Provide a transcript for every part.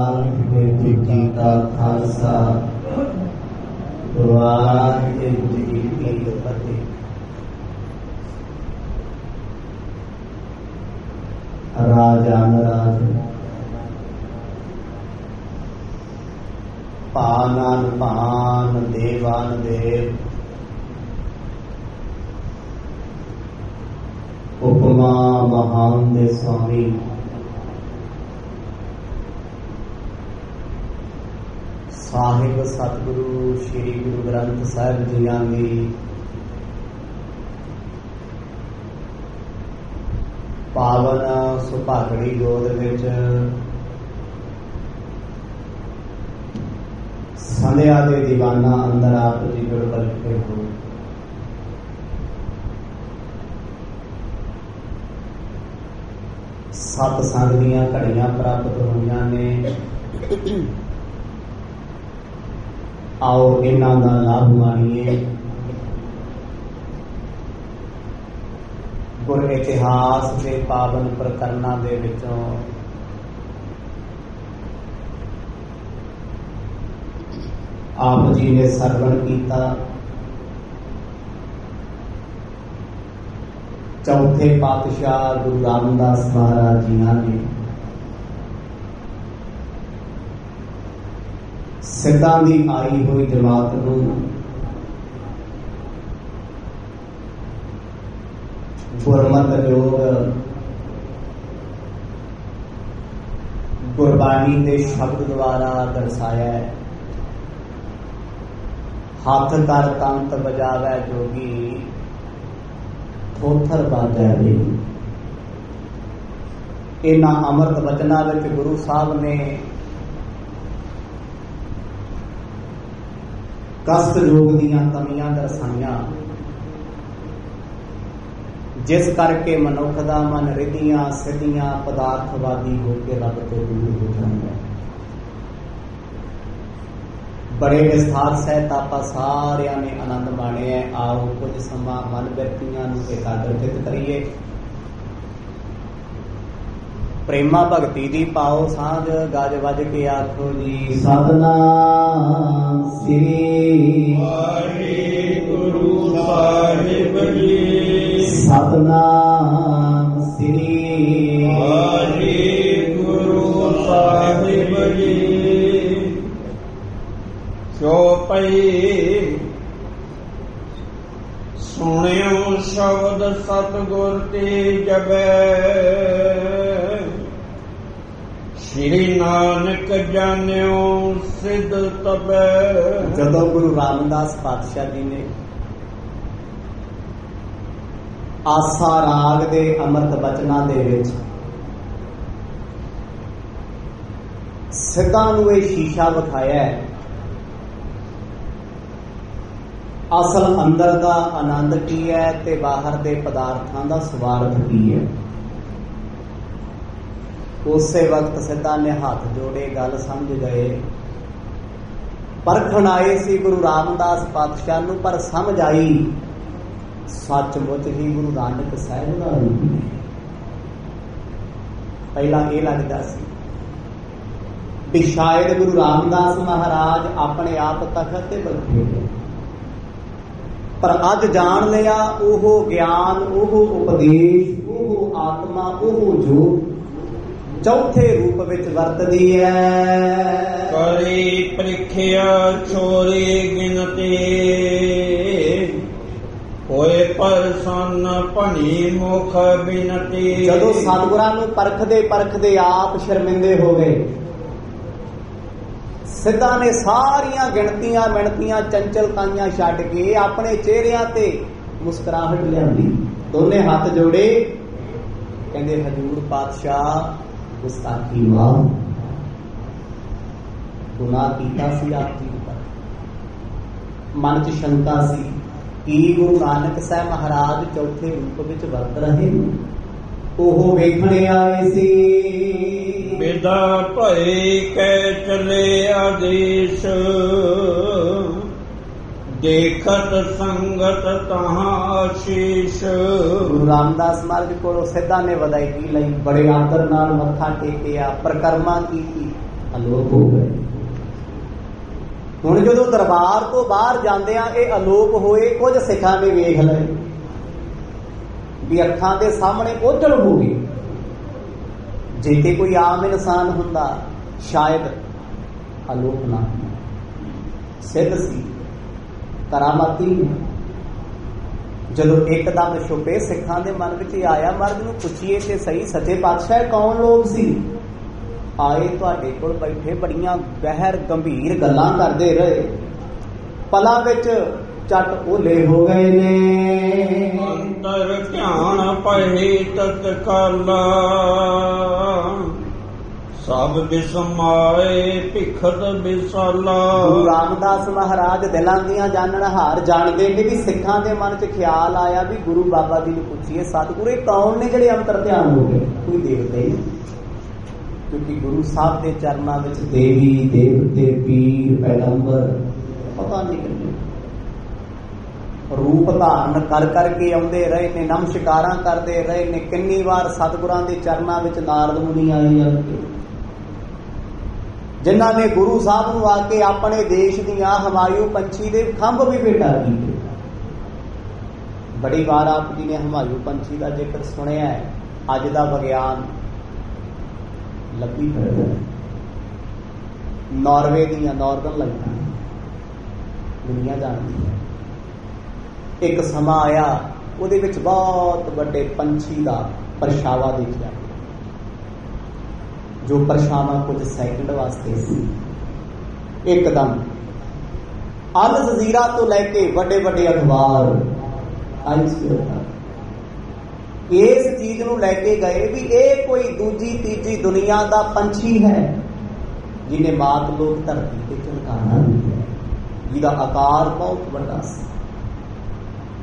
ਵਾਹਿਗੁਰੂ ਜੀ ਕਾ ਖਾਲਸਾ। ਵਾਹਿਗੁਰੂ ਜੀ ਕੀ ਫਤਿਹ ਰਾਜਾਨ ਰਾਜ ਪਾਨਨ ਪਾਨ ਦੇਵਾਨ ਦੇਵ, ਉਪਮਾ ਮਹਾਨ ਦੇ ਸਵਾਮੀ। ਸਾਹਿਬ ਸਤਿਗੁਰੂ, ਸ੍ਰੀ ਗੁਰੂ ਗ੍ਰੰਥ ਸਾਹਿਬ ਜੀਆਂ ਦੀ ਪਾਵਨ ਸੁਭਾਗੜੀ ਗੋਦ ਵਿੱਚ ਸੰਧਿਆ ਦੇ ਦੀਵਾਨਾ ਅੰਦਰ ਆਪ ਜੀ ਗੁਰ ਬਲਕੇ ਹੋ ਸਤ ਸੰਗ ਦੀਆਂ ਘੜੀਆਂ ਪ੍ਰਾਪਤ ਹੋਈਆਂ ਨੇ। ਆਓ ਇਹਨਾਂ ਦਾ ਲਾਭ ਮਾਣੀਏ। ਗੁਰ ਇਤਿਹਾਸ ਦੇ ਪਾਵਨ ਪ੍ਰਕਰਨਾਂ ਦੇ ਵਿੱਚੋਂ ਆਪ ਜੀ ਨੇ ਸਰਵਣ ਕੀਤਾ। ਚੌਥੇ ਪਾਤਸ਼ਾਹ ਗੁਰੂ ਰਾਮਦਾਸ ਮਹਾਰਾਜ ਜੀਆਂ ਨੇ ਸਿੱਧਾਂ ਦੀ ਆਈ ਹੋਈ ਜਮਾਤ ਨੂੰ ਗੁਰਮਤਿ ਯੋਗ ਗੁਰਬਾਣੀ ਦੇ ਸ਼ਬਦ ਦੁਆਰਾ ਦਰਸਾਇਆ ਹੈ। ਹੱਥ ਕਰ ਤੰਤ ਬਜਾਵੇ ਜੋਗੀ, ਥੋਥਰ ਬਾਜੈ ਰੇ ਇਹਨਾਂ ਅਮਰਤ ਬਚਨਾਂ ਵਿੱਚ ਗੁਰੂ ਸਾਹਿਬ ਨੇ ਕਸ਼ਟ ਰੋਗ ਦੀਆਂ ਕਮੀਆਂ ਦਰਸਾਈਆਂ ਜਿਸ ਕਰਕੇ ਮਨੁੱਖ ਦਾ ਮਨ ਰਿਧੀਆਂ ਸਿੱਧੀਆਂ ਪਦਾਰਥਵਾਦੀ ਹੋ ਕੇ ਰੱਬ ਤੋਂ ਦੂਰ ਹੋ ਜਾਂਦਾ ਹੈ ਬੜੇ ਵਿਸਥਾਰ ਸਹਿਤ ਆਪਾਂ ਸਾਰਿਆਂ ਨੇ ਆਨੰਦ ਮਾਣਿਆ ਆਓ ਕੁਝ ਸਮਾਂ ਮਨ ਵਿਅਕਤੀਆਂ ਨੂੰ ਇਕਾਗਰਚਿਤ ਕਰੀਏ ਪ੍ਰੇਮਾ ਭਗਤੀ ਦੀ ਪਾਓ ਸਾਂਝ ਗਾਜ ਵੱਜ ਕੇ ਆਖੋ ਜੀ। ਸਤਨਾਮ ਸ੍ਰੀ ਵਾਹਿਗੁਰੂ ਸਾਹਿਬ ਜੀ। ਸਤਨਾਮ ਸ੍ਰੀ ਵਾਹਿਗੁਰੂ ਸਾਹਿਬ ਜੀ। ਚੋਪਈ ਸੁਣਿਓ ਸ਼ਬਦ ਸਤਗੁਰ ਤੇ ਜਬੈ ਸ਼੍ਰੀ ਨਾਨਕ ਜਾਣਿਓ, ਸਿਧ ਤਬੈ ਜਦੋਂ ਗੁਰੂ ਰਾਮਦਾਸ ਪਾਤਸ਼ਾਹ ਜੀ ਨੇ ਆਸਾ ਰਾਗ ਦੇ ਅੰਮ੍ਰਿਤ ਬਚਨਾਂ ਦੇ ਵਿੱਚ ਸਿੱਧਾਂ ਨੂੰ ਇਹ ਸ਼ੀਸ਼ਾ ਵਿਖਾਇਆ ਹੈ, ਅਸਲ ਅੰਦਰ ਦਾ ਆਨੰਦ ਕੀ ਹੈ ਤੇ ਬਾਹਰ ਦੇ ਪਦਾਰਥਾਂ ਦਾ ਸਵਾਰਥ ਕੀ ਹੈ। ਉਸੇ ਵਕਤ ਸਿੱਧਾ ਨੇ ਹੱਥ ਜੋੜੇ ਗੱਲ ਸਮਝ ਗਏ। ਪਰਖਣ ਆਏ ਸੀ ਗੁਰੂ ਰਾਮਦਾਸ ਪਾਤਸ਼ਾਹ ਨੂੰ, ਪਰ ਸਮਝ ਆਈ, ਸੱਚਮੁੱਚ ਹੀ ਗੁਰੂ ਨਾਨਕ ਸਾਹਿਬ ਦਾ ਰੂਪ ਹੈ। ਪਹਿਲਾਂ ਇਹ ਲੱਗਦਾ ਸੀ ਵੀ ਸ਼ਾਇਦ ਗੁਰੂ ਰਾਮਦਾਸ ਮਹਾਰਾਜ ਆਪਣੇ ਆਪ ਤਖਤ ਤੇ ਬੈਠੇ ਹੋਏ। ਪਰ ਅੱਜ ਜਾਣ ਲਿਆ ਉਹ ਗਿਆਨ, ਉਹ ਉਪਦੇਸ਼, ਉਹ ਆਤਮਾ, ਉਹ ਜੋ ਚੌਥੇ ਰੂਪ ਵਿੱਚ ਵਰਤਦੀ ਹੈ ਕਰੀ ਪ੍ਰੀਖਿਆ ਚੋਰੀ ਗਿਣਤੀ ਹੋਏ ਪਰਸਨ ਭਣੀ ਮੁਖ ਬਿਨਤੀ ਜਦੋਂ ਸਤਿਗੁਰਾਂ ਨੂੰ ਪਰਖਦੇ ਪਰਖਦੇ ਆਪ ਸ਼ਰਮਿੰਦੇ ਹੋ ਗਏ। ਸਿੱਧਾ ਨੇ ਸਾਰੀਆਂ ਗਿਣਤੀਆਂ ਮਿਣਤੀਆਂ ਚੰਚਲਤਾਈਆਂ ਛੱਡ ਕੇ ਆਪਣੇ ਚਿਹਰਿਆਂ ਤੇ ਮੁਸਕਰਾਹਟ ਲਿਆਂਦੀ। ਦੋਨੇ ਹੱਥ ਜੋੜੇ। ਕਹਿੰਦੇ ਹਜੂਰ ਪਾਤਸ਼ਾਹ ਗੁਸਤਾਖੀ ਮਾਫ ਗੁਨਾਹ ਕੀਤਾ ਸੀ, ਆਪ ਜੀ ਦਾ। ਮਨ 'ਚ ਸ਼ੰਕਾ ਸੀ ਕੀ ਗੁਰੂ ਨਾਨਕ ਸਾਹਿਬ ਮਹਾਰਾਜ ਚੌਥੇ ਰੂਪ ਵਿੱਚ ਵਰਤ ਰਹੇ ਨੇ। ਉਹ ਵੇਖਣ ਆਏ ਸੀ। ਵਿਦਾ ਭਏ ਕੈ ਚਲੇ ਆਦੇਸ਼। ਦੇਖਤ ਸੰਗਤ ਤਹਾਂ ਆਸ਼ੀਸ਼। ਗੁਰੂ ਰਾਮਦਾਸ ਮਹਾਰਾਜ ਕੋਲੋਂ ਸਿੱਧਾ ਨੇ ਵਧਾਈ ਲਈ, ਬੜੇ ਆਦਰ ਨਾਲ ਮੱਥਾ ਟੇਕਿਆ, ਪ੍ਰਕਰਮਾ ਕੀਤੀ, ਅਲੋਪ ਹੋ ਗਏ। ਹੁਣ ਜਦੋਂ ਦਰਬਾਰ ਤੋਂ ਬਾਹਰ ਜਾਂਦੇ ਆ ਇਹ ਅਲੋਪ ਹੋਏ, ਕੁਝ ਸਿੱਖਾਂ ਨੇ ਵੇਖ ਲਏ। ਵੀ ਅੱਖਾਂ ਦੇ ਸਾਹਮਣੇ ਉਜਲ ਹੋ ਗਈ। ਜੇ ਤੇ ਕੋਈ ਆਮ ਇਨਸਾਨ ਹੁੰਦਾ, ਸ਼ਾਇਦ ਅਲੋਪ ਨਾ ਸਿੱਧ ਸੀ। ਕਰਾਮਾਤੀ ਜਦੋਂ ਇੱਕਦਮ ਛੁਪੇ ਸਿੱਖਾਂ ਦੇ ਮਨ ਵਿੱਚ ਆਇਆ, ਮਰਦ ਨੂੰ ਪੁੱਛੀਏ ਤੇ ਸਹੀ ਸੱਚੇ ਪਾਤਸ਼ਾਹ ਕੌਣ ਲੋਕ ਸੀ? ਆਏ ਤੁਹਾਡੇ ਕੋਲ ਬੈਠੇ ਬੜੀਆਂ ਗਹਿਰ ਗੰਭੀਰ ਗੱਲਾਂ ਕਰਦੇ ਰਹੇ। ਪਲਾ ਵਿੱਚ ਚੱਟ ਓਲੇ ਹੋ ਗਏ ਨੇ। ਅੰਤਰ ਧਿਆਨ ਪਏ ਤਤਕਾਲਾ ਸਭ ਬਿਸਮਾਏ, ਭਿਖਤ ਬਿਸਾਲਾ। ਗੁਰੂ ਰਾਮਦਾਸ ਮਹਾਰਾਜ ਦਿਲਾਂ ਦੀਆਂ ਜਾਣਨ ਹਾਰ ਜਾਣਦੇ ਨੇ ਵੀ ਸਿੱਖਾਂ ਦੇ ਮਨ 'ਚ ਖਿਆਲ ਆਇਆ ਵੀ ਗੁਰੂ ਬਾਬਾ ਜੀ ਨੂੰ ਪੁੱਛੀਏ, ਸਤਿਗੁਰੂ ਇਹ ਕੌਣ ਨੇ ਜਿਹੜੇ ਅੰਤਰ ਧਿਆਨ ਹੋ ਗਏ? ਕੋਈ ਦੇਵਤੇ ਨਹੀਂ। ਕਿਉਂਕਿ ਗੁਰੂ ਸਾਹਿਬ ਦੇ ਚਰਨਾਂ ਵਿੱਚ ਦੇਵੀ, ਦੇਵਤੇ, ਪੀਰ, ਪੈਗੰਬਰ, ਪਤਾ ਨਹੀਂ ਕਿੰਨੇ। ਰੂਪ ਧਾਰਨ ਕਰ ਕਰਕੇ ਆਉਂਦੇ ਰਹੇ ਨੇ, ਨਮਸਕਾਰਾਂ ਕਰਦੇ ਰਹੇ ਨੇ, ਕਿੰਨੀ ਵਾਰ ਸਤਿਗੁਰਾਂ ਦੇ ਚਰਨਾਂ ਵਿੱਚ ਨਾਰਦ ਮੁਨੀ ਆਏ ਜਾਂਦੇ ਜਿਨ੍ਹਾਂ ਨੇ ਗੁਰੂ ਸਾਹਿਬ ਨੂੰ ਆ ਕੇ ਆਪਣੇ ਦੇਸ਼ ਦੀਆਂ ਹਮਾਇੂ ਪੰਛੀ ਦੇ ਖੰਭ ਵੀ ਭੇਟਾ ਕੀਤੇ ਬੜੀ ਵਾਰ ਆਪ ਜੀ ਨੇ ਹਮਾਇੂ ਪੰਛੀ ਦਾ ਜ਼ਿਕਰ ਸੁਣਿਆ ਹੈ। ਅੱਜ ਦਾ ਵਿਗਿਆਨ ਲੱਭੀ ਫਿਰਦਾ ਹੈ। ਨਾਰਵੇ ਦੀਆਂ ਨਾਰਦਰਨ ਲਾਈਟਾਂ ਦੁਨੀਆ ਜਾਣਦੀ ਹੈ। ਇੱਕ ਸਮਾਂ ਆਇਆ, ਉਹਦੇ ਵਿੱਚ ਬਹੁਤ ਵੱਡੇ ਪੰਛੀ ਦਾ ਪਰਛਾਵਾ ਦੇਖਿਆ। ਜੋ ਪਰਛਾਵਾਂ ਕੁਝ ਸੈਕਿੰਡ ਵਾਸਤੇ ਸੀ। ਇੱਕਦਮ ਅਲ ਜਜ਼ੀਰਾ ਤੋਂ ਲੈ ਕੇ ਵੱਡੇ ਵੱਡੇ ਅਖਬਾਰ ਆਈਸਪੀਅਰ ਇਸ ਚੀਜ਼ ਨੂੰ ਲੈ ਕੇ ਗਏ ਵੀ ਇਹ ਕੋਈ ਦੂਜੀ ਤੀਜੀ ਦੁਨੀਆ ਦਾ ਪੰਛੀ ਹੈ, ਜਿਹਨੇ ਮਾਤ ਲੋਕ ਧਰਤੀ ਤੇ ਚਮਕਾਣਾ ਜਿਹਦਾ ਆਕਾਰ ਬਹੁਤ ਵੱਡਾ ਸੀ।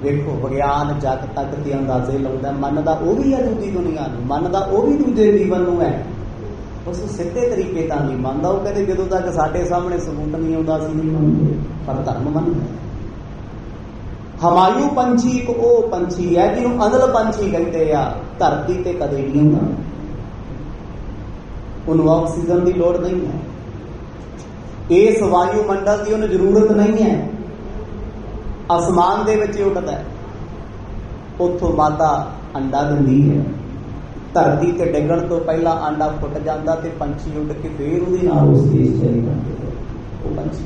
ਵੇਖੋ, ਵਿਗਿਆਨ ਜਗ ਤੱਕ ਤੇ ਅੰਦਾਜ਼ੇ ਲਾਉਂਦਾ ਮੰਨਦਾ ਉਹ ਵੀ ਹੈ ਦੂਜੀ ਦੁਨੀਆ ਨੂੰ ਮੰਨਦਾ ਉਹ ਵੀ ਦੂਜੇ ਜੀਵਨ ਨੂੰ ਹੈ। ਉਸ ਸਿੱਧੇ ਤਰੀਕੇ ਤਾਂ ਨਹੀਂ ਮੰਨਦਾ। ਉਹ ਕਹਿੰਦੇ ਜਦੋਂ ਤੱਕ ਸਾਡੇ ਸਾਹਮਣੇ ਸਬੂਤ ਨਹੀਂ ਆਉਂਦਾ ਸੀ ਨਹੀਂ ਮੰਨਦੇ। ਪਰ ਧਰਮ ਮੰਨਦਾ ਹਮਾਇੂ ਪੰਛੀ ਇੱਕ ਉਹ ਪੰਛੀ ਹੈ, ਜਿਹਨੂੰ ਅਨਲ ਪੰਛੀ ਕਹਿੰਦੇ ਆ। ਧਰਤੀ ਤੇ ਕਦੇ ਨਹੀਂ ਹੁੰਦਾ। ਉਹਨੂੰ ਆਕਸੀਜਨ ਦੀ ਲੋੜ ਨਹੀਂ ਹੈ। ਇਸ ਵਾਯੂ ਮੰਡਲ ਦੀ ਉਹਨੂੰ ਜ਼ਰੂਰਤ ਨਹੀਂ ਹੈ। ਅਸਮਾਨ ਦੇ ਵਿੱਚ ਉੱਡਦਾ ਹੈ। ਉੱਥੋਂ ਮਾਤਾ ਅੰਡਾ ਦਿੰਦੀ ਹੈ। ਧਰਤੀ ਤੇ ਡਿੱਗਣ ਤੋਂ ਪਹਿਲਾਂ ਆਂਡਾ ਫੁੱਟ ਜਾਂਦਾ ਤੇ ਪੰਛੀ ਉੱਡ ਕੇ ਫੇਰ ਉਹਦੇ ਨਾਲ ਉਸ ਦੇਸ਼ ਚਲੇ ਜਾਂਦੇ ਉਹ ਪੰਛੀ।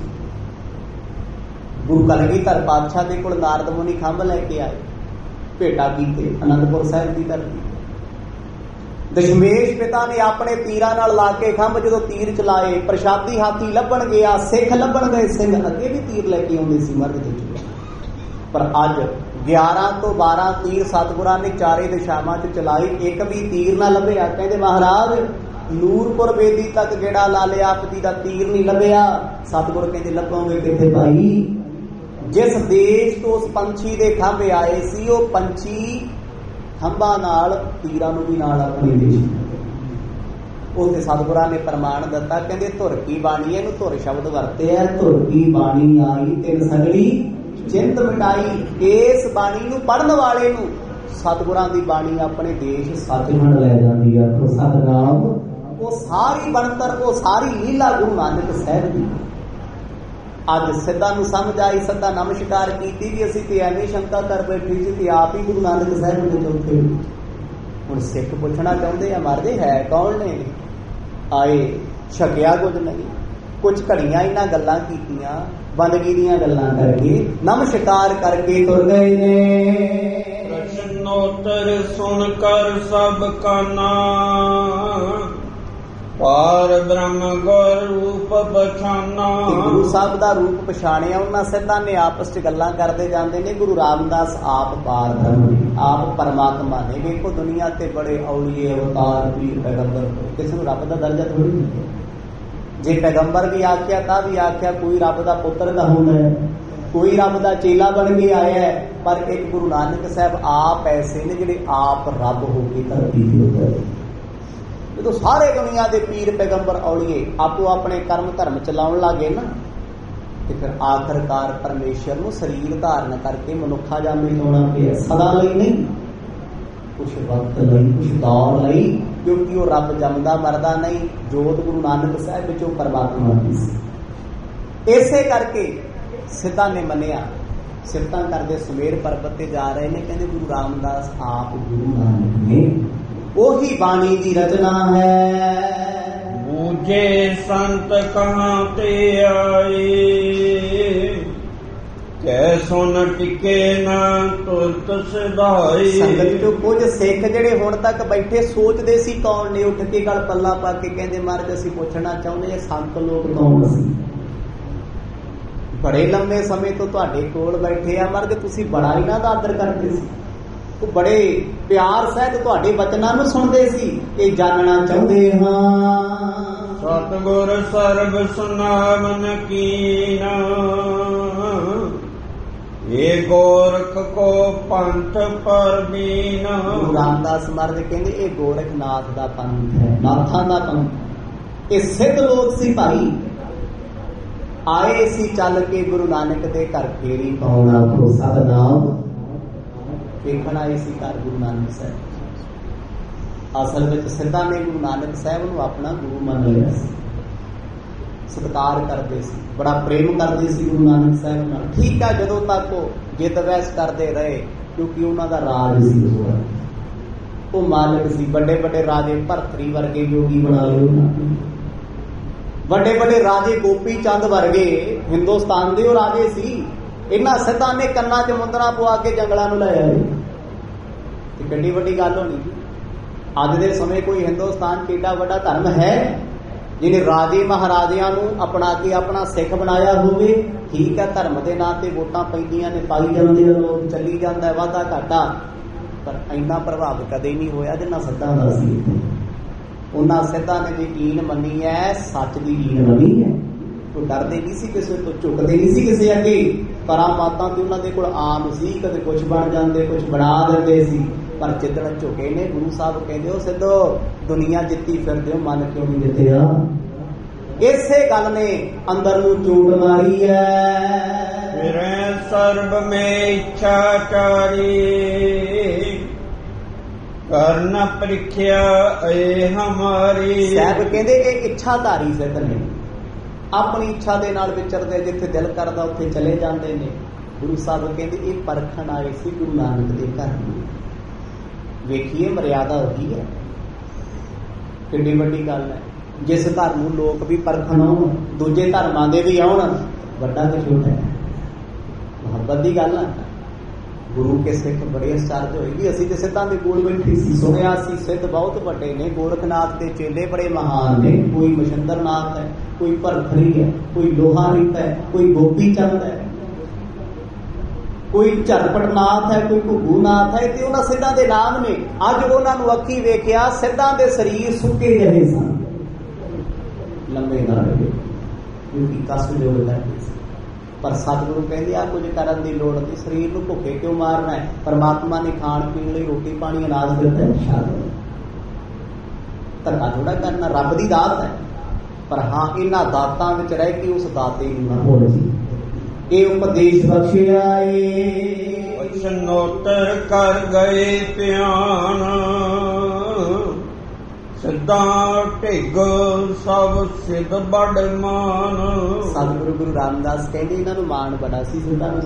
ਗੁਰੂ ਕਲਗੀਧਰ ਪਾਤਸ਼ਾਹ ਦੇ ਕੋਲ ਨਾਰਦ ਮੁਨੀ ਖੰਭ ਲੈ ਕੇ ਆਏ, ਭੇਟਾ ਕੀਤੇ ਅਨੰਦਪੁਰ ਸਾਹਿਬ ਦੀ ਧਰਤੀ ਦਸ਼ਮੇਸ਼ ਪਿਤਾ ਨੇ ਆਪਣੇ ਤੀਰਾਂ ਨਾਲ ਲਾ ਕੇ ਖੰਭ ਜਦੋਂ ਤੀਰ ਚਲਾਏ, ਪ੍ਰਸ਼ਾਦੀ ਹਾਥੀ ਲੱਭਣ ਗਿਆ, ਸਿੱਖ ਲੱਭਣ ਗਏ, ਸਿੰਘ ਅੱਗੇ ਵੀ ਤੀਰ ਲੈ ਕੇ ਆਉਂਦੇ ਸੀ ਮਰਦ ਦੇ ਪਰ ਅੱਜ 11 ਤੋਂ 12 ਤੀਰ ਸਤਗੁਰਾਂ ਨੇ ਚਾਰੇ ਦਿਸ਼ਾਵਾਂ 'ਚ ਚਲਾਈ ਇੱਕ ਵੀ ਤੀਰ ਨਾ ਲੱਭਿਆ। ਕਹਿੰਦੇ ਮਹਾਰਾਜ, ਨੂਰਪੁਰ ਬੇਦੀ ਤੱਕ ਜਿਹੜਾ ਲਾ ਲਿਆ, ਆਪ ਜੀ ਦਾ ਤੀਰ ਨਹੀਂ ਲੱਭਿਆ। ਸਤਗੁਰ ਕਹਿੰਦੇ, ਲੱਭੋਗੇ ਕਿੱਥੇ ਭਾਈ? ਜਿਸ ਦੇਸ਼ ਤੋਂ ਉਸ ਪੰਛੀ ਦੇ ਖੰਭ ਆਏ ਸੀ, ਉਹ ਪੰਛੀ ਖੰਭਾਂ ਨਾਲ ਤੀਰਾਂ ਨੂੰ ਵੀ ਨਾਲ ਆਪਣੇ ਦੇਸ਼ ਉਹਦੇ ਸਤਗੁਰਾਂ ਨੇ ਪ੍ਰਮਾਣ ਦਿੱਤਾ, ਕਹਿੰਦੇ, ਧੁਰ ਕੀ ਬਾਣੀ ਇਹਨੂੰ ਧੁਰ ਸ਼ਬਦ ਵਰਤਿਆ ਧੁਰ ਕੀ ਬਾਣੀ ਆਈ ਤੇ ਸਗਲੀ ਚਿੰਤ ਮਿਟਾਈ ਇਸ ਬਾਣੀ ਨੂੰ ਪੜਨ ਵਾਲੇ ਨੂੰ। ਸਤਗੁਰਾਂ ਦੀ ਬਾਣੀ ਆਪਣੇ ਦੇਸ਼ ਸੱਚਖੰਡ ਲੈ ਜਾਂਦੀ ਆ। ਤੋ ਸਤਨਾਮ, ਉਹ ਸਾਰੀ ਬਣਤਰ, ਉਹ ਸਾਰੀ ਲੀਲਾ ਗੁਰੂ ਨਾਨਕ ਸਾਹਿਬ ਦੀ। ਅੱਜ ਸਿੱਧਾ ਨੂੰ ਸਮਝ ਆਈ, ਸਿੱਧਾ ਨਮਸਕਾਰ ਕੀਤੀ ਵੀ ਅਸੀਂ ਤੇ ਐਵੇਂ ਸ਼ੰਕਾ ਕਰ ਬੈਠੀ ਸੀ ਤੇ ਆਪ ਹੀ ਗੁਰੂ ਨਾਨਕ ਸਾਹਿਬ ਦੇ ਚੌਥੇ ਹੁਣ ਸਿੱਖ ਪੁੱਛਣਾ ਚਾਹੁੰਦੇ ਆ, ਮਰਦੇ ਹੈ ਕੌਣ ਨੇ? ਆਏ, ਛਕਿਆ ਕੁਝ ਨਹੀਂ। ਕੁਝ ਘੜੀਆਂ ਇਹਨਾਂ ਗੱਲਾਂ ਕੀਤੀਆਂ ਬੰਦਗੀ ਦੀਆਂ ਗੱਲਾਂ ਕਰਕੇ ਨਮਸਕਾਰ ਕਰਕੇ ਤੁਰ ਗਏ ਨੇ। ਪ੍ਰਸ਼ਨੋਤਰ ਸੁਣ ਕਰ ਸਭ ਕਾਨਾ ਪਾਰ ਬ੍ਰਹਮ ਗੁਰ ਰੂਪ ਤੇ ਗੁਰੂ ਸਾਹਿਬ ਦਾ ਰੂਪ ਪਛਾਣਿਆ ਉਹਨਾਂ ਸਿੱਧਾਂ ਨੇ ਆਪਸ ਚ ਗੱਲਾਂ ਕਰਦੇ ਜਾਂਦੇ ਨੇ। ਗੁਰੂ ਰਾਮਦਾਸ ਆਪ ਪਾਰ ਬ੍ਰਹਮ ਆਪ ਪਰਮਾਤਮਾ ਨੇ। ਵੇਖੋ ਦੁਨੀਆ ਤੇ ਬੜੇ ਔਲੀਏ ਅਵਤਾਰ ਪੀਰ ਪੈਗੰਬਰ ਕਿਸੇ ਨੂੰ ਰੱਬ ਦਾ ਦਰਜਾ ਥੋੜੀ ਨਹੀਂ ਜੇ ਪੈਗੰਬਰ ਵੀ ਆਖਿਆ, ਤਾਂ ਵੀ ਆਖਿਆ, ਕੋਈ ਰੱਬ ਦਾ ਪੁੱਤਰ ਤਾਂ ਹੁੰਦਾ ਹੈ ਕੋਈ ਰੱਬ ਦਾ ਚੇਲਾ ਬਣ ਕੇ ਆਇਆ ਹੈ, ਪਰ ਇੱਕ ਗੁਰੂ ਨਾਨਕ ਸਾਹਿਬ ਆਪ ਐਸੇ ਨੇ ਜਿਹੜੇ ਆਪ ਰੱਬ ਹੋ ਕੇ ਧਰਤੀ ਤੇ ਉਤਰੇ। ਜਦੋਂ ਸਾਰੇ ਦੁਨੀਆ ਦੇ ਪੀਰ ਪੈਗੰਬਰ ਔਲੀਏ ਆਪੋ ਆਪਣੇ ਕਰਮ ਧਰਮ ਚਲਾਉਣ ਲੱਗੇ ਨਾ, ਤੇ ਫਿਰ ਆਖਰਕਾਰ ਪਰਮੇਸ਼ਰ ਨੂੰ ਸਰੀਰ ਧਾਰਨ ਕਰਕੇ ਮਨੁੱਖਾ ਜਾਂ ਲਾਉਣਾ ਪਿਆ। ਸਦਾ ਲਈ ਨਹੀਂ ਕੁਝ ਵਕਤ ਲਈ ਕੁਝ ਦੌਰ ਲਈ ਕਿਉਂਕਿ ਉਹ ਰੱਬ ਜੰਮਦਾ, ਮਰਦਾ ਨਹੀਂ, ਜੋਤ ਗੁਰੂ ਨਾਨਕ ਸਾਹਿਬ ਵਿੱਚੋਂ ਪਰਮਾਤਮਾ ਦੀ ਸੀ। ਇਸੇ ਕਰਕੇ ਸਿੱਧਾ ਨੇ ਮੰਨਿਆ ਸਿਫਤਾਂ ਕਰਦੇ ਸੁਮੇਰ ਪਰਬਤ ਤੇ ਜਾ ਰਹੇ ਨੇ, ਕਹਿੰਦੇ ਗੁਰੂ ਰਾਮਦਾਸ ਆਪ ਗੁਰੂ ਨਾਨਕ ਨੇ। ਉਹੀ ਬਾਣੀ ਦੀ ਰਚਨਾ ਹੈ। ਬੂਝੇ ਸੰਤ ਕਹਾਂ ਤੇ ਆਏ? ਕੈ ਸੁਨ ਟਿਕੇ ਨਾ ਤੁਰਤ ਸਦਾਈ ਸੰਗਤ ਚੋਂ ਕੁਝ ਸਿੱਖ ਜਿਹੜੇ ਹੁਣ ਤੱਕ ਬੈਠੇ ਸੋਚਦੇ ਸੀ ਕੌਣ ਨੇ ਉੱਠ ਕੇ ਗਲ ਪੱਲਾ ਪਾ ਕੇ ਕਹਿੰਦੇ ਮਹਾਰਾਜ ਅਸੀਂ ਪੁੱਛਣਾ ਚਾਹੁੰਦੇ ਹਾਂ ਸੰਤ ਲੋਕ ਕੌਣ ਸੀ? ਬੜੇ ਲੰਮੇ ਸਮੇਂ ਤੋਂ ਤੁਹਾਡੇ ਕੋਲ ਬੈਠੇ ਆ ਮਰਗ ਤੁਸੀਂ ਬੜਾ ਇਹਨਾਂ ਦਾ ਆਦਰ ਕਰਦੇ ਸੀ। ਉਹ ਬੜੇ ਪਿਆਰ ਸਹਿਤ ਤੁਹਾਡੇ ਬਚਨਾਂ ਨੂੰ ਸੁਣਦੇ ਸੀ ਇਹ ਜਾਣਨਾ ਚਾਹੁੰਦੇ ਹਾਂ ਸਤਿਗੁਰ ਸਰਬ ਸੁਨਾਮਨ ਕੀਨਾ। ਏ ਗੋਰਖ ਕੋ ਪੰਥ ਪਰਬੀਨ ਗੁਰੂ ਰਾਮਦਾਸ ਮਹਾਰਾਜ ਕਹਿੰਦੇ, ਇਹ ਗੋਰਖਨਾਥ ਦਾ ਪੰਥ ਹੈ, ਨਾਥਾਂ ਦਾ ਪੰਥ। ਇਹ ਸਿੱਧ ਲੋਕ ਸੀ ਭਾਈ। ਆਏ ਸੀ ਚੱਲ ਕੇ ਗੁਰੂ ਨਾਨਕ ਦੇ ਘਰ ਫੇਰੀ ਪਾਉਣਾ ਕੋ ਸਭ ਨਾਮ। ਆਏ ਸੀ ਘਰ ਗੁਰੂ ਨਾਨਕ ਸਾਹਿਬ। ਅਸਲ ਵਿੱਚ ਸਿੱਧਾ ਨੇ ਗੁਰੂ ਨਾਨਕ ਸਾਹਿਬ ਨੂੰ ਆਪਣਾ ਗੁਰੂ ਮੰਨ ਲਿਆ ਸੀ। ਸਤਿਕਾਰ ਕਰਦੇ ਸੀ, ਬੜਾ ਪ੍ਰੇਮ ਕਰਦੇ ਸੀ ਗੁਰੂ ਨਾਨਕ ਸਾਹਿਬ ਨਾਲ। ਠੀਕ ਆ ਜਦੋਂ ਤੱਕ ਉਹ ਜਿੱਤ ਵੈਸ ਕਰਦੇ ਰਹੇ, ਕਿਉਂਕਿ ਉਹਨਾਂ ਦਾ ਰਾਜ ਸੀ ਉਹ ਉਹ ਮਾਲਕ ਸੀ ਵੱਡੇ ਵੱਡੇ ਰਾਜੇ ਭਰਤਰੀ ਵਰਗੇ ਯੋਗੀ ਬਣਾ ਲਏ ਉਹਨਾਂ ਨੇ। ਵੱਡੇ ਵੱਡੇ ਰਾਜੇ ਗੋਪੀ ਚੰਦ ਵਰਗੇ ਹਿੰਦੁਸਤਾਨ ਦੇ ਉਹ ਰਾਜੇ ਸੀ। ਇਹਨਾਂ ਸਿੱਧਾਂ ਨੇ ਕੰਨਾਂ 'ਚ ਮੁੰਦਰਾ ਪਵਾ ਕੇ ਜੰਗਲਾਂ ਨੂੰ ਲੈ ਆਏ। ਤੇ ਕਿੰਨੀ ਵੱਡੀ ਗੱਲ ਹੋਣੀ ਅੱਜ ਦੇ ਸਮੇਂ ਕੋਈ ਹਿੰਦੁਸਤਾਨ 'ਚ ਏਡਾ ਵੱਡਾ ਧਰਮ ਹੈ ਜਿਹਨੇ ਰਾਜੇ ਮਹਾਰਾਜਿਆਂ ਨੂੰ ਆਪਣਾ ਕੇ ਆਪਣਾ ਸਿੱਖ ਬਣਾਇਆ ਹੋਵੇ, ਠੀਕ ਹੈ, ਧਰਮ ਦੇ ਨਾਂ ਤੇ ਵੋਟਾਂ ਪੈਂਦੀਆਂ ਨੇ, ਪਾਈ ਜਾਂਦੇ ਲੋਕ ਚੱਲੀ ਜਾਂਦਾ ਵਾਧਾ ਘਾਟਾ। ਪਰ ਇੰਨਾ ਪ੍ਰਭਾਵ ਕਦੇ ਨਹੀਂ ਹੋਇਆ ਜਿੰਨਾ ਸਿੱਧਾਂ ਦਾ ਸੀ। ਉਹਨਾਂ ਸਿੱਧਾਂ ਨੇ ਜੇ ਮੰਨੀ ਹੈ, ਸੱਚ ਦੀ ਈਨ ਮੰਨੀ ਹੈ। ਕੋਈ ਡਰਦੇ ਨਹੀਂ ਸੀ ਕਿਸੇ ਤੋਂ, ਝੁਕਦੇ ਨਹੀਂ ਸੀ ਕਿਸੇ ਅੱਗੇ। ਪਰਾਮਾਤਾਂ ਤੇ ਉਹਨਾਂ ਦੇ ਕੋਲ ਆਮ ਸੀ, ਕਦੇ ਕੁਝ ਬਣ ਜਾਂਦੇ ਕੁਝ ਬਣਾ ਦਿੰਦੇ ਸੀ। ਪਰ ਜਿੱਦਣ ਝੁਕੇ ਨੇ ਗੁਰੂ ਸਾਹਿਬ ਕਹਿੰਦੇ ਹੋ ਸਿੱਧੋ ਦੁਨੀਆ ਜਿੱਤੀ ਫਿਰਦੇ ਹੋ ਮਨ ਕਿਉਂ ਨਹੀਂ ਜਿੱਤਿਆ? ਇਸੇ ਗੱਲ ਨੇ ਅੰਦਰ ਨੂੰ ਚੂੜ ਮਾਰੀ ਹੈ ਫਿਰੈ ਸਰਬ ਮੇ ਇੱਛਾ ਚਾਰੀ ਕਰਨ ਪ੍ਰੀਖਿਆ ਏ ਹਮਾਰੀ। ਸਾਹਿਬ ਕਹਿੰਦੇ ਇਹ ਇੱਛਾਧਾਰੀ ਸਿੱਧ ਨੇ। ਆਪਣੀ ਇੱਛਾ ਦੇ ਨਾਲ ਵਿਚਰਦੇ ਜਿੱਥੇ ਦਿਲ ਕਰਦਾ ਉੱਥੇ ਚਲੇ ਜਾਂਦੇ ਨੇ। ਗੁਰੂ ਸਾਹਿਬ ਕਹਿੰਦੇ ਇਹ ਪਰਖਣ ਆਏ ਸੀ ਗੁਰੂ ਨਾਨਕ ਦੇ ਘਰ ਨੂੰ। ਵੇਖੀਏ, ਮਰਿਆਦਾ ਉਹੀ ਹੈ। ਕਿੰਨੀ ਵੱਡੀ ਗੱਲ ਹੈ। ਜਿਸ ਧਰਮ ਨੂੰ ਲੋਕ ਵੀ ਪਰਖਣ ਆਉਣ, ਦੂਜੇ ਧਰਮਾਂ ਦੇ ਵੀ ਆਉਣ, ਵੱਡਾ ਕਿ ਛੋਟਾ ਹੈ। ਮੁਹੱਬਤ ਦੀ ਗੱਲ ਹੈ ਗੁਰੂ ਕੇ ਸਿੱਖ ਬੜੇ ਅਚਰਜ ਹੋਏਗੀ ਅਸੀਂ ਤੇ ਸਿੱਧਾਂ ਦੇ ਕੋਲ ਬੈਠੇ ਸੀ। ਸੁਣਿਆ ਸੀ, ਸਿੱਧ ਬਹੁਤ ਵੱਡੇ ਨੇ। ਗੋਰਖਨਾਥ ਦੇ ਚੇਲੇ ਬੜੇ ਮਹਾਨ ਨੇ। ਕੋਈ ਮਸ਼ੰਦਰਨਾਥ ਹੈ, ਕੋਈ ਭਰਥਰੀ ਹੈ, ਕੋਈ ਲੋਹਾ ਰੀਤ ਹੈ, ਕੋਈ ਗੋਪੀ ਚੰਦ ਹੈ। ਕੋਈ ਝਰਪਟਨਾਥ ਹੈ, ਕੋਈ ਘੁੱਗੂਨਾਥ ਹੈ ਤੇ ਉਹਨਾਂ ਸਿੱਧਾਂ ਦੇ ਨਾਮ ਨੇ। ਅੱਜ ਉਹਨਾਂ ਨੂੰ ਅੱਖੀ ਵੇਖਿਆ, ਸਿੱਧਾਂ ਦੇ ਸਰੀਰ ਸੁੱਕੇ ਰਹੇ ਸਨ। ਲੰਬੇ ਨਾ ਰਹੇ। ਕਿਉਂਕਿ ਕਸ ਜੋੜ ਲੱਗੇ ਪਰ ਸਤਿਗੁਰੂ ਕਹਿੰਦੇ ਆ ਕੁਝ ਕਰਨ ਦੀ ਲੋੜ ਨਹੀਂ। ਸਰੀਰ ਨੂੰ ਭੁੱਖੇ ਕਿਉਂ ਮਾਰਨਾ ਹੈ? ਪਰਮਾਤਮਾ ਨੇ ਖਾਣ ਪੀਣ ਲਈ ਰੋਟੀ ਪਾਣੀ ਅਨਾਜ ਦਿੱਤਾ ਸ਼ਾਇਦ ਧੱਕਾ ਥੋੜਾ ਕਰਨਾ, ਰੱਬ ਦੀ ਦਾਤ ਹੈ। ਪਰ ਹਾਂ, ਇਹਨਾਂ ਦਾਤਾਂ ਵਿੱਚ ਰਹਿ ਕੇ ਉਸ ਦਾਤੇ ਨੂੰ ਨਾ ਭੁੱਲ ਜੀ ਇਹ ਉਪਦੇਸ਼ ਬਖਸ਼ਿਆ ਏ। ਵਚਨੋਤਰ ਕਰ ਗਏ ਧਿਆਨ। ਸਿੱਧਾ ਢਿੱਗ ਸਭ ਸਿੱਧ ਬੜ ਮਾਨ। ਸਤਿਗੁਰੂ ਗੁਰੂ ਰਾਮਦਾਸ ਕਹਿੰਦੇ ਇਹਨਾਂ ਨੂੰ ਮਾਣ ਬੜਾ ਸੀ ਸਿੱਧਾ ਨੂੰ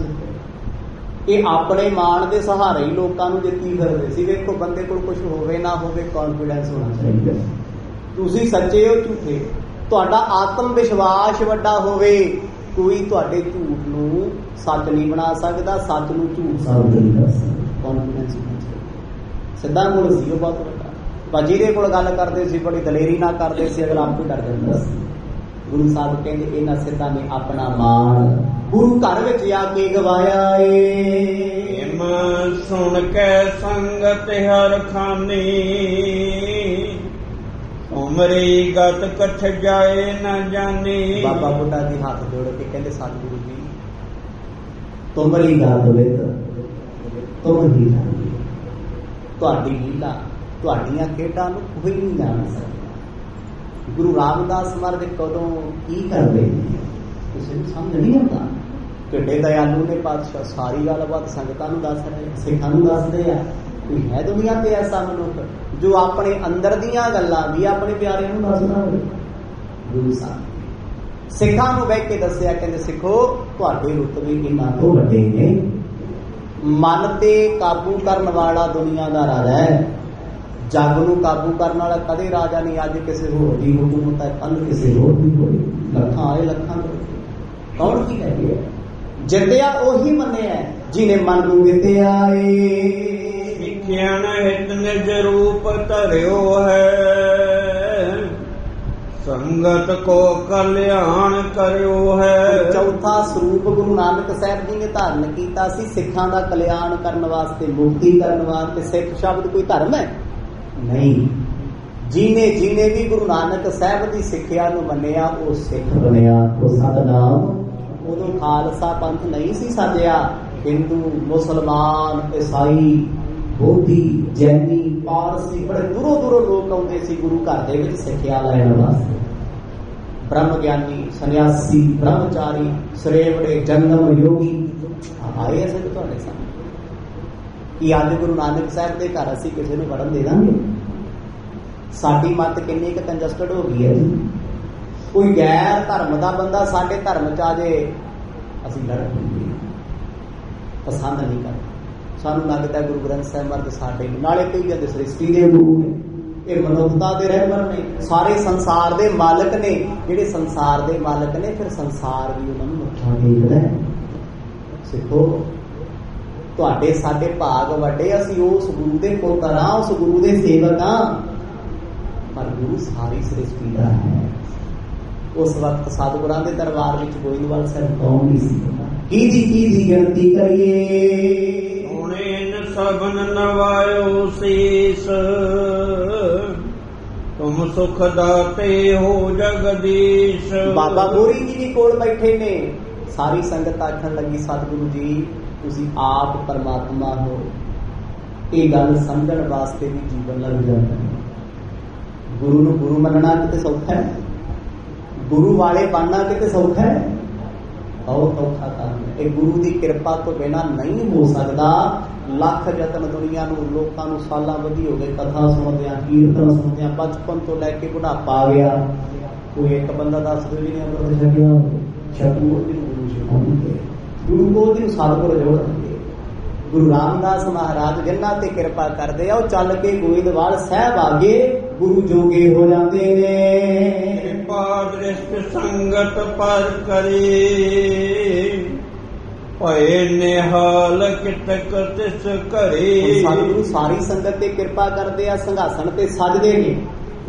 ਇਹ ਆਪਣੇ ਮਾਣ ਦੇ ਸਹਾਰੇ ਹੀ ਲੋਕਾਂ ਨੂੰ ਜਿੱਤੀ ਫਿਰਦੇ ਸੀ ਵੇਖੋ ਬੰਦੇ ਕੋਲ ਕੁਝ ਹੋਵੇ ਨਾ ਹੋਵੇ ਕੌਨਫੀਡੈਂਸ ਹੋਣਾ ਚਾਹੀਦਾ। ਤੁਸੀਂ ਸੱਚੇ ਹੋ ਝੂਠੇ। ਤੁਹਾਡਾ ਆਤਮ ਵਿਸ਼ਵਾਸ ਵੱਡਾ ਹੋਵੇ। ਕੋਈ ਤੁਹਾਡੇ ਝੂਠ ਨੂੰ ਸੱਚ ਨਹੀਂ ਬਣਾ ਸਕਦਾ ਸੱਚ ਨੂੰ ਝੂਠ ਸਾਬਤ ਨਹੀਂ ਕਰ ਸਕਦਾ। ਕੌਨਫੀਡੈਂਸ ਸਿੱਧਾ ਗੁਣ ਸੀ ਉਹ ਬਹੁਤ ਵੱਡਾ। ਜਿਹਦੇ ਕੋਲ ਗੱਲ ਕਰਦੇ ਸੀ ਬੜੀ ਦਲੇਰੀ ਨਾਲ ਕਰਦੇ ਸੀ ਅਗਲਾ ਆਪ ਹੀ ਡਰ ਜਾਂਦਾ ਸੀ। ਗੁਰੂ ਸਾਹਿਬ ਕਹਿੰਦੇ ਇਹਨਾਂ ਸਿੱਧਾਂ ਨੇ ਆਪਣਾ ਮਾਣ ਗੁਰੂ ਘਰ ਵਿੱਚ ਆ ਕੇ ਗਵਾਇਆ ਏ। ਹਿਮ ਸੁਣ ਕੇ ਸੰਗਤ ਹਰ ਖਾਨੀ। ਉਮਰੀ ਗਤ ਕਠ ਜਾਏ ਨ ਜਾਣੀ। ਬਾਬਾ ਬੁੱਢਾ ਜੀ ਹੱਥ ਜੋੜ ਕੇ ਕਹਿੰਦੇ, ਸਤਿਗੁਰੂ ਜੀ ਤੁਮਰੀ ਦਾਤ ਵਿਤ ਤੁਮ ਹੀ ਜਾਣਦੇ ਤੁਹਾਡੀ ਲੀਲਾ, ਤੁਹਾਡੀਆਂ ਖੇਡਾਂ ਨੂੰ ਕੋਈ ਨਹੀਂ ਜਾਣ ਸਕਦਾ। ਗੁਰੂ ਰਾਮਦਾਸ ਮਹਾਰਾਜ ਕਦੋਂ ਕੀ ਕਰਦੇ ਕਿਸੇ ਨੂੰ ਸਮਝ ਨਹੀਂ ਆਉਂਦਾ। ਢਿੱਡੇ ਦਇਆਲੂ ਨੇ ਪਾਤਸ਼ਾਹ, ਸਾਰੀ ਗੱਲਬਾਤ ਸੰਗਤਾਂ ਨੂੰ ਦੱਸ ਰਹੇ ਸਿੱਖਾਂ ਨੂੰ ਦੱਸਦੇ ਆ। ਕੋਈ ਹੈ ਦੁਨੀਆ ਤੇ ਐਸਾ ਮਨੁੱਖ ਜੋ ਆਪਣੇ ਅੰਦਰ ਦੀਆਂ ਗੱਲਾਂ ਵੀ ਆਪਣੇ ਪਿਆਰੇ ਨੂੰ ਦੱਸਦਾ ਹੋਵੇ। ਗੁਰੂ ਸਾਹਿਬ। ਸਿੱਖਾਂ ਨੂੰ ਬਹਿ ਕੇ ਦੱਸਿਆ, ਕਹਿੰਦੇ ਸਿੱਖੋ, ਤੁਹਾਡੇ ਰੁਤਬੇ ਇਹਨਾਂ ਤੋਂ ਵੱਡੇ ਨੇ। ਮਨ ਤੇ ਕਾਬੂ ਕਰਨ ਵਾਲਾ ਦੁਨੀਆ ਦਾ ਰਾਜਾ ਹੈ। ਜੱਗ ਨੂੰ ਕਾਬੂ ਕਰਨ ਵਾਲਾ ਕਦੇ ਰਾਜਾ ਨਹੀਂ, ਅੱਜ ਕਿਸੇ ਹੋਰ ਦੀ ਹੁਕੂਮਤ ਹੈ ਕੱਲ ਕਿਸੇ ਹੋਰ ਦੀ ਹੋਈ ਲੱਖਾਂ ਆਏ ਲੱਖਾਂ ਗਏ ਕੌਣ ਕੀ ਕਹਿ ਜਿੱਤਿਆ ਉਹੀ ਮੰਨਿਆ ਜਿਨੇ ਮਨ ਨੂੰ ਜਿੱਤਿਆ ਏ ਸਿੱਖਿਆਨ ਹਿਤ ਨਿਜ ਰੂਪ ਧਰਿਓ ਹੈ। ਸੰਗਤ ਕੋ ਕਲਿਆਣ ਕਰਿਓ ਹੈ। ਚੌਥਾ ਸਰੂਪ ਗੁਰੂ ਨਾਨਕ ਸਾਹਿਬ ਜੀ ਨੇ ਧਾਰਨ ਕੀਤਾ ਸੀ, ਸਿੱਖਾਂ ਦਾ ਕਲਿਆਣ ਕਰਨ ਵਾਸਤੇ, ਮੁਕਤੀ ਕਰਨ ਵਾਸਤੇ। ਸਿੱਖ ਸ਼ਬਦ ਕੋਈ ਧਰਮ ਹੈ? ਨਹੀਂ। ਜਿਨੇ ਜਿਨੇ ਵੀ ਗੁਰੂ ਨਾਨਕ ਸਾਹਿਬ ਦੀ ਸਿੱਖਿਆ ਨੂੰ ਮੰਨਿਆ, ਉਹ ਸਿੱਖ ਬਣਿਆ। ਉਹ ਸਤਨਾਮ। ਉਦੋਂ ਖਾਲਸਾ ਪੰਥ ਨਹੀਂ ਸੀ ਸਾਜਿਆ ਹਿੰਦੂ, ਮੁਸਲਮਾਨ, ਈਸਾਈ ਬੋਧੀ, ਜੈਨੀ, ਪਾਰਸੀ, ਬੜੇ ਦੂਰੋਂ ਦੂਰੋਂ ਲੋਕ ਆਉਂਦੇ ਸੀ ਗੁਰੂ ਘਰ ਦੇ ਵਿੱਚ ਸਿੱਖਿਆ ਲੈਣ ਵਾਸਤੇ। ਬ੍ਰਹਮ ਗਿਆਨੀ ਸੰਨਿਆਸੀ, ਬ੍ਰਹਮਚਾਰੀ, ਸਰੇਵੜੇ, ਜੰਗਮ ਯੋਗੀ ਆਏ ਅਸੇ ਤੁਹਾਡੇ ਸਾਹਮਣੇ। ਕੀ ਅੱਜ ਗੁਰੂ ਨਾਨਕ ਸਾਹਿਬ ਦੇ ਘਰ ਅਸੀਂ ਕਿਸੇ ਨੂੰ ਵੜਨ ਦੇ ਦਾਂਗੇ? ਸਾਡੀ ਮੱਤ ਕਿੰਨੀ ਕੁ ਕੰਜਸਟਡ ਹੋ ਗਈ ਹੈ ਜੀ। ਕੋਈ ਗੈਰ ਧਰਮ ਦਾ ਬੰਦਾ ਸਾਡੇ ਧਰਮ ਚ ਆ ਜੇ, ਅਸੀਂ ਲੜ ਪਸੰਦ ਨਹੀਂ ਕਰਦੇ। ਸਾਨੂੰ ਲੱਗਦਾ ਗੁਰੂ ਗ੍ਰੰਥ ਸਾਹਿਬ ਮਰਦ ਸਾਡੇ ਨੇ। ਨਾਲੇ ਕਈ ਜਾਂਦੇ ਸ੍ਰਿਸ਼ਟੀ ਦੇ ਗੁਰੂ ਨੇ, ਇਹ ਮਨੁੱਖਤਾ ਦੇ ਰਹਿਬਰ ਨੇ। ਸਾਰੇ ਸੰਸਾਰ ਦੇ ਮਾਲਕ ਨੇ। ਜਿਹੜੇ ਸੰਸਾਰ ਦੇ ਮਾਲਕ ਨੇ, ਫਿਰ ਸੰਸਾਰ ਵੀ ਉਹਨਾਂ ਨੂੰ ਮੱਥਾ ਟੇਕਦਾ ਸਿੱਖੋ, ਤੁਹਾਡੇ ਸਾਡੇ ਭਾਗ ਵੱਡੇ, ਅਸੀਂ ਉਸ ਗੁਰੂ ਦੇ ਪੁੱਤਰ ਹਾਂ ਉਸ ਗੁਰੂ ਦੇ ਸੇਵਕ ਹਾਂ। ਪਰ ਗੁਰੂ ਸਾਰੀ ਸ੍ਰਿਸ਼ਟੀ ਦਾ ਹੈ ਉਸ ਵਕਤ ਸਤਿਗੁਰਾਂ ਦੇ ਦਰਬਾਰ ਵਿੱਚ ਗੋਇੰਦਵਾਲ ਸਾਹਿਬ ਕੌਣ ਨਹੀਂ ਸੀ? ਕੀ ਜੀ ਕੀ ਦੀ ਗਿਣਤੀ ਕਰੀਏ? ਸਭਨ ਨਵਾਇਓ ਸੀਸ। ਤੁਮ ਸੁਖ ਦਾਤੇ ਹੋ ਜਗਦੀਸ਼। ਬਾਬਾ ਗੋਰੀ ਜੀ ਵੀ ਕੋਲ ਬੈਠੇ ਨੇ। ਸਾਰੀ ਸੰਗਤ ਆਖਣ ਲੱਗੀ, ਸਤਿਗੁਰੂ ਜੀ, ਤੁਸੀਂ ਆਪ ਪਰਮਾਤਮਾ ਹੋ। ਇਹ ਗੱਲ ਸਮਝਣ ਵਾਸਤੇ ਵੀ ਜੀਵਨ ਲੱਗ ਜਾਂਦਾ ਹੈ। ਗੁਰੂ ਨੂੰ ਗੁਰੂ ਮੰਨਣਾ ਕਿਤੇ ਸੌਖਾ ਹੈ? ਗੁਰੂ ਵਾਲੇ ਬਣਨਾ ਕਿਤੇ ਸੌਖਾ ਹੈ? ਬਹੁਤ ਔਖਾ ਕੰਮ ਹੈ। ਇਹ ਗੁਰੂ ਦੀ ਕਿਰਪਾ ਤੋਂ ਬਿਨਾ ਨਹੀਂ ਹੋ ਸਕਦਾ। ਲੱਖ ਯਤਨ ਦੁਨੀਆ ਨੂੰ, ਲੋਕਾਂ ਨੂੰ ਸਾਲਾਂ ਵਧੀ ਹੋ ਗਏ, ਕਥਾ ਸੁਣਦਿਆਂ, ਕੀਰਤਨ ਸੁਣਦਿਆਂ, ਬਚਪਨ ਤੋਂ ਲੈ ਕੇ ਬੁਢਾਪਾ ਆ ਗਿਆ। ਕੋਈ ਇੱਕ ਬੰਦਾ ਦੱਸ ਦੇ ਵੀ ਨਹੀਂ ਅੰਮ੍ਰਿਤ ਛਕਿਆ ਛਕੂ ਉਹਦੀ ਨੂੰ ਗੁਰੂ ਛਕਾਉਂਦੇ ਗੁਰੂ ਗੋਦੀ ਨੂੰ ਸਤਿਗੁਰ ਗੁਰੂ ਰਾਮਦਾਸ ਮਹਾਰਾਜ ਜਿਨ੍ਹਾਂ ਤੇ ਕਿਰਪਾ ਕਰਦੇ ਆ, ਉਹ ਚੱਲ ਕੇ ਗੋਇੰਦਵਾਲ ਸਾਹਿਬ ਆਗੇ ਗੁਰੂ ਜੋਗੇ ਹੋ ਜਾਂਦੇ ਨੇ। ਕਿਰਪਾ ਦ੍ਰਿਸ਼ਟ ਸੰਗਤ ਪਰ ਕਰੀ। ਭਏ ਨਿਹਾਲ ਕਿਤਕ ਤਿਸ ਘਰੇ ਸਤਿਗੁਰੂ ਸਾਰੀ ਸੰਗਤ ਤੇ ਕਿਰਪਾ ਕਰਦੇ ਆ, ਸੰਘਾਸਣ ਤੇ ਸਜਦੇ ਨੇ।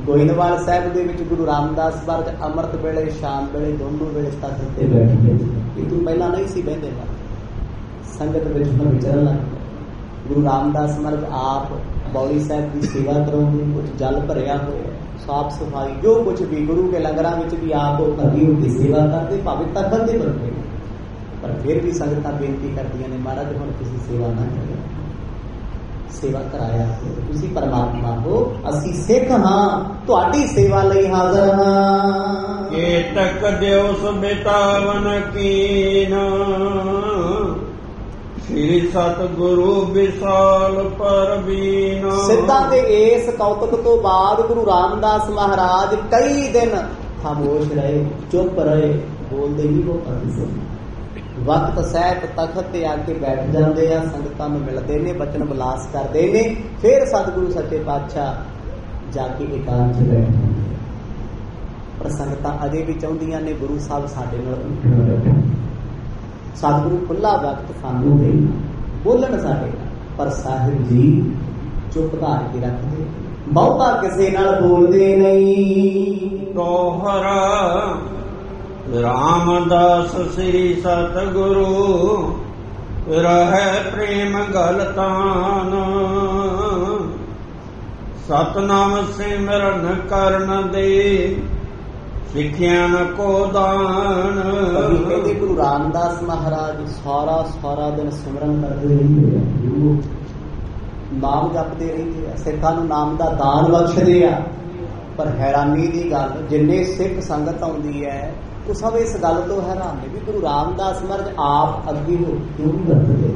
ਗੋਇੰਦਵਾਲ ਸਾਹਿਬ ਦੇ ਵਿੱਚ ਗੁਰੂ ਰਾਮਦਾਸ ਵਰਗ ਅੰਮ੍ਰਿਤ ਵੇਲੇ, ਸ਼ਾਮ ਵੇਲੇ ਦੋਨੋਂ ਵੇਲੇ ਤਖਤ ਤੇ ਬੈਠਦੇ ਇਹ ਤੂੰ ਪਹਿਲਾਂ ਨਹੀਂ ਸੀ ਬਹਿੰਦੇ ਸੰਗਤ ਵਿੱਚ ਹੁਣ ਵਿਚਰਨ ਲੱਗ ਗੁਰੂ ਰਾਮਦਾਸ ਮਰਗ ਆਪ ਬੌਲੀ ਸਾਹਿਬ ਦੀ ਸੇਵਾ ਕਰਾਉਂਦੇ, ਕੁਝ ਜਲ ਭਰਿਆ ਹੋਇਆ ਸਾਫ਼ ਸਫ਼ਾਈ, ਜੋ ਕੁਝ ਵੀ ਗੁਰੂ ਕੇ ਲੰਗਰਾਂ ਵਿੱਚ ਵੀ ਆਪ ਉਹ ਕਰਦੀ ਹੁੰਦੀ, ਸੇਵਾ ਕਰਦੇ, ਭਾਵੇਂ ਤਖਤ ਤੇ ਬੈਠੇ ਪਰ ਫਿਰ ਵੀ ਸੰਗਤਾਂ ਬੇਨਤੀ ਕਰਦੀਆਂ ਨੇ ਮਹਾਰਾਜ ਹੁਣ ਤੁਸੀਂ ਸੇਵਾ ਨਾ ਕਰਿਓ। ਸੇਵਾ ਕਰਾਇਆ ਕਰੋ। ਤੁਸੀਂ ਪਰਮਾਤਮਾ ਹੋ ਅਸੀਂ ਸਿੱਖ ਹਾਂ। ਤੁਹਾਡੀ ਸੇਵਾ ਲਈ ਹਾਜ਼ਰ ਹਾਂ। ਕੇਤਕ ਦਿਓ ਸੁਬਿਤਾਵਨ ਕੀਨ। ਸ੍ਰੀ ਸਤ ਗੁਰੂ ਵਿਸਾਲ ਪਰਬੀਨ। ਸਿੱਧਾ ਤੇ ਇਸ ਕੌਤਕ ਤੋਂ ਬਾਅਦ ਗੁਰੂ ਰਾਮਦਾਸ ਮਹਾਰਾਜ ਕਈ ਦਿਨ ਖਾਮੋਸ਼ ਰਹੇ ਚੁੱਪ ਰਹੇ ਬੋਲਦੇ ਨਹੀਂ ਉਹ ਕਰਦੇ ਵਕਤ ਸਾਹਿਬ ਤਖਤ ਤੇ ਆ ਕੇ ਬੈਠ ਜਾਂਦੇ ਆ, ਸੰਗਤਾਂ ਨੂੰ ਮਿਲਦੇ ਨੇ, ਬਚਨ ਬਲਾਸ ਕਰਦੇ ਨੇ, ਫਿਰ ਸਤਿਗੁਰੂ ਸੱਚੇ ਪਾਤਸ਼ਾਹ ਜਾ ਕੇ ਇਕਾਂਤ ਚ ਬੈਠ ਪਰ ਸੰਗਤਾਂ ਅਜੇ ਵੀ ਚਾਹੁੰਦੀਆਂ ਨੇ ਗੁਰੂ ਸਾਹਿਬ ਸਾਡੇ ਨਾਲ ਉੱਠਣ ਸਤਿਗੁਰੂ ਖੁੱਲਾ ਵਕਤ ਸਾਨੂੰ ਦੇ, ਬੋਲਣ ਸਾਡੇ ਨਾਲ, ਪਰ ਸਾਹਿਬ ਜੀ ਚੁੱਪ ਧਾਰ ਕੇ ਰੱਖਦੇ ਬਹੁਤਾ ਕਿਸੇ ਨਾਲ ਬੋਲਦੇ ਨਹੀਂ। ਤੋਹਰਾ ਰਾਮਦਾਸ ਸ੍ਰੀ ਸਤਗੁਰੂ, ਰਹਿ ਪ੍ਰੇਮ ਗਲਤਾਨ ਸਤਨਾਮ ਸਿਮਰਨ ਕਰਨ ਦੇ ਸਿੱਖਿਆ ਕੋ ਦਾਨ। ਕਵੀ ਕਹਿੰਦੇ ਗੁਰੂ ਰਾਮਦਾਸ ਮਹਾਰਾਜ ਸਾਰਾ ਸਾਰਾ ਦਿਨ ਸਿਮਰਨ ਕਰਦੇ ਰਹਿੰਦੇ ਆ। ਨਾਮ ਜਪਦੇ ਰਹਿੰਦੇ ਆ। ਸਿੱਖਾਂ ਨੂੰ ਨਾਮ ਦਾ ਦਾਨ ਬਖਸ਼ਦੇ ਆ। ਪਰ ਹੈਰਾਨੀ ਦੀ ਗੱਲ, ਜਿੰਨੇ ਸਿੱਖ ਸੰਗਤ ਆਉਂਦੀ ਹੈ ਉਹ ਸਭ ਇਸ ਗੱਲ ਤੋਂ ਹੈਰਾਨ ਨੇ ਵੀ ਗੁਰੂ ਰਾਮਦਾਸ ਮਹਾਰਾਜ ਆਪ ਅੱਗੇ ਹੋ ਕੇ ਕਿਉਂ ਨਹੀਂ ਵਰਤਦੇ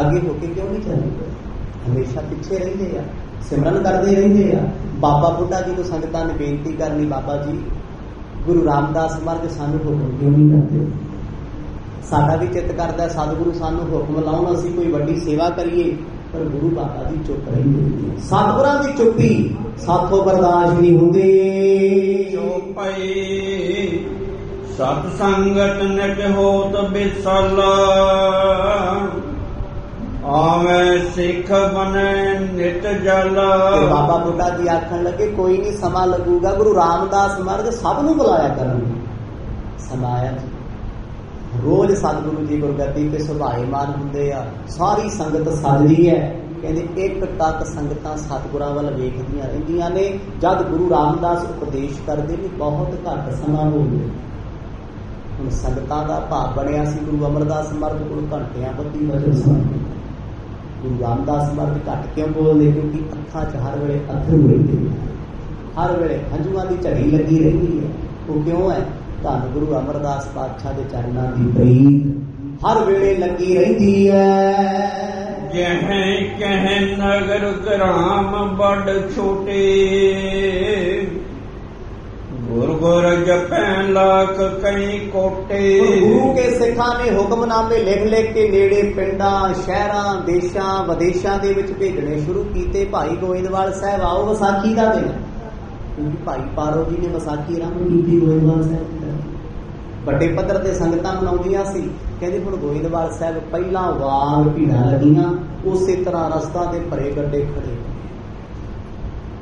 ਅੱਗੇ ਹੋ ਕੇ ਕਿਉਂ ਨਹੀਂ ਚੱਲਦੇ ਹਮੇਸ਼ਾ ਪਿੱਛੇ ਰਹਿੰਦੇ ਆ ਸਿਮਰਨ ਕਰਦੇ ਰਹਿੰਦੇ ਆ ਬਾਬਾ ਬੁੱਢਾ ਜੀ ਨੂੰ ਸੰਗਤਾਂ ਨੇ ਬੇਨਤੀ ਕਰਨੀ ਬਾਬਾ ਜੀ ਗੁਰੂ ਰਾਮਦਾਸ ਮਹਾਰਾਜ ਸਾਨੂੰ ਹੁਕਮ ਕਿਉਂ ਨਹੀਂ ਕਰਦੇ ਸਾਡਾ ਵੀ ਚਿੱਤ ਕਰਦਾ ਸਤਿਗੁਰੂ ਸਾਨੂੰ ਹੁਕਮ ਲਾਉਣ ਅਸੀਂ ਕੋਈ ਵੱਡੀ ਸੇਵਾ ਕਰੀਏ ਪਰ ਗੁਰੂ ਬਾਬਾ ਜੀ ਚੁੱਪ ਰਹਿੰਦੇ ਸਤਿਗੁਰਾਂ ਦੀ ਚੁੱਪੀ ਸਾਥੋਂ ਬਰਦਾਸ਼ਤ ਨਹੀਂ ਹੁੰਦੀ। ਚੋਪਈ ਸਤ ਸੰਗਤ ਨਿਤ ਹੋਤ ਬਿਸਲਾ ਆਵੇਂ ਸਿੱਖ ਬਨੇ ਨਿਤ ਜਲ। ਤੇ ਬਾਬਾ ਬੁੱਢਾ ਜੀ ਆਖਣ ਲੱਗੇ ਕੋਈ ਨਹੀਂ ਸਮਾਂ ਲੱਗੂਗਾ ਗੁਰੂ ਰਾਮਦਾਸ ਮਹਾਰਾਜ ਸਭ ਨੂੰ ਬੁਲਾਇਆ ਕਰਨਗੇ। ਸਮਾਇਆ ਜੀ। ਰੋਜ਼ ਸਤਿਗੁਰੂ ਜੀ ਗੁਰਗੱਦੀ ਤੇ ਸੁਭਾਏਮਾਨ ਹੁੰਦੇ ਆ, ਸਾਰੀ ਸੰਗਤ ਸਜਦੀ ਹੈ। ਕਹਿੰਦੇ ਇੱਕ ਤੱਕ ਸੰਗਤਾਂ ਸਤਿਗੁਰਾਂ ਵੱਲ ਵੇਖਦੀਆਂ ਰਹਿੰਦੀਆਂ ਨੇ। ਜਦ ਗੁਰੂ ਰਾਮਦਾਸ ਉਪਦੇਸ਼ ਕਰਦੇ ਨੇ, ਬਹੁਤ ਘੱਟ ਸਮਾਂ ਹੋ ਗਿਆ ਹੁਣ ਸੰਗਤਾਂ ਦਾ ਭਾਵ ਬਣਿਆ ਸੀ ਗੁਰੂ ਅਮਰਦਾਸ ਮਰਦ ਕੋਲ ਘੰਟਿਆਂ ਬੱਤੀ ਵਜੇ ਸਮਾਂ। ਗੁਰੂ ਰਾਮਦਾਸ ਮਰਦ ਘੱਟ ਕਿਉਂ ਬੋਲਦੇ? ਕਿਉਂਕਿ ਅੱਖਾਂ 'ਚ ਹਰ ਵੇਲੇ ਅੱਥਰੂ ਰਹਿੰਦੇ ਨੇ। ਹਰ ਵੇਲੇ ਹੰਝੂਆਂ ਦੀ ਝੜੀ ਲੱਗੀ ਰਹਿੰਦੀ ਹੈ। ਉਹ ਕਿਉਂ ਹੈ? ਧੰਨ ਗੁਰੂ ਅਮਰਦਾਸ ਪਾਤਸ਼ਾਹ ਦੇ ਚਰਨਾਂ ਦੀ ਪ੍ਰੀਤ ਹਰ ਵੇਲੇ ਲੱਗੀ ਰਹਿੰਦੀ ਹੈ ਜਹ ਕਹਿ ਨਗਰ ਗ੍ਰਾਮ ਬੜ ਛੋਟੇ। ਗੁਰ ਗੁਰ ਜਪੈ ਲੱਖ ਕਈ ਕੋਟੇ। ਗੁਰੂ ਕੇ ਸਿੱਖਾਂ ਨੇ ਹੁਕਮਨਾਮੇ ਲਿਖ ਲਿਖ ਕੇ ਨੇੜੇ ਪਿੰਡਾਂ ਸ਼ਹਿਰਾਂ ਦੇਸ਼ਾਂ ਵਿਦੇਸ਼ਾਂ ਦੇ ਵਿੱਚ ਭੇਜਣੇ ਸ਼ੁਰੂ ਕੀਤੇ। ਭਾਈ ਗੋਇੰਦਵਾਲ ਸਾਹਿਬ ਆਓ ਵਿਸਾਖੀ ਦਾ ਦਿਨ। ਭਾਈ ਪਾਰੋ ਜੀ ਨੇ ਵਿਸਾਖੀ ਆਰੰਭ ਕੀਤੀ ਗੋਇੰਦਵਾਲ ਸਾਹਿਬ। ਵੱਡੇ ਪੱਧਰ ਤੇ ਸੰਗਤਾਂ ਮਨਾਉਂਦੀਆਂ ਸੀ। ਕਹਿੰਦੇ ਹੁਣ ਗੋਇੰਦਵਾਲ ਸਾਹਿਬ ਪਹਿਲਾਂ ਵਾਰ ਭੀੜਾਂ ਲੱਗੀਆਂ, ਉਸੇ ਤਰ੍ਹਾਂ ਰਸਤਾ ਤੇ ਭਰੇ ਗੱਡੇ ਖੜੇ।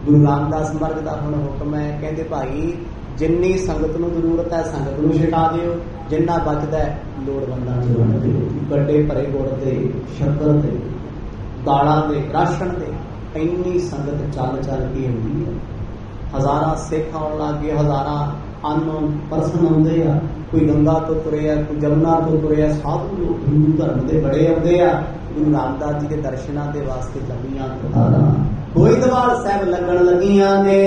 ਗੁਰੂ ਰਾਮਦਾਸ ਮਹਾਰਾਜ ਦਾ ਹੁਣ ਹੁਕਮ ਹੈ, ਕਹਿੰਦੇ ਭਾਈ, ਜਿੰਨੀ ਸੰਗਤ ਨੂੰ ਜ਼ਰੂਰਤ ਹੈ, ਸੰਗਤ ਨੂੰ ਛਕਾ ਦਿਓ। ਜਿੰਨਾ ਬਚਦਾ ਲੋੜਵੰਦਾਂ ਨੂੰ ਵੰਡ ਦਿਓ। ਗੱਡੇ ਭਰੇ ਗੁੜ ਦੇ ਸ਼ੱਕਰ ਦੇ ਦਾਲਾਂ ਦੇ ਰਾਸ਼ਨ ਤੇ, ਇੰਨੀ ਸੰਗਤ ਚੱਲ ਚੱਲ ਕੇ ਹੁੰਦੀ ਹੈ। ਹਜ਼ਾਰਾਂ ਸਿੱਖ ਆਉਣ ਲੱਗੇ ਹਜ਼ਾਰਾਂ ਅਨਨੋਨ ਪਰਸਨ ਆਉਂਦੇ ਆ ਕੋਈ ਗੰਗਾ ਤੋਂ ਤੁਰਿਆ ਕੋਈ ਜਮਨਾ ਤੋਂ ਤੁਰਿਆ ਸਾਧੂ ਲੋਕ ਹਿੰਦੂ ਧਰਮ ਦੇ ਬੜੇ ਆਉਂਦੇ ਆ ਗੁਰੂ ਰਾਮਦਾਸ ਜੀ ਦੇ ਦਰਸ਼ਨਾਂ ਦੇ ਵਾਸਤੇ ਲੰਮੀਆਂ ਕਤਾਰਾਂ ਗੋਇੰਦਵਾਲ ਸਾਹਿਬ ਲੱਗਣ ਲੱਗੀਆਂ ਨੇ।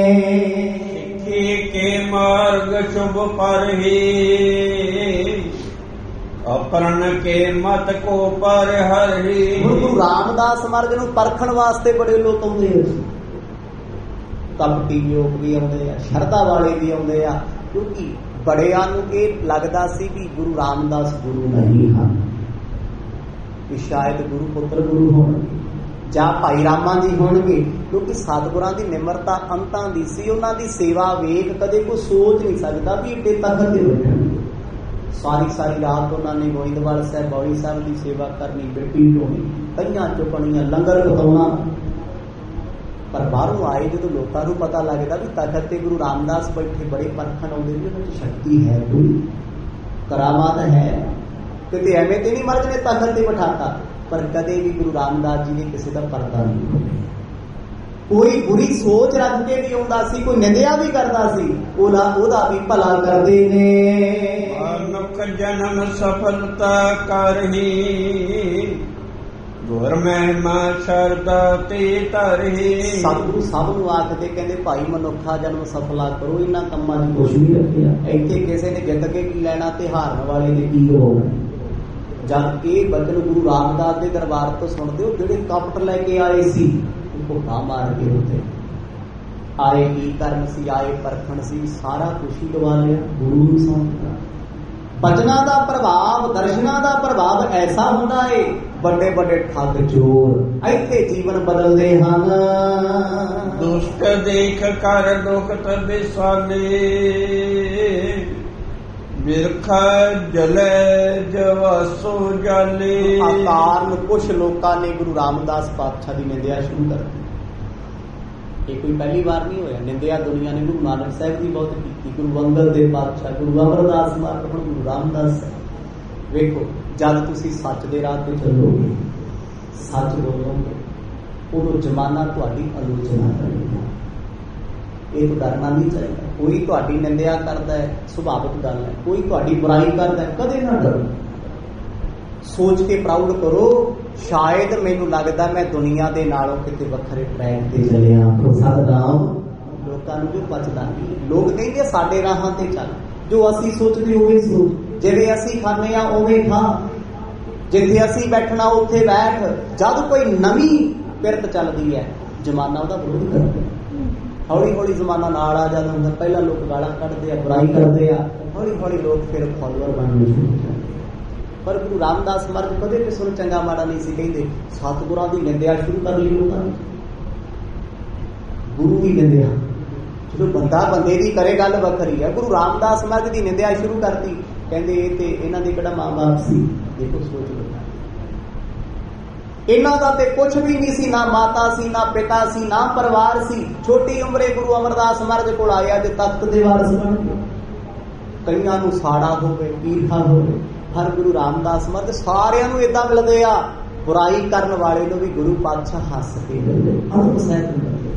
ਸਿੱਖੀ ਕੇ ਮਾਰਗ ਸ਼ੁਭ ਪਰਹੀ ਅਪਰਨ ਕੇ ਮਤ ਕੋ ਪਰ ਹਰਹੀ ਗੁਰੂ ਰਾਮਦਾਸ ਮਹਾਰਾਜ ਨੂੰ ਪਰਖਣ ਵਾਸਤੇ ਬੜੇ ਲੋਕ ਆਉਂਦੇ ਆ। ਕਪਟੀ ਲੋਕ ਵੀ ਆਉਂਦੇ ਆ ਸ਼ਰਧਾ ਵਾਲੇ ਵੀ ਆਉਂਦੇ ਆ। ਕਿਉਂਕਿ ਬੜਿਆਂ ਨੂੰ ਇਹ ਲੱਗਦਾ ਸੀ ਕਿ ਗੁਰੂ ਰਾਮਦਾਸ ਗੁਰੂ ਨਹੀਂ ਹਨ। ਕਿ ਸ਼ਾਇਦ ਗੁਰੂ ਪੁੱਤਰ ਗੁਰੂ ਹੋਣਗੇ, ਜਾਂ ਭਾਈ ਰਾਮਾ ਜੀ ਹੋਣਗੇ, ਕਿਉਂਕਿ ਸਤਿਗੁਰਾਂ ਦੀ ਨਿਮਰਤਾ ਅੰਤਾਂ ਦੀ ਸੀ, ਉਹਨਾਂ ਦੀ ਸੇਵਾ ਵੇਖ ਕਦੇ ਕੋਈ ਸੋਚ ਨਹੀਂ ਸਕਦਾ ਵੀ ਏਡੇ ਤਖਤ ਤੇ ਬੈਠਣਗੇ ਸਾਰੀ ਸਾਰੀ ਰਾਤ ਉਹਨਾਂ ਨੇ ਗੋਇੰਦਵਾਲ ਸਾਹਿਬ, ਬੌਲੀ ਸਾਹਿਬ ਦੀ ਸੇਵਾ ਕਰਨੀ ਬਿਰਤੀ ਢੋਣੀ, ਕਈਆਂ ਚੁਪਣੀਆਂ ਲੰਗਰ ਖਵਾਉਣਾ ਪਰ ਬਾਹਰੋਂ ਆਏ ਜਦੋਂ ਲੋਕਾਂ ਨੂੰ ਪਤਾ ਲੱਗਦਾ ਵੀ ਤਖਤ ਤੇ ਗੁਰੂ ਰਾਮਦਾਸ ਬੈਠੇ ਬੜੇ ਪਰਖਣ ਆਉਂਦੇ ਨੇ ਉਹਨਾਂ 'ਚ ਸ਼ਕਤੀ ਹੈ ਕੋਈ ਕਰਾਮਾਤ ਹੈ ਕਿਤੇ ਐਵੇਂ ਤੇ ਨਹੀਂ ਮਰਦ ਨੇ ਤਖਤ ਤੇ ਬਿਠਾਤਾ ਪਰ ਕਦੇ ਵੀ ਗੁਰੂ ਰਾਮਦਾਸ ਜੀ ਨੇ ਕਿਸੇ ਦਾ ਪਰਦਾ ਨਹੀਂ ਖੋਲ੍ਹਿਆ। ਕੋਈ ਬੁਰੀ ਸੋਚ ਰੱਖ ਕੇ ਵੀ ਆਉਂਦਾ ਸੀ ਕੋਈ ਨਿੰਦਿਆ ਵੀ ਕਰਦਾ ਸੀ ਉਹਦਾ ਉਹਦਾ ਵੀ ਭਲਾ ਕਰਦੇ ਨੇ ਮਨੁੱਖ ਜਨਮ ਸਫਲਤਾ ਕਰਹੀ ਗੁਰ ਮਹਿਮਾ ਸ਼ਰਦਾ ਤੇ ਧਰਹੀ। ਸਤਿਗੁਰੂ ਸਭ ਨੂੰ ਆਖਦੇ ਕਹਿੰਦੇ, ਭਾਈ ਮਨੁੱਖਾ ਜਨਮ ਸਫਲਾ ਕਰੋ, ਇਹਨਾਂ ਕੰਮਾਂ 'ਚ ਕੁਝ ਨਹੀਂ ਰੱਖਿਆ। ਇੱਥੇ ਕਿਸੇ ਨੇ ਜਿੱਤ ਕੇ ਕੀ ਲੈਣਾ, ਤੇ ਹਾਰਨ ਵਾਲੇ ਨੇ ਕੀ ਹੋਣਾ ਜਦ ਇਹ ਬਚਨ ਗੁਰੂ ਰਾਮਦਾਸ ਦੇ ਦਰਬਾਰ ਤੋਂ ਸੁਣਦੇ ਹੋ, ਜਿਹੜੇ ਕਪਟ ਲੈ ਕੇ ਆਏ ਸੀ ਭੁੱਖਾ ਮਾਰ ਕੇ ਉੱਤੇ। ਆਏ ਕੀ ਕਰਨ ਸੀ, ਆਏ ਪਰਖਣ ਸੀ, ਸਾਰਾ ਖੁਸ਼ੀ ਹੀ ਗਵਾ ਲਿਆ, ਗੁਰੂ ਨੂੰ ਸੌਂਪਿਆ ਬਚਨਾਂ ਦਾ ਪ੍ਰਭਾਵ ਦਰਸ਼ਨਾਂ ਦਾ ਪ੍ਰਭਾਵ ਐਸਾ ਹੁੰਦਾ ਏ। ਵੱਡੇ ਵੱਡੇ ਠੱਗ ਚੋਰ ਇੱਥੇ ਜੀਵਨ ਬਦਲਦੇ ਹਨ। ਦੁਸ਼ਟ ਦੇਖ ਕਰ ਦੁਖ ਤਬੇ ਸਾਲੇ। ਬਿਰਖਾ ਜਲੇ ਜਵਸੋ ਜਾਲੇ। ਆ ਕਾਰਨ ਕੁਝ ਲੋਕਾਂ ਨੇ ਗੁਰੂ ਰਾਮਦਾਸ ਪਾਤਸ਼ਾਹ ਦੀ ਨਿੰਦਿਆ ਸ਼ੁਰੂ ਕਰ ਦਿੱਤੀ। ਇਹ ਕੋਈ ਪਹਿਲੀ ਵਾਰ ਨਹੀਂ ਹੋਇਆ ਨਿੰਦਿਆ ਦੁਨੀਆ ਨੇ ਗੁਰੂ ਨਾਨਕ ਸਾਹਿਬ ਦੀ ਬਹੁਤ ਕੀਤੀ ਗੁਰੂ ਅੰਗਦ ਦੇ ਪਾਤਸ਼ਾਹ ਗੁਰੂ ਅਮਰਦਾਸ ਮਹਾਰਾਜ ਹੁਣ ਗੁਰੂ ਰਾਮਦਾਸ ਸਾਹਿਬ ਵੇਖੋ ਜਦ ਤੁਸੀਂ ਸੱਚ ਦੇ ਰਾਹ ਤੇ ਚੱਲੋਗੇ ਸੱਚ ਬੋਲੋਗੇ ਉਦੋਂ ਜ਼ਮਾਨਾ ਤੁਹਾਡੀ ਆਲੋਚਨਾ ਕਰੇਗਾ ਇਹ ਤੋਂ ਡਰਨਾ ਨਹੀਂ ਚਾਹੀਦਾ ਕੋਈ ਤੁਹਾਡੀ ਨਿੰਦਿਆ ਕਰਦਾ ਹੈ ਸੁਭਾਵਿਕ ਗੱਲ ਹੈ ਕੋਈ ਤੁਹਾਡੀ ਬੁਰਾਈ ਕਰਦਾ ਹੈ ਕਦੇ ਨਾ ਡਰੋ ਸੋਚ ਕੇ ਪ੍ਰਾਊਡ ਕਰੋ ਸ਼ਾਇਦ ਮੈਨੂੰ ਲੱਗਦਾ ਮੈਂ ਦੁਨੀਆ ਦੇ ਨਾਲੋਂ ਕਿਤੇ ਵੱਖਰੇ ਟਰੈਕ ਤੇ ਚੱਲਿਆ। ਪਰ ਸਤਨਾਮ ਲੋਕਾਂ ਨੂੰ ਜੋ ਪਚਦਾ ਲੋਕ ਕਹਿੰਦੇ ਸਾਡੇ ਰਾਹਾਂ ਤੇ ਚੱਲ। ਜੋ ਅਸੀਂ ਸੋਚਦੇ ਹੋਵੇ ਸੋਚ। ਜਿਵੇਂ ਅਸੀਂ ਖਾਂਦੇ ਆ ਉਵੇਂ ਖਾ। ਜਿੱਥੇ ਅਸੀਂ ਬੈਠਣਾ ਉੱਥੇ ਬੈਠ। ਜਦ ਕੋਈ ਨਵੀਂ ਪਿਰਤ ਚੱਲਦੀ ਹੈ ਜ਼ਮਾਨਾ ਉਹਦਾ ਵਿਰੋਧ ਕਰਦਾ। ਹੌਲੀ ਹੌਲੀ ਜ਼ਮਾਨਾ ਨਾਲ ਆ ਜਾਂਦਾ ਹੁੰਦਾ। ਪਹਿਲਾਂ ਲੋਕ ਗਾਲਾਂ ਕੱਢਦੇ ਆ ਬੁਰਾਈ ਕਰਦੇ ਆ। ਹੌਲੀ ਹੌਲੀ ਲੋਕ ਫਿਰ ਫਾਲੋਅਰ ਬਣਦੇ ਸ਼ੁਰੂ ਜਾਂਦੇ ਪਰ ਗੁਰੂ ਰਾਮਦਾਸ ਮਹਾਰਾਜ ਕਦੇ ਕਿਸੇ ਨੂੰ ਚੰਗਾ ਮਾੜਾ ਨਹੀਂ ਸੀ ਕਹਿੰਦੇ। ਸਤਿਗੁਰਾਂ ਦੀ ਨਿੰਦਿਆ ਸ਼ੁਰੂ ਕਰ ਲਈ ਲੋਕਾਂ ਨੇ। ਗੁਰੂ ਦੀ ਨਿੰਦਿਆ। ਜਦੋਂ ਬੰਦਾ ਬੰਦੇ ਦੀ ਕਰੇ ਗੱਲ ਵੱਖਰੀ ਹੈ ਗੁਰੂ ਰਾਮਦਾਸ ਮਹਾਰਾਜ ਦੀ ਨਿੰਦਿਆ ਸ਼ੁਰੂ ਕਰਤੀ। ਕਹਿੰਦੇ ਇਹ ਤੇ ਇਹਨਾਂ ਦੇ ਕਿਹੜਾ ਮਾਂ-ਬਾਪ ਸੀ? ਦੇਖੋ ਸੋਚ ਲਓ। ਇਹਨਾਂ ਦਾ ਤੇ ਕੁਝ ਵੀ ਨਹੀਂ ਸੀ, ਨਾ ਮਾਤਾ ਸੀ, ਨਾ ਪਿਤਾ ਸੀ, ਨਾ ਪਰਿਵਾਰ ਸੀ। ਛੋਟੀ ਉਮਰੇ ਗੁਰੂ ਅਮਰਦਾਸ ਮਹਾਰਾਜ ਕੋਲ ਆਇਆ ਤੇ ਤਖਤ ਦੇ ਵਾਰਸ ਬਣ ਗਏ ਕਈਆਂ ਨੂੰ ਸਾੜਾ ਹੋਵੇ ਈਰਖਾ ਹੋਵੇ ਹਰ ਗੁਰੂ ਰਾਮਦਾਸ ਮਹਾਰਾਜ ਸਾਰਿਆਂ ਨੂੰ ਇਦਾਂ ਮਿਲਦੇ ਆ, ਬੁਰਾਈ ਕਰਨ ਵਾਲੇ ਨੂੰ ਵੀ ਗੁਰੂ ਪਾਤਸ਼ਾਹ ਹੱਸ ਕੇ ਮਿਲਦੇ। ਅਨੁਪ ਸਹਿਤ ਮਿਲਦੇ।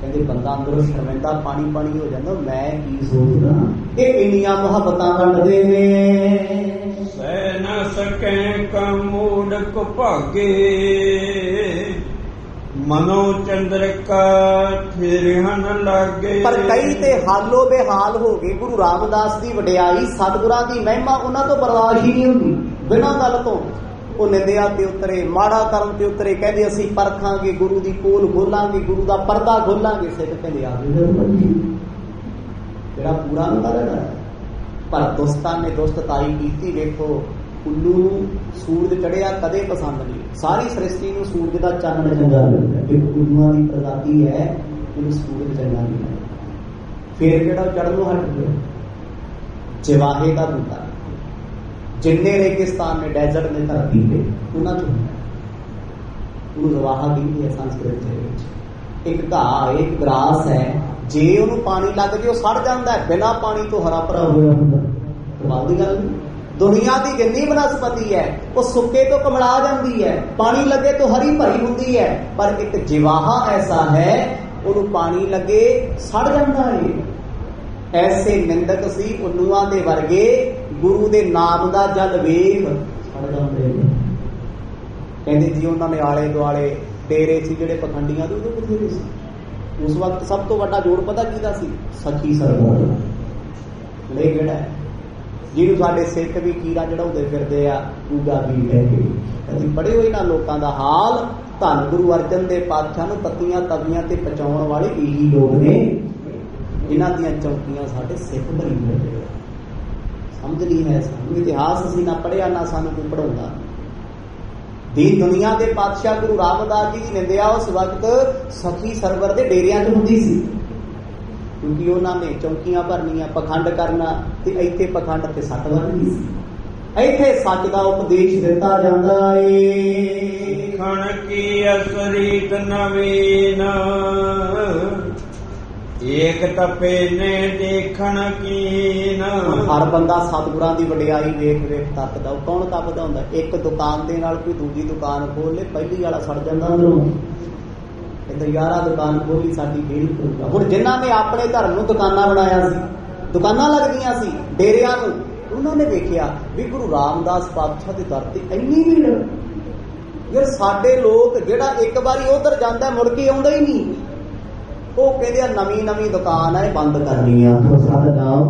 ਕਹਿੰਦੇ ਬੰਦਾ ਅੰਦਰੋਂ ਸ਼ਰਮਿੰਦਾ ਪਾਣੀ ਪਾਣੀ ਹੋ ਜਾਂਦਾ, ਮੈਂ ਕੀ ਸੋਚਦਾ? ਇਹ ਇੰਨੀਆਂ ਮੁਹੱਬਤਾਂ ਵੰਡਦੇ ਨੇ। ਸਹਿ ਨ ਸਕੈ ਕਮੂੜ ਕੋ ਭਾਗੇ। ਮਨੋ ਚੰਦਰਿਕਾ ਫਿਰਹਨ ਲਾਗੇ। ਪਰ ਕਈ ਤੇ ਹਾਲੋ ਬੇਹਾਲ ਹੋ ਗਏ। ਗੁਰੂ ਰਾਮਦਾਸ ਦੀ ਵਡਿਆਈ ਸਤਿਗੁਰਾਂ ਦੀ ਮਹਿਮਾ ਉਹਨਾਂ ਤੋਂ ਬਰਦਾਸ਼ਤ ਹੀ ਨਹੀਂ ਹੁੰਦੀ। ਬਿਨਾਂ ਗੱਲ ਤੋਂ ਉਹ ਨਿੰਦਿਆ ਤੇ ਉਤਰੇ, ਮਾੜਾ ਕਰਨ ਤੇ ਉਤਰੇ। ਕਹਿੰਦੇ ਅਸੀਂ ਪਰਖਾਂਗੇ, ਗੁਰੂ ਦੀ ਕੋਲ ਖੋਲਾਂਗੇ, ਗੁਰੂ ਦਾ ਪਰਦਾ ਖੋਲਾਂਗੇ, ਸਿੱਖ ਕਹਿੰਦੇ ਆ ਜਿਹੜਾ ਪੂਰਾ ਨਹੀਂ ਕਰਦਾ ਪਰ ਦੋਸਤਾਂ ਨੇ ਦੋਸਤਤਾਈ ਕੀਤੀ, ਵੇਖੋ। ਉੱਲੂ ਨੂੰ ਸੂਰਜ ਚੜਿਆ ਕਦੇ ਪਸੰਦ ਨਹੀਂ। ਸਾਰੀ ਸ੍ਰਿਸ਼ਟੀ ਨੂੰ ਸੂਰਜ ਦਾ ਚਾਨਣ ਚੰਗਾ ਲੱਗਦਾ ਇੱਕ ਉੱਲੂਆਂ ਦੀ ਪ੍ਰਜਾਤੀ ਹੈ ਜਿਹਨੂੰ ਸੂਰਜ ਚੰਗਾ ਨਹੀਂ ਲੱਗਦਾ ਫਿਰ ਕਿਹੜਾ ਚੜ੍ਹਨ ਨੂੰ ਹਟ ਗਿਆ ਜਵਾਹੇ ਦਾ ਬੂਟਾ। ਜਿੰਨੇ ਰੇਗਿਸਤਾਨ ਨੇ ਡੈਜ਼ਰਟ ਨੇ ਧਰਤੀ ਤੇ ਉਹਨਾਂ ਚ ਉਹਨੂੰ ਜਵਾਹਾ ਕਹਿੰਦੇ ਆ ਸੰਸਕ੍ਰਿਤ ਦੇ ਵਿੱਚ। ਇੱਕ ਘਾਹ ਹੈ ਇੱਕ ਗ੍ਰਾਸ ਹੈ। ਜੇ ਉਹਨੂੰ ਪਾਣੀ ਲੱਗ ਜੇ ਉਹ ਸੜ ਜਾਂਦਾ ਹੈ। ਬਿਨਾ ਪਾਣੀ ਤੋਂ ਹਰਾ ਭਰਾ ਹੋਇਆ ਹੁੰਦਾ। ਕਮਾਲ ਦੀ ਗੱਲ ਨਹੀਂ। ਦੁਨੀਆ ਦੀ ਜਿੰਨੀ ਬਨਸਪਤੀ ਹੈ, ਉਹ ਸੁੱਕੇ ਤੋਂ ਕਮਲਾ ਜਾਂਦੀ ਹੈ, ਪਾਣੀ ਲੱਗੇ ਤੋਂ ਹਰੀ ਭਰੀ ਹੁੰਦੀ ਹੈ, ਪਰ ਇੱਕ ਜਿਵਾਹਾ ਐਸਾ ਹੈ, ਉਹਨੂੰ ਪਾਣੀ ਲੱਗੇ ਸੜ ਜਾਂਦਾ ਹੈ। ਐਸੇ ਨਿੰਦਕ ਸੀ ਉਨੂਆਂ ਦੇ ਵਰਗੇ, ਗੁਰੂ ਦੇ ਨਾਮ ਦਾ ਜਦ ਵੇਖ ਸੜ ਜਾਂਦੇ ਨੇ। ਕਹਿੰਦੇ ਜੀ, ਉਹਨਾਂ ਨੇ ਆਲੇ ਦੁਆਲੇ ਡੇਰੇ ਸੀ, ਜਿਹੜੇ ਪਖੰਡੀਆਂ ਦੇ ਉਹਦੇ ਬਥੇਰੇ ਸੀ। ਉਸ ਵਕਤ ਸਭ ਤੋਂ ਵੱਡਾ ਜੋੜ ਪਤਾ ਕਿਹਦਾ ਸੀ? ਸੱਚੀ ਸਰਦਾਰ ਲੈ ਕਿਹੜਾ ਜਿਹਨੂੰ ਸਾਡੇ ਸਿੱਖ ਵੀ ਕੀੜਾ ਚੜਾਉਂਦੇ ਫਿਰਦੇ ਆ ਕੂਗਾ ਵੀ ਕਹਿ ਕੇ। ਅਸੀਂ ਪੜੇ ਹੋਏ ਨਾ ਲੋਕਾਂ ਦਾ ਹਾਲ। ਧੰਨ ਗੁਰੂ ਅਰਜਨ ਦੇ ਪਾਤਸ਼ਾਹ ਨੂੰ ਪੱਤੀਆਂ ਤਵੀਆਂ ਤੇ ਪਹੁੰਚਾਉਣ ਵਾਲੇ ਇਹੀ ਲੋਕ ਨੇ। ਜਿਨ੍ਹਾਂ ਦੀਆਂ ਚੌਕੀਆਂ ਸਾਡੇ ਸਿੱਖ ਭਰੀ ਫਿਰਦੇ ਆ ਸਮਝ ਨਹੀਂ ਹੈ, ਸਾਨੂੰ ਇਤਿਹਾਸ ਅਸੀਂ ਨਾ ਪੜਿਆ ਨਾ ਸਾਨੂੰ ਕੋਈ ਪੜਾਉਂਦਾ ਦੀਨ ਦੁਨੀਆ ਦੇ ਪਾਤਸ਼ਾਹ ਗੁਰੂ ਰਾਮਦਾਸ ਜੀ ਦੀ ਨਿੰਦਿਆ ਉਸ ਵਕਤ ਸਖੀ ਸਰਵਰ ਦੇ ਡੇਰਿਆਂ 'ਚ ਹੁੰਦੀ ਸੀ। ਕਿਉਂਕਿ ਉਹਨਾਂ ਨੇ ਚੌਕੀਆਂ ਭਰਨੀਆਂ ਪਖੰਡ ਕਰਨਾ ਤੇ ਇੱਥੇ ਪਖੰਡ ਤੇ ਸੱਟ ਵੱਜਦੀ ਸੀ। ਇੱਥੇ ਸੱਚ ਦਾ ਉਪਦੇਸ਼ ਦਿੱਤਾ ਜਾਂਦਾ ਏ। ਖਣ ਕੀ ਅਸਰੀਤ ਨਵੀਨ? ਏਕ ਤਪੇ ਨੇ ਦੇਖਣ ਕੀਨ। ਹਰ ਬੰਦਾ ਸਤਿਗੁਰਾਂ ਦੀ ਵਡਿਆਈ ਵੇਖ ਵੇਖ ਤੱਕਦਾ ਉਹ ਕੌਣ ਤੱਕਦਾ ਹੁੰਦਾ? ਇੱਕ ਦੁਕਾਨ ਦੇ ਨਾਲ ਕੋਈ ਦੂਜੀ ਦੁਕਾਨ ਖੋਲ ਲੇ ਪਹਿਲੀ ਵਾਲਾ ਸੜ ਜਾਂਦਾ। ਅੰਦਰੋਂ ਕਹਿੰਦਾ ਯਾਰਾ ਦੁਕਾਨ ਖੋਲੀ ਸਾਡੀ ਫੇਲ ਕਰੂਗਾ ਹੁਣ ਜਿਨ੍ਹਾਂ ਨੇ ਆਪਣੇ ਧਰਮ ਨੂੰ ਦੁਕਾਨਾਂ ਬਣਾਇਆ ਸੀ ਦੁਕਾਨਾਂ ਲੱਗਦੀਆਂ ਸੀ ਡੇਰਿਆਂ ਨੂੰ ਉਹਨਾਂ ਨੇ ਵੇਖਿਆ ਵੀ ਗੁਰੂ ਰਾਮਦਾਸ ਪਾਤਸ਼ਾਹ ਦੇ ਦਰ ਤੇ ਇੰਨੀ ਭੀੜ ਯਾਰ ਸਾਡੇ ਲੋਕ ਜਿਹੜਾ ਇੱਕ ਵਾਰੀ ਉਧਰ ਜਾਂਦਾ ਮੁੜ ਕੇ ਆਉਂਦਾ ਹੀ ਨਹੀਂ। ਉਹ ਕਹਿੰਦੇ ਆ ਨਵੀਂ ਨਵੀਂ ਦੁਕਾਨ ਹੈ ਬੰਦ ਕਰਨੀ ਆ। ਸਾਡਾ ਨਾਮ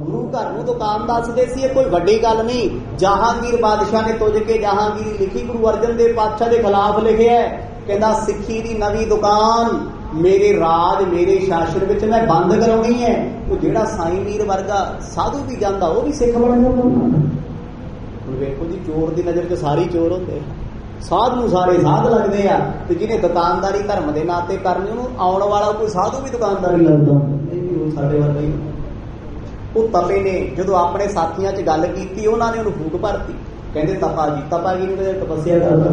ਗੁਰੂ ਘਰ ਨੂੰ ਦੁਕਾਨ ਦੱਸਦੇ ਸੀ ਇਹ ਕੋਈ ਵੱਡੀ ਗੱਲ ਨਹੀਂ। ਜਹਾਂਗੀਰ ਬਾਦਸ਼ਾਹ ਨੇ ਤੁਜ ਕੇ ਜਹਾਂਗੀਰੀ ਲਿਖੀ ਗੁਰੂ ਅਰਜਨ ਦੇਵ ਪਾਤਸ਼ਾਹ ਦੇ ਖਿਲਾਫ ਲਿਖਿਆ। ਕਹਿੰਦਾ, ਸਿੱਖੀ ਦੀ ਨਵੀਂ ਦੁਕਾਨ, ਮੇਰੇ ਰਾਜ, ਮੇਰੇ ਸ਼ਾਸਨ ਵਿੱਚ ਮੈਂ ਬੰਦ ਕਰਾਉਣੀ ਹੈ। ਉਹ ਜਿਹੜਾ ਸਾਈਂ ਵੀਰ ਵਰਗਾ ਸਾਧੂ ਵੀ ਜਾਂਦਾ, ਉਹ ਵੀ ਸਿੱਖ ਬਣ ਜਾਂਦਾ। ਹੁਣ ਵੇਖੋ ਜੀ, ਚੋਰ ਦੀ ਨਜ਼ਰ 'ਚ ਸਾਰੇ ਚੋਰ ਹੁੰਦੇ ਸਾਧ ਨੂੰ ਸਾਰੇ ਸਾਧ ਲੱਗਦੇ ਆ ਤੇ ਜਿਹਨੇ ਦੁਕਾਨਦਾਰੀ ਧਰਮ ਦੇ ਨਾਂ ਤੇ ਕਰਨੀ, ਉਹਨੂੰ ਆਉਣ ਵਾਲਾ ਕੋਈ ਸਾਧੂ ਵੀ ਦੁਕਾਨਦਾਰੀ ਲੱਗਦਾ। ਇਹ ਵੀ ਉਹ ਸਾਡੇ ਵਰਗਾ ਹੀ ਉਹ ਤਪੇ ਨੇ, ਜਦੋਂ ਆਪਣੇ ਸਾਥੀਆਂ 'ਚ ਗੱਲ ਕੀਤੀ, ਉਹਨਾਂ ਨੇ ਉਹਨੂੰ ਫੂਕ ਭਰਤੀ। ਕਹਿੰਦੇ, ਤਪਾ ਜੀ ਤਪਾ ਜੀ ਨੂੰ ਤਪੱਸਿਆ ਕਰਦਾ।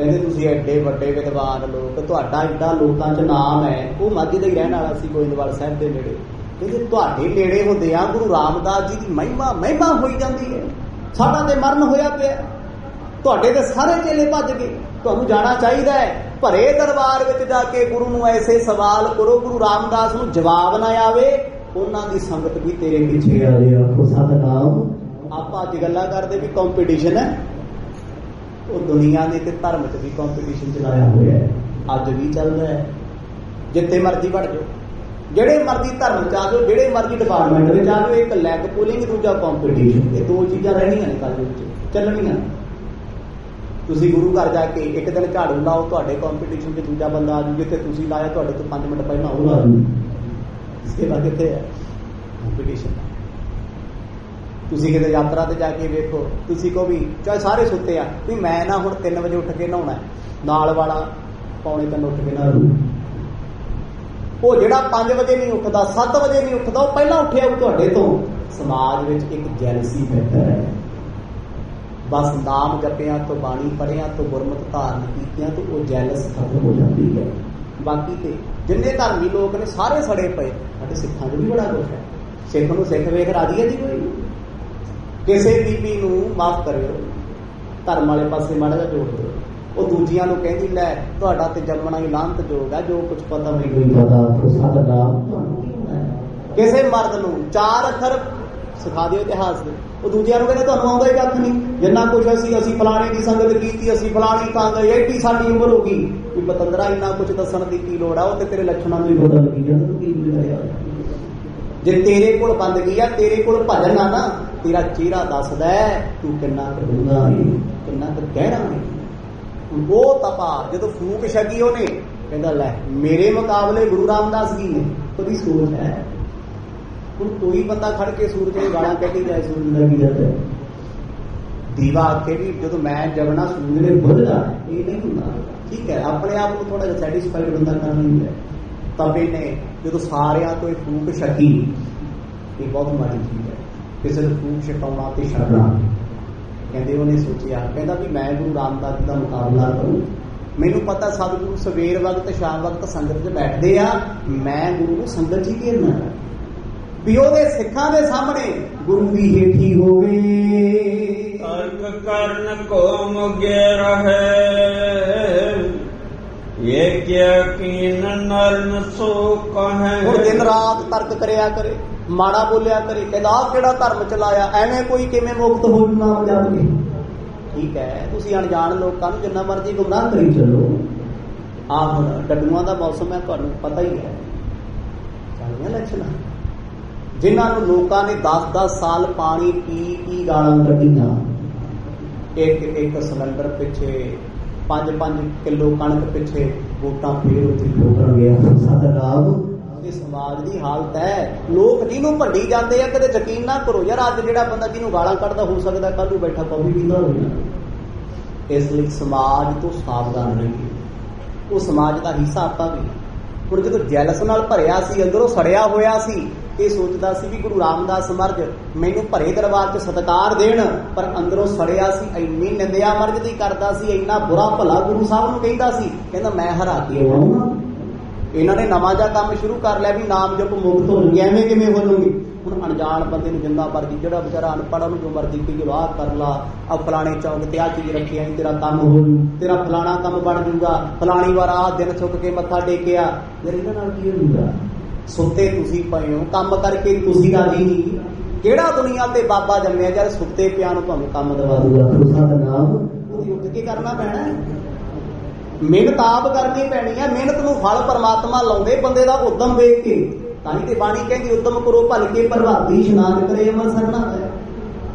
ਕਹਿੰਦੇ ਤੁਸੀਂ ਐਡੇ ਵੱਡੇ ਵਿਦਵਾਨ ਲੋਕ, ਤੁਹਾਡਾ ਐਡਾ ਲੋਕਾਂ 'ਚ ਨਾਮ ਹੈ, ਉਹ ਮਾਝੇ ਦਾ ਹੀ ਰਹਿਣ ਵਾਲਾ ਸੀ ਗੋਇੰਦਵਾਲ ਸਾਹਿਬ ਦੇ ਨੇੜੇ। ਕਹਿੰਦੇ ਤੁਹਾਡੇ ਨੇੜੇ ਹੁੰਦੇ ਆ, ਗੁਰੂ ਰਾਮਦਾਸ ਜੀ ਦੀ ਮਹਿਮਾ ਮਹਿਮਾ ਹੋਈ ਜਾਂਦੀ ਹੈ। ਸਾਡਾ ਤੇ ਮਰਨ ਹੋਇਆ ਪਿਆ। ਤੁਹਾਡੇ ਤੇ ਸਾਰੇ ਚੇਲੇ ਭੱਜ ਗਏ। ਤੁਹਾਨੂੰ ਜਾਣਾ ਚਾਹੀਦਾ ਹੈ। ਭਰੇ ਦਰਬਾਰ ਵਿੱਚ ਜਾ ਕੇ ਗੁਰੂ ਨੂੰ ਐਸੇ ਸਵਾਲ ਕਰੋ, ਗੁਰੂ ਰਾਮਦਾਸ ਨੂੰ ਜਵਾਬ ਨਾ ਆਵੇ। ਉਹਨਾਂ ਦੀ ਸੰਗਤ ਵੀ ਤੇਰੇ ਪਿੱਛੇ ਆ ਜਾਏ ਆਖੋ, ਸਤਨਾਮ। ਆਪਾਂ ਅੱਜ ਗੱਲਾਂ ਕਰਦੇ ਵੀ ਕੰਪੀਟੀਸ਼ਨ ਹੈ। ਉਹ ਦੁਨੀਆ ਨੇ ਤੇ ਧਰਮ 'ਚ ਵੀ ਕੰਪੀਟੀਸ਼ਨ ਚਲਾਇਆ ਹੋਇਆ ਹੈ। ਅੱਜ ਵੀ ਚੱਲਦਾ ਹੈ। ਜਿੱਥੇ ਮਰਜ਼ੀ ਵੜ ਜਾਓ। ਜਿਹੜੇ ਮਰਜ਼ੀ ਧਰਮ ਚ ਆ ਜਾਓ, ਜਿਹੜੇ ਮਰਜ਼ੀ ਡਿਪਾਰਟਮੈਂਟ ਵਿੱਚ ਆ ਜਾਓ, ਇੱਕ ਲੈਗ ਪੁਲਿੰਗ ਦੂਜਾ ਕੰਪੀਟੀਸ਼ਨ ਇਹ ਦੋ ਚੀਜ਼ਾਂ ਰਹਿਣੀਆਂ ਨੇ ਕੱਲ ਵਿੱਚ, ਚੱਲਣੀਆਂ ਤੁਸੀਂ ਗੁਰੂ ਘਰ ਜਾ ਕੇ ਇੱਕ ਦਿਨ ਝਾੜੂ ਲਾਓ, ਤੁਹਾਡੇ ਕੰਪੀਟੀਸ਼ਨ 'ਚ ਦੂਜਾ ਬੰਦਾ ਆ ਜੂ ਜਿੱਥੇ ਤੁਸੀਂ ਲਾਇਆ, ਤੁਹਾਡੇ ਤੋਂ 5 ਮਿੰਟ ਪਹਿਲਾਂ ਉਹ ਲਾ ਜੂ ਸੇਵਾ ਕਿੱਥੇ ਹੈ। ਕੰਪੀਟੀਸ਼ਨ ਤੁਸੀਂ ਕਿਤੇ ਯਾਤਰਾ ਤੇ ਜਾ ਕੇ ਵੇਖੋ, ਤੁਸੀਂ ਕੋ ਵੀ ਚਾਹੇ ਸਾਰੇ ਸੁੱਤੇ ਆ। ਵੀ ਮੈਂ ਨਾ ਹੁਣ 3 ਵਜੇ ਉੱਠ ਕੇ ਨਹਾਉਣਾ ਨਾਲ ਵਾਲਾ ਪੌਣੇ ਤਿੰਨ ਉੱਠ ਕੇ ਨਾ ਲੂ ਉਹ ਜਿਹੜਾ 5 ਵਜੇ ਨਹੀਂ ਉੱਠਦਾ 7 ਵਜੇ ਨਹੀਂ ਉੱਠਦਾ, ਉਹ ਪਹਿਲਾਂ ਉੱਠਿਆ ਉਹ ਤੁਹਾਡੇ ਤੋਂ। ਸਮਾਜ ਵਿੱਚ ਇੱਕ ਜੈਲਸੀ ਫੈਕਟਰ ਹੈ। ਬਸ ਨਾਮ ਜਪਿਆਂ ਤੋਂ, ਬਾਣੀ ਪੜਿਆਂ ਤੋਂ, ਗੁਰਮਤਿ ਧਾਰਨ ਕੀਤਿਆਂ ਤੋਂ ਉਹ ਜੈਲਸ ਖਤਮ ਹੋ ਜਾਂਦੀ ਹੈ। ਬਾਕੀ ਤੇ ਜਿੰਨੇ ਧਰਮੀ ਲੋਕ ਨੇ, ਸਾਰੇ ਸੜੇ ਪਏ। ਸਾਡੇ ਸਿੱਖਾਂ 'ਚ ਵੀ ਬੜਾ ਕੁਛ ਹੈ। ਸਿੱਖ ਨੂੰ ਸਿੱਖ ਵੇਖ ਰਾਜੀ ਹੈ ਜੀ ਕੋਈ? ਕਿਸੇ ਬੀਬੀ ਨੂੰ ਮਾਫ ਕਰਿਓ। ਧਰਮ ਵਾਲੇ ਪਾਸੇ ਮਾੜਾ ਜਿਹਾ ਜੋੜ ਦਿਓ। ਉਹ ਦੂਜੀਆਂ ਨੂੰ ਕਹਿੰਦੀ, ਲੈ, ਤੁਹਾਡਾ ਤੇ ਜੰਮਣਾ ਹੀ ਲਾਂਤ ਜੋਗ ਹੈ ਜੋ ਕੁਝ ਪਤਾ ਨਹੀਂ ਪਤਾ ਪ੍ਰਸਾਦ ਨਾਮ ਕਿਸੇ ਮਰਦ ਨੂੰ ਚਾਰ ਅੱਖਰ ਸਿਖਾ ਦਿਓ ਇਤਿਹਾਸ ਦੇ। ਉਹ ਦੂਜਿਆਂ ਨੂੰ ਕਹਿੰਦੇ, ਤੁਹਾਨੂੰ ਆਉਂਦਾ ਹੀ ਕੱਖ ਨਹੀਂ। ਜਿੰਨਾ ਕੁਝ ਅਸੀਂ ਅਸੀਂ ਫਲਾਣੇ ਦੀ ਸੰਗਤ ਕੀਤੀ, ਅਸੀਂ ਫਲਾਣੀ ਤੰਗ ਗਏ ਐਡੀ ਸਾਡੀ ਉਮਰ ਹੋ ਗਈ। ਵੀ ਪਤੰਦਰਾ ਇੰਨਾ ਕੁਝ ਦੱਸਣ ਦੀ ਕੀ ਲੋੜ ਆ? ਉਹ ਤੇ ਤੇਰੇ ਲੱਛਣਾਂ ਨੂੰ ਹੀ ਪਤਾ ਲੱਗੀ, ਜਾਂਦਾ ਤੂੰ ਕੀ ਬੁਝਾਇਆ ਜੇ ਤੇਰੇ ਕੋਲ ਬੰਦਗੀ ਆ, ਤੇਰੇ ਕੋਲ ਭਜਨ ਆ ਨਾ ਤੇਰਾ ਚਿਹਰਾ ਦੱਸਦਾ ਤੂੰ ਕਿੰਨਾ ਕੁ ਡੂੰਘਾ ਕਿੰਨਾ ਕੁ ਕਹਿਣਾ ਉਹ ਤਪਾ, ਜਦੋਂ ਫੂਕ ਛਕੀ ਉਹਨੇ, ਕਹਿੰਦਾ ਲੈ, ਮੇਰੇ ਮੁਕਾਬਲੇ ਗੁਰੂ ਰਾਮਦਾਸ ਜੀ ਨੇ, ਉਹਦੀ ਸੋਚ ਹੈ। ਹੁਣ ਕੋਈ ਬੰਦਾ ਖੜ ਕੇ ਸੂਰਜ ਨੂੰ ਗਾਲਾਂ ਕੱਢੀ ਜਾਏ, ਸੂਰਜ ਦਾ ਕੀ ਜਾਂਦਾ। ਦੀਵਾ ਅੱਗੇ ਵੀ ਜਦੋਂ ਮੈਂ ਜਗਣਾ ਸੂਰਜ ਨੇ ਬੁੱਝਦਾ ਇਹ ਨਹੀਂ ਹੁੰਦਾ। ਠੀਕ ਹੈ, ਆਪਣੇ ਆਪ ਨੂੰ ਥੋੜਾ ਜਿਹਾ ਸੈਟੀਸਫਾਈਡ ਬੰਦਾ ਕਰ ਹੁੰਦਾ ਹੈ। ਨੇ ਜਦੋਂ ਸਾਰਿਆਂ ਤੋਂ ਇਹ ਫੂਕ ਛਕੀ ਇਹ ਬਹੁਤ ਮਾੜੀ ਚੀਜ਼ ਹੈ। ਕਿਸੇ ਨੂੰ ਫੂਕ ਛਕਾਉਣਾ ਤੇ ਛੱਡਣਾ। ਕਹਿੰਦੇ ਉਹਨੇ ਸੋਚਿਆ, ਕਹਿੰਦਾ ਵੀ ਮੈਂ ਗੁਰੂ ਰਾਮਦਾਸ ਜੀ ਦਾ ਮੁਕਾਬਲਾ ਕਰੂੰ। ਮੈਨੂੰ ਪਤਾ ਸਤਿਗੁਰੂ ਸਵੇਰ ਵਕਤ, ਸ਼ਾਮ ਵਕਤ ਸੰਗਤ 'ਚ ਬੈਠਦੇ ਆ, ਮੈਂ ਗੁਰੂ ਨੂੰ ਸੰਗਤ 'ਚ ਹੀ ਘੇਰਨਾ। ਵੀ ਉਹਦੇ ਸਿੱਖਾਂ ਦੇ ਸਾਹਮਣੇ ਗੁਰੂ ਦੀ ਹੇਠੀ ਹੋਵੇ। ਤਰਕ ਕਰਨ ਕੋ ਮੁਗੇ ਰਹੇ। ਇਹ ਕਿਆ ਕੀਨ ਸੋ ਕਹੈ? ਹੁਣ ਦਿਨ ਰਾਤ ਤਰਕ ਕਰਿਆ ਕਰੇ, ਮਾੜਾ ਬੋਲਿਆ ਕਰੇ, ਕਹਿੰਦਾ ਕਿਹੜਾ ਧਰਮ ਚਲਾਇਆ, ਐਵੇਂ ਕੋਈ ਕਿਵੇਂ ਮੁਕਤ ਹੋ ਜੂ ਨਾਮ ਕੇ ਠੀਕ ਹੈ, ਤੁਸੀਂ ਅਣਜਾਣ ਲੋਕਾਂ ਨੂੰ ਜਿੰਨਾ ਮਰਜ਼ੀ ਗੁੰਮਰਾਹ ਕਰੀ ਚੱਲੋ। ਆਹ ਹੁਣ ਡੱਡੂਆਂ ਦਾ ਮੌਸਮ ਹੈ, ਤੁਹਾਨੂੰ ਪਤਾ ਹੀ ਹੈ। ਚੱਲੀਆਂ ਲੱਛਣਾ ਜਿਨ੍ਹਾਂ ਨੂੰ ਲੋਕਾਂ ਨੇ 10-10 ਸਾਲ ਪਾਣੀ ਪੀ ਪੀ ਗਾਲਾਂ ਕੱਢੀਆਂ, ਇੱਕ ਇੱਕ ਸਿਲੰਡਰ ਪਿੱਛੇ 5-5 ਕਿਲੋ ਕਣਕ ਪਿੱਛੇ ਵੋਟਾਂ ਫੇਰ ਉੱਥੇ ਲੋਕਾਂ ਗਿਆ ਸਾਡਾ ਲਾਭ ਇਹ ਸਮਾਜ ਦੀ ਹਾਲਤ ਹੈ। ਲੋਕ ਜਿਹਨੂੰ ਭੰਡੀ ਜਾਂਦੇ ਆ, ਕਦੇ ਯਕੀਨ ਨਾ ਕਰੋ, ਯਾਰ ਅੱਜ ਜਿਹੜਾ ਬੰਦਾ ਜਿਹਨੂੰ ਗਾਲਾਂ ਕੱਢਦਾ ਹੋ ਸਕਦਾ ਕੱਲ ਨੂੰ ਬੈਠਾ ਕੌਫੀ ਪੀਂਦਾ ਹੋਵੇ। ਇਸ ਲਈ ਸਮਾਜ ਤੋਂ ਸਾਵਧਾਨ ਰਹੀਏ। ਉਹ ਸਮਾਜ ਦਾ ਹਿੱਸਾ ਆਪਾਂ ਵੀ। ਹੁਣ ਜਦੋਂ ਜੈਲਸ ਨਾਲ ਭਰਿਆ ਸੀ, ਅੰਦਰੋਂ ਸੜਿਆ ਹੋਇਆ ਸੀ ਇਹ ਸੋਚਦਾ ਸੀ ਵੀ ਗੁਰੂ ਰਾਮਦਾਸ ਮਰਜ ਮੈਨੂੰ ਭਰੇ ਦਰਬਾਰ 'ਚ ਸਤਕਾਰ ਦੇਣ, ਪਰ ਅੰਦਰੋਂ ਸੜਿਆ ਸੀ, ਇੰਨੀ ਨਿੰਦਿਆ ਮਰਜ ਦੀ ਕਰਦਾ ਸੀ, ਇੰਨਾ ਬੁਰਾ ਭਲਾ ਗੁਰੂ ਸਾਹਿਬ ਨੂੰ ਕਹਿੰਦਾ ਸੀ, ਕਹਿੰਦਾ ਮੈਂ ਹਰਾ ਕੇ ਆਉਣਾ ਇਹਨਾਂ ਨੇ ਨਵਾਂ ਜਿਹਾ ਕੰਮ ਸ਼ੁਰੂ ਕਰ ਲਿਆ ਵੀ ਨਾਮ ਜਪ ਮੁਕਤ ਹੋ ਜਾਊਗੀ ਐਵੇਂ ਕਿਵੇਂ ਹੋ ਜਾਊਗੀ। ਹੁਣ ਅਣਜਾਣ ਬੰਦੇ ਨੂੰ ਜਿੰਨਾ ਮਰਜ਼ੀ ਜਿਹੜਾ ਵਿਚਾਰਾ ਅਨਪੜ੍ਹ ਨੂੰ ਜੋ ਮਰਜ਼ੀ ਕੋਈ ਵਾਹ ਕਰ ਲਾ ਆ ਫਲਾਣੇ ਚੌਂਕ ਤੇ ਆ ਚੀਜ਼ ਰੱਖੀ ਆਈ ਤੇਰਾ ਕੰਮ ਹੋ ਜੂ ਤੇਰਾ ਫਲਾਣਾ ਕੰਮ ਬਣ ਜੂਗਾ ਫਲਾਣੀ ਵਾਰ ਆ ਦਿਨ ਚੁੱਕ ਕੇ ਮੱਥਾ ਟੇਕਿਆ। ਯਾਰ ਇਹਨਾਂ ਨਾਲ ਕੀ ਹੋਊਗਾ ਸੁੱਤੇ ਤੁਸੀਂ ਪਏ ਹੋ, ਕੰਮ ਕਰਕੇ ਤੁਸੀਂ ਰਾਜੀ ਨਹੀਂ। ਕਿਹੜਾ ਦੁਨੀਆ ਤੇ ਬਾਬਾ ਜੰਮਿਆ ਜਦ ਸੁੱਤੇ ਪਿਆ ਨੂੰ ਤੁਹਾਨੂੰ ਕੰਮ ਦਵਾ ਦੂਗਾ? ਖੁਦਾ ਦਾ ਨਾਮ ਉਹਦੀ ਉੱਠ ਕੇ ਕਰਨਾ ਪੈਣਾ ਹੈ। ਮਿਹਨਤ ਆਪ ਕਰਨੀ ਪੈਣੀ ਹੈ, ਮਿਹਨਤ ਨੂੰ ਫਲ ਪਰਮਾਤਮਾ ਲਾਉਂਦੇ, ਬੰਦੇ ਦਾ ਉਦਮ ਵੇਖ ਕੇ। ਤਾਂ ਹੀ ਤੇ ਬਾਣੀ ਕਹਿੰਦੀ, ਉਦਮ ਕਰੋ ਭਲਕੇ ਪ੍ਰਭਾਤੀ ਇਸ਼ਨਾਨ ਕਰੇ ਅਮਰ ਸਰਨਾ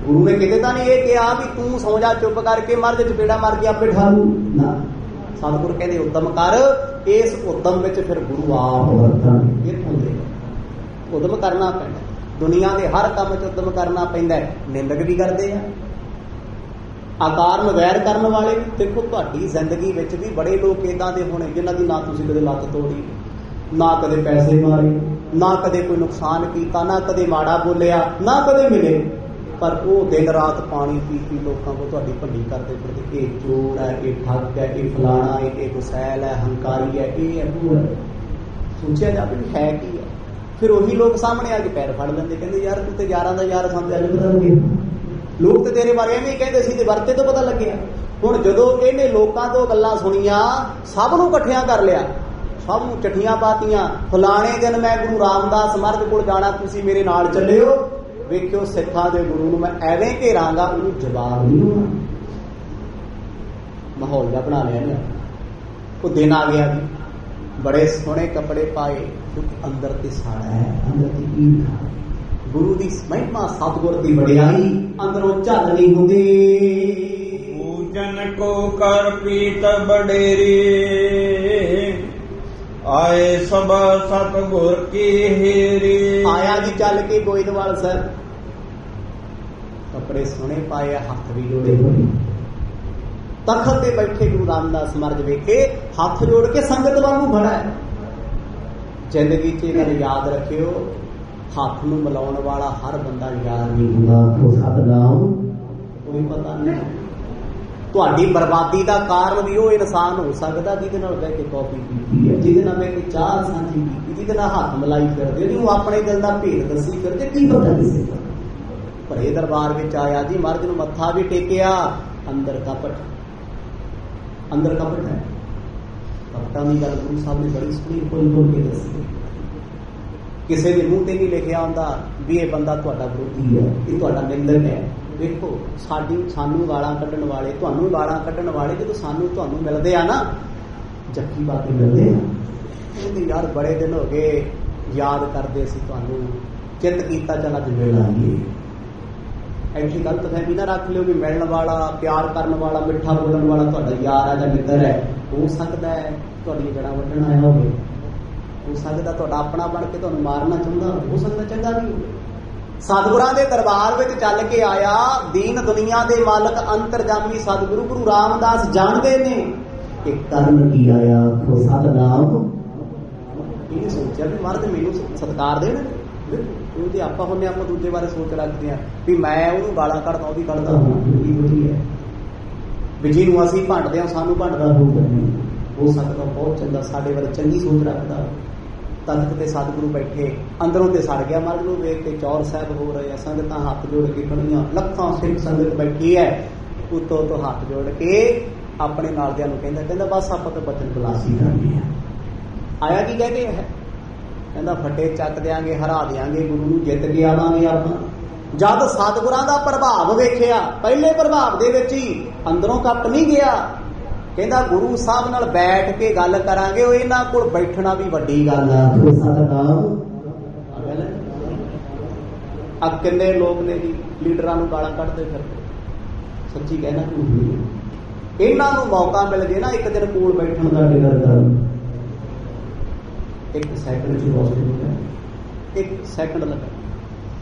ਗੁਰੂ ਨੇ ਕਿਤੇ ਤਾਂ ਨਹੀਂ ਇਹ ਕਿਹਾ ਵੀ ਤੂੰ ਸੌ ਜਾ ਚੁੱਪ ਕਰਕੇ ਮਰ, ਜੇ ਚਪੇੜਾ ਮਾਰ ਕੇ ਆਪੇ ਠਾਲੂ ਨਾ। ਸਤਿਗੁਰ ਕਹਿੰਦੇ ਉਦਮ ਕਰ, ਇਸ ਉਦਮ ਵਿੱਚ ਫਿਰ ਗੁਰੂ ਆਪ ਵਰਤਣ ਇਹ ਹੁੰਦੇ ਉਦਮ ਕਰਨਾ ਪੈਂਦਾ ਦੁਨੀਆ ਦੇ ਹਰ ਕੰਮ 'ਚ ਉਦਮ ਕਰਨਾ ਪੈਂਦਾ ਨਿੰਦਕ ਵੀ ਕਰਦੇ ਆ। ਆਕਾਰਨ ਵੈਰ ਕਰਨ ਵਾਲੇ ਵੀ। ਦੇਖੋ, ਤੁਹਾਡੀ ਜ਼ਿੰਦਗੀ ਵਿੱਚ ਵੀ ਬੜੇ ਲੋਕ ਇਦਾਂ ਦੇ ਹੋਣੇ, ਜਿਨ੍ਹਾਂ ਦੀ ਨਾ ਤੁਸੀਂ ਕਦੇ ਲੱਤ ਤੋੜੀ, ਨਾ ਕਦੇ ਪੈਸੇ ਮਾਰੇ, ਨਾ ਕਦੇ ਕੋਈ ਨੁਕਸਾਨ ਕੀਤਾ, ਨਾ ਕਦੇ ਮਾੜਾ ਬੋਲਿਆ, ਨਾ ਕਦੇ ਮਿਲੇ। ਪਰ ਉਹ ਦਿਨ ਰਾਤ ਪਾਣੀ ਪੀ ਪੀ ਲੋਕਾਂ ਕੋ ਤੁਹਾਡੀ ਭੰਡੀ ਕਰਦੇ ਫਿਰਦੇ। ਇਹ ਚੋਰ ਹੈ, ਇਹ ਠੱਗ ਹੈ, ਇਹ ਫਲਾਣਾ ਹੈ, ਇਹ ਗੁਸੈਲ ਹੈ, ਹੰਕਾਰੀ ਹੈ, ਇਹ ਹੈ ਹੈ। ਸੋਚਿਆ ਜਾਵੇ ਵੀ ਹੈ ਕੀ ਹੈ? ਫਿਰ ਉਹੀ ਲੋਕ ਸਾਹਮਣੇ ਆ ਕੇ ਪੈਰ ਫੜ ਲੈਂਦੇ, ਕਹਿੰਦੇ, ਯਾਰ, ਤੂੰ ਤੇ ਯਾਰਾਂ ਦਾ ਯਾਰ ਸਮਝਿਆ ਨਹੀਂ ਲੋਕ ਤੇ ਤੇਰੇ ਬਾਰੇ ਐਵੇਂ ਕਹਿੰਦੇ ਸੀ ਤੇ ਵਰਤੇ ਤੋਂ ਪਤਾ ਲੱਗਿਆ। ਹੁਣ ਜਦੋਂ ਇਹਨੇ ਲੋਕਾਂ ਤੋਂ ਗੱਲਾਂ ਸੁਣੀਆਂ, ਸਭ ਨੂੰ ਇਕੱਠਿਆਂ ਕਰ ਲਿਆ। ਸਭ ਨੂੰ ਚਠੀਆਂ ਪਾਤੀਆਂ, ਫਲਾਣੇ ਦਿਨ ਮੈਂ ਗੁਰੂ ਰਾਮਦਾਸ ਮਰਦ ਕੋਲ ਜਾਣਾ, ਤੁਸੀਂ ਮੇਰੇ ਨਾਲ ਚੱਲਿਓ। ਵੇਖਿਓ ਸਿੱਖਾਂ ਦੇ ਗੁਰੂ ਨੂੰ ਮੈਂ ਐਵੇਂ ਘੇਰਾਂਗਾ ਉਹਨੂੰ ਜਵਾਬ ਨਹੀਂ ਦੇਣਾ ਮਾਹੌਲ ਜਿਹਾ ਬਣਾ ਲਿਆ ਨੇ ਉਹ ਦਿਨ ਆ ਗਿਆ ਜੀ ਬੜੇ ਸੋਹਣੇ ਕੱਪੜੇ ਪਾਏ ਕਿਉਂਕਿ ਅੰਦਰ ਤੇ ਸਾੜਾ ਹੈ ਅੰਦਰ ਤੇ ਈਰਖਾ ਹੈ। ਗੁਰੂ ਦੀ ਮਹਿਮਾ ਸਤਿਗੁਰ ਦੀ ਵਡਿਆਈ ਅੰਦਰੋਂ ਝੱਲ ਨਹੀਂ ਹੁੰਦੀ ਜਨ ਕੋ ਕਰ ਪੀਤ ਬਡੇਰੀ ਆਏ ਸਭਾ ਸਤ ਗੁਰ ਕੀ ਹੀਰੀ। ਆਇਆ ਜੀ ਚੱਲ ਕੇ ਗੋਇੰਦਵਾਲ ਸਾਹਿਬ ਕੱਪੜੇ ਸੋਹਣੇ ਪਾਏ ਹੱਥ ਵੀ ਜੋੜੇ। ਤਖਤ ਤੇ ਬੈਠੇ ਗੁਰੂ ਰਾਮਦਾਸ ਮਰਜ ਵੇਖੇ ਹੱਥ ਜੋੜ ਕੇ ਸੰਗਤ ਵਾਂਗੂ ਖੜਾ ਹੈ। ਜ਼ਿੰਦਗੀ 'ਚ ਇਹ ਗੱਲ ਯਾਦ ਰੱਖਿਓ ਹੱਥ ਨੂੰ ਮਿਲਾਉਣ ਵਾਲਾ ਹਰ ਬੰਦਾ ਯਾਰ ਨਹੀਂ ਹੁੰਦਾ। ਹੋ ਸਕਦਾ ਕੋਈ ਪਤਾ ਨਹੀਂ। ਤੁਹਾਡੀ ਬਰਬਾਦੀ ਦਾ ਕਾਰਨ ਵੀ ਉਹ ਇਨਸਾਨ ਹੋ ਸਕਦਾ ਜਿਹਦੇ ਨਾਲ ਬਹਿ ਕੇ ਕਾਫੀ ਪੀਤੀ ਹੈ, ਜਿਹਦੇ ਨਾਲ ਬਹਿ ਕੇ ਚਾਹ ਸਾਂਝੀ ਕੀਤੀ ਜਿਹਦੇ ਨਾਲ ਹੱਥ ਮਲਾਈ ਕਰਦੇ ਜਿਹਨੂੰ ਆਪਣੇ ਦਿਲ ਦਾ ਭੇਦ ਦੱਸੀ ਕਰਦੇ ਕੀ ਪਤਾ ਕਿਸੇ ਦਾ ਭਰੇ ਦਰਬਾਰ ਵਿੱਚ ਆਇਆ ਜੀ ਮਰਦ ਨੂੰ ਮੱਥਾ ਵੀ ਟੇਕਿਆ, ਅੰਦਰ ਕਪਟ। ਅੰਦਰ ਕਪਟ ਹੈ। ਕਪਟਾਂ ਦੀ ਗੱਲ ਗੁਰੂ ਸਾਹਿਬ ਨੇ ਬੜੀ ਸੁਣੀ ਖੋਲ ਖੋਲ ਕੇ ਦੱਸੀ ਕਿਸੇ ਦੇ ਮੂੰਹ ਤੇ ਨਹੀਂ ਲਿਖਿਆ ਹੁੰਦਾ ਵੀ ਇਹ ਬੰਦਾ ਤੁਹਾਡਾ ਵਿਰੋਧੀ ਹੈ, ਇਹ ਤੁਹਾਡਾ ਨਿੰਦਕ ਹੈ। ਦੇਖੋ, ਸਾਡੀ, ਸਾਨੂੰ ਗਾਲਾਂ ਕੱਢਣ ਵਾਲੇ, ਤੁਹਾਨੂੰ ਗਾਲਾਂ ਕੱਢਣ ਵਾਲੇ ਜਦੋਂ ਸਾਨੂੰ ਤੁਹਾਨੂੰ ਮਿਲਦੇ ਆ ਨਾ ਜੱਫੀ ਪਾ ਮਿਲਦੇ ਆ। ਕਹਿੰਦੇ ਯਾਰ ਬੜੇ ਦਿਨ ਹੋ ਗਏ, ਯਾਦ ਕਰਦੇ ਸੀ ਤੁਹਾਨੂੰ। ਚਿੰਤ ਕੀਤਾ, ਚੱਲ ਅੱਜ ਮਿਲ ਆਈਏ ਐਸੀ ਗਲਤ ਫਹਿਮੀ ਨਾ, ਰੱਖ ਲਿਓ ਵੀ ਮਿਲਣ ਵਾਲਾ, ਪਿਆਰ ਕਰਨ ਵਾਲਾ, ਮਿੱਠਾ ਬੋਲਣ ਵਾਲਾ ਤੁਹਾਡਾ ਯਾਰ ਆ ਜਾਂ ਮਿੱਤਰ ਹੈ। ਹੋ ਸਕਦਾ ਹੈ ਤੁਹਾਡੀ ਜੜਾ ਵੱਢਣ ਆਇਆ ਹੋਵੇ। ਹੋ ਸਕਦਾ ਤੁਹਾਡਾ ਆਪਣਾ ਬਣ ਕੇ ਤੁਹਾਨੂੰ ਮਾਰਨਾ ਚਾਹੁੰਦਾ, ਹੋ ਸਕਦਾ ਚੰਗਾ ਵੀ ਹੋਵੇ। ਸਤਿਗੁਰਾਂ ਦੇ ਦਰਬਾਰ ਵਿੱਚ ਚੱਲ ਕੇ ਆਇਆ। ਦੀਨ ਦੁਨੀਆ ਦੇ ਮਾਲਕ ਅੰਤਰਜਾਮੀ ਸਤਿਗੁਰੂ ਗੁਰੂ ਰਾਮਦਾਸ ਜਾਣਦੇ ਨੇ ਕਿ ਕਰਨ ਕੀ ਆਇਆ ਖੋ ਸਤਨਾਮ। ਇਹ ਸੋਚਿਆ ਵੀ ਮਰਦ ਮੈਨੂੰ ਸਤਿਕਾਰ ਦੇਣ? ਉਹਦੇ ਆਪਾਂ ਹੁੰਨੇ ਆਪਾਂ ਦੂਜੇ ਬਾਰੇ ਸੋਚ ਰੱਖਦੇ ਆ। ਵੀ ਮੈਂ ਉਹਨੂੰ ਗਾਲਾਂ ਕੱਢਦਾ ਉਹਦੀ ਕੱਢਦਾ ਹਾਂ ਕੀ ਵਧੀਆ ਵੀ ਜਿਹਨੂੰ ਅਸੀਂ ਭੰਡਦੇ ਆ ਸਾਨੂੰ ਭੰਡਦਾ। ਹੋਊਗਾ। ਹੋ ਸਕਦਾ ਬਹੁਤ ਚੰਗਾ ਸਾਡੇ ਬਾਰੇ ਚੰਗੀ ਸੋਚ ਰੱਖਦਾ। ਤਖਤ ਤੇ ਸਤਿਗੁਰੂ ਬੈਠੇ, ਅੰਦਰੋਂ ਤੇ ਸੜ ਗਿਆ ਮਰਦ ਨੂੰ ਵੇਖ ਕੇ ਚੌਰ ਸਾਹਿਬ ਹੋ ਰਹੇ ਆ, ਸੰਗਤਾਂ ਹੱਥ ਜੋੜ ਕੇ ਖੜੀਆਂ, ਲੱਖਾਂ ਸਿੱਖ ਸੰਗਤ ਬੈਠੀ ਹੈ, ਉਤੋਂ ਤੋਂ ਹੱਥ ਜੋੜ ਕੇ ਆਪਣੇ ਨਾਲਦਿਆਂ ਨੂੰ ਕਹਿੰਦਾ ਕਹਿੰਦਾ, ਬਸ ਆਪਾਂ ਤਾਂ ਬਚਨ ਬਲਾਸੀ ਕਰਨੀ ਆ ਆਇਆ ਕੀ ਕਹਿ ਕੇ ਕਹਿੰਦਾ, ਫੱਟੇ ਚੱਕ ਦਿਆਂਗੇ, ਹਰਾ ਦਿਆਂਗੇ, ਗੁਰੂ ਨੂੰ ਜਿੱਤ ਕੇ ਆਵਾਂਗੇ ਆਪਾਂ। ਜਦ ਸਤਿਗੁਰਾਂ ਦਾ ਪ੍ਰਭਾਵ ਵੇਖਿਆ, ਪਹਿਲੇ ਪ੍ਰਭਾਵ ਦੇ ਵਿੱਚ ਹੀ ਅੰਦਰੋਂ ਕੱਟ ਨਹੀਂ ਗਿਆ। ਕਹਿੰਦਾ ਗੁਰੂ ਸਾਹਿਬ ਨਾਲ ਬੈਠ ਕੇ ਗੱਲ ਕਰਾਂਗੇ ਉਹ ਇਹਨਾਂ ਕੋਲ ਬੈਠਣਾ ਵੀ ਵੱਡੀ ਗੱਲ ਆ। ਸਤਨਾਮ ਆ ਕਿੰਨੇ ਲੋਕ ਨੇ ਜੀ ਲੀਡਰਾਂ ਨੂੰ ਗਾਲਾਂ ਕੱਢਦੇ ਫਿਰਦੇ। ਸੱਚੀ ਕਹਿਣਾ। ਇਹਨਾਂ ਨੂੰ ਮੌਕਾ ਮਿਲ ਜੇ ਨਾ ਇੱਕ ਦਿਨ ਕੋਲ ਬੈਠਣ ਦਾ। ਡਿਨਰ ਕਰਨ ਇੱਕ ਸੈਕਿੰਡ ਚ ਲੋਸ ਹੁੰਦਾ ਇੱਕ ਸੈਕਿੰਡ ਲੱਗਾ।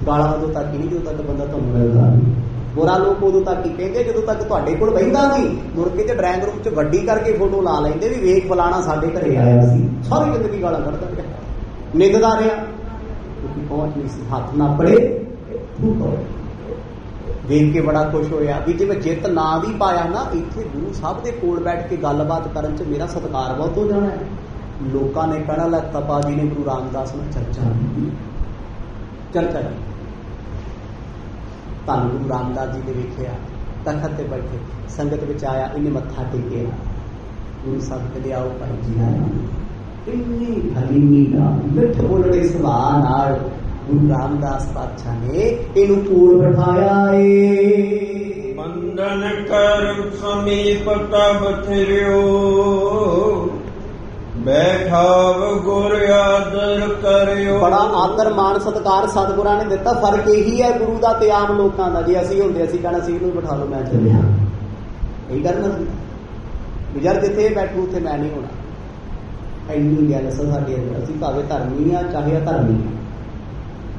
ਗਾਲਾਂ ਉਦੋਂ ਤੱਕ ਹੀ ਨਹੀਂ ਜਦੋਂ ਤੱਕ ਬੰਦਾ ਤੁਹਾਨੂੰ ਮਿਲਦਾ। ਨਹੀਂ ਬੁਰਾ ਲੋਕ ਉਦੋਂ ਤੱਕ ਹੀ ਕਹਿੰਦੇ ਜਦੋਂ ਤੱਕ ਤੁਹਾਡੇ ਕੋਲ ਬੈਠਦਾ ਨਹੀਂ ਮੁੜ ਕੇ ਤੇ ਡਰਾਇੰਗ ਰੂਮ 'ਚ ਵੱਡੀ ਕਰਕੇ ਫੋਟੋ ਲਾ ਲੈਂਦੇ ਵੀ ਵੇਖ ਫਲਾਣਾ ਸਾਡੇ ਘਰੇ ਆਇਆ ਸੀ। ਸਾਰੀ ਜ਼ਿੰਦਗੀ ਗਾਲਾਂ ਕੱਢਦਾ ਰਿਹਾ। ਨਿੰਦਦਾ ਰਿਹਾ। ਕਿਉਂਕਿ ਪਹੁੰਚ ਨਹੀਂ ਸੀ ਹੱਥ ਨਾ ਪੜੇ ਵੇਖ ਕੇ ਬੜਾ ਖੁਸ਼ ਹੋਇਆ ਵੀ ਜਿਵੇਂ ਜਿੱਤ ਨਾ ਵੀ ਪਾਇਆ ਨਾ ਇੱਥੇ ਗੁਰੂ ਸਾਹਿਬ ਦੇ ਕੋਲ ਬੈਠ ਕੇ ਗੱਲਬਾਤ ਕਰਨ 'ਚ ਮੇਰਾ ਸਤਿਕਾਰ ਬਹੁਤ ਹੋ ਜਾਣਾ ਹੈ। ਲੋਕਾਂ ਨੇ ਕਹਿਣਾ ਲੱਗ ਤਪਾ ਜੀ ਨੇ ਗੁਰੂ ਰਾਮਦਾਸ ਨਾਲ ਚਰਚਾ ਕੀਤੀ। ਚਰਚਾ ਕੀਤੀ। ਧੰਨ ਗੁਰੂ ਰਾਮਦਾਸ ਜੀ ਨੇ ਵੇਖਿਆ ਤਖਤ ਤੇ ਬੈਠੇ, ਸੰਗਤ ਵਿੱਚ ਆਇਆ, ਇਹਨੇ ਮੱਥਾ ਟੇਕਿਆ। ਗੁਰੂ ਸਾਹਿਬ ਕਹਿੰਦੇ, ਆਓ ਭਾਈ ਜੀ ਆਇਆ ਇੰਨੀ ਹਲੀਮੀ ਨਾਲ, ਮਿੱਠ ਬੋਲੜੇ ਸੁਭਾਅ ਨਾਲ ਗੁਰੂ ਰਾਮਦਾਸ ਪਾਤਸ਼ਾਹ ਨੇ ਇਹਨੂੰ ਕੋਲ ਬਿਠਾਇਆ ਏ। ਬੰਦਨ ਕਰ ਸਮੀਪ ਤਬ ਥਿਰਿਓ। ਬੈਠਾਵ ਗੁਰ ਆਦਰ ਕਰਿਓ। ਬੜਾ ਆਦਰ ਮਾਣ ਸਤਕਾਰ ਸਤਿਗੁਰਾਂ ਨੇ ਦਿੱਤਾ। ਫ਼ਰਕ ਇਹੀ ਹੈ ਗੁਰੂ ਦਾ ਤੇ ਆਮ ਲੋਕਾਂ ਦਾ। ਜੇ ਅਸੀਂ ਹੁੰਦੇ ਅਸੀਂ ਕਹਿਣਾ ਸੀ ਇਹਨੂੰ ਬਿਠਾ ਲਓ ਮੈਂ ਚੱਲਿਆ। ਇਹ ਕਰਨਾ ਸੀ। ਯਾਰ ਜਿੱਥੇ ਬੈਠੂ ਉੱਥੇ ਮੈਂ ਨਹੀਂ ਹੋਣਾ। ਇੰਨੀ ਗੱਲ ਸਾਡੇ ਅੰਦਰ। ਅਸੀਂ ਭਾਵੇਂ ਧਰਮੀ ਆ ਚਾਹੇ ਅਧਰਮੀ ਆ।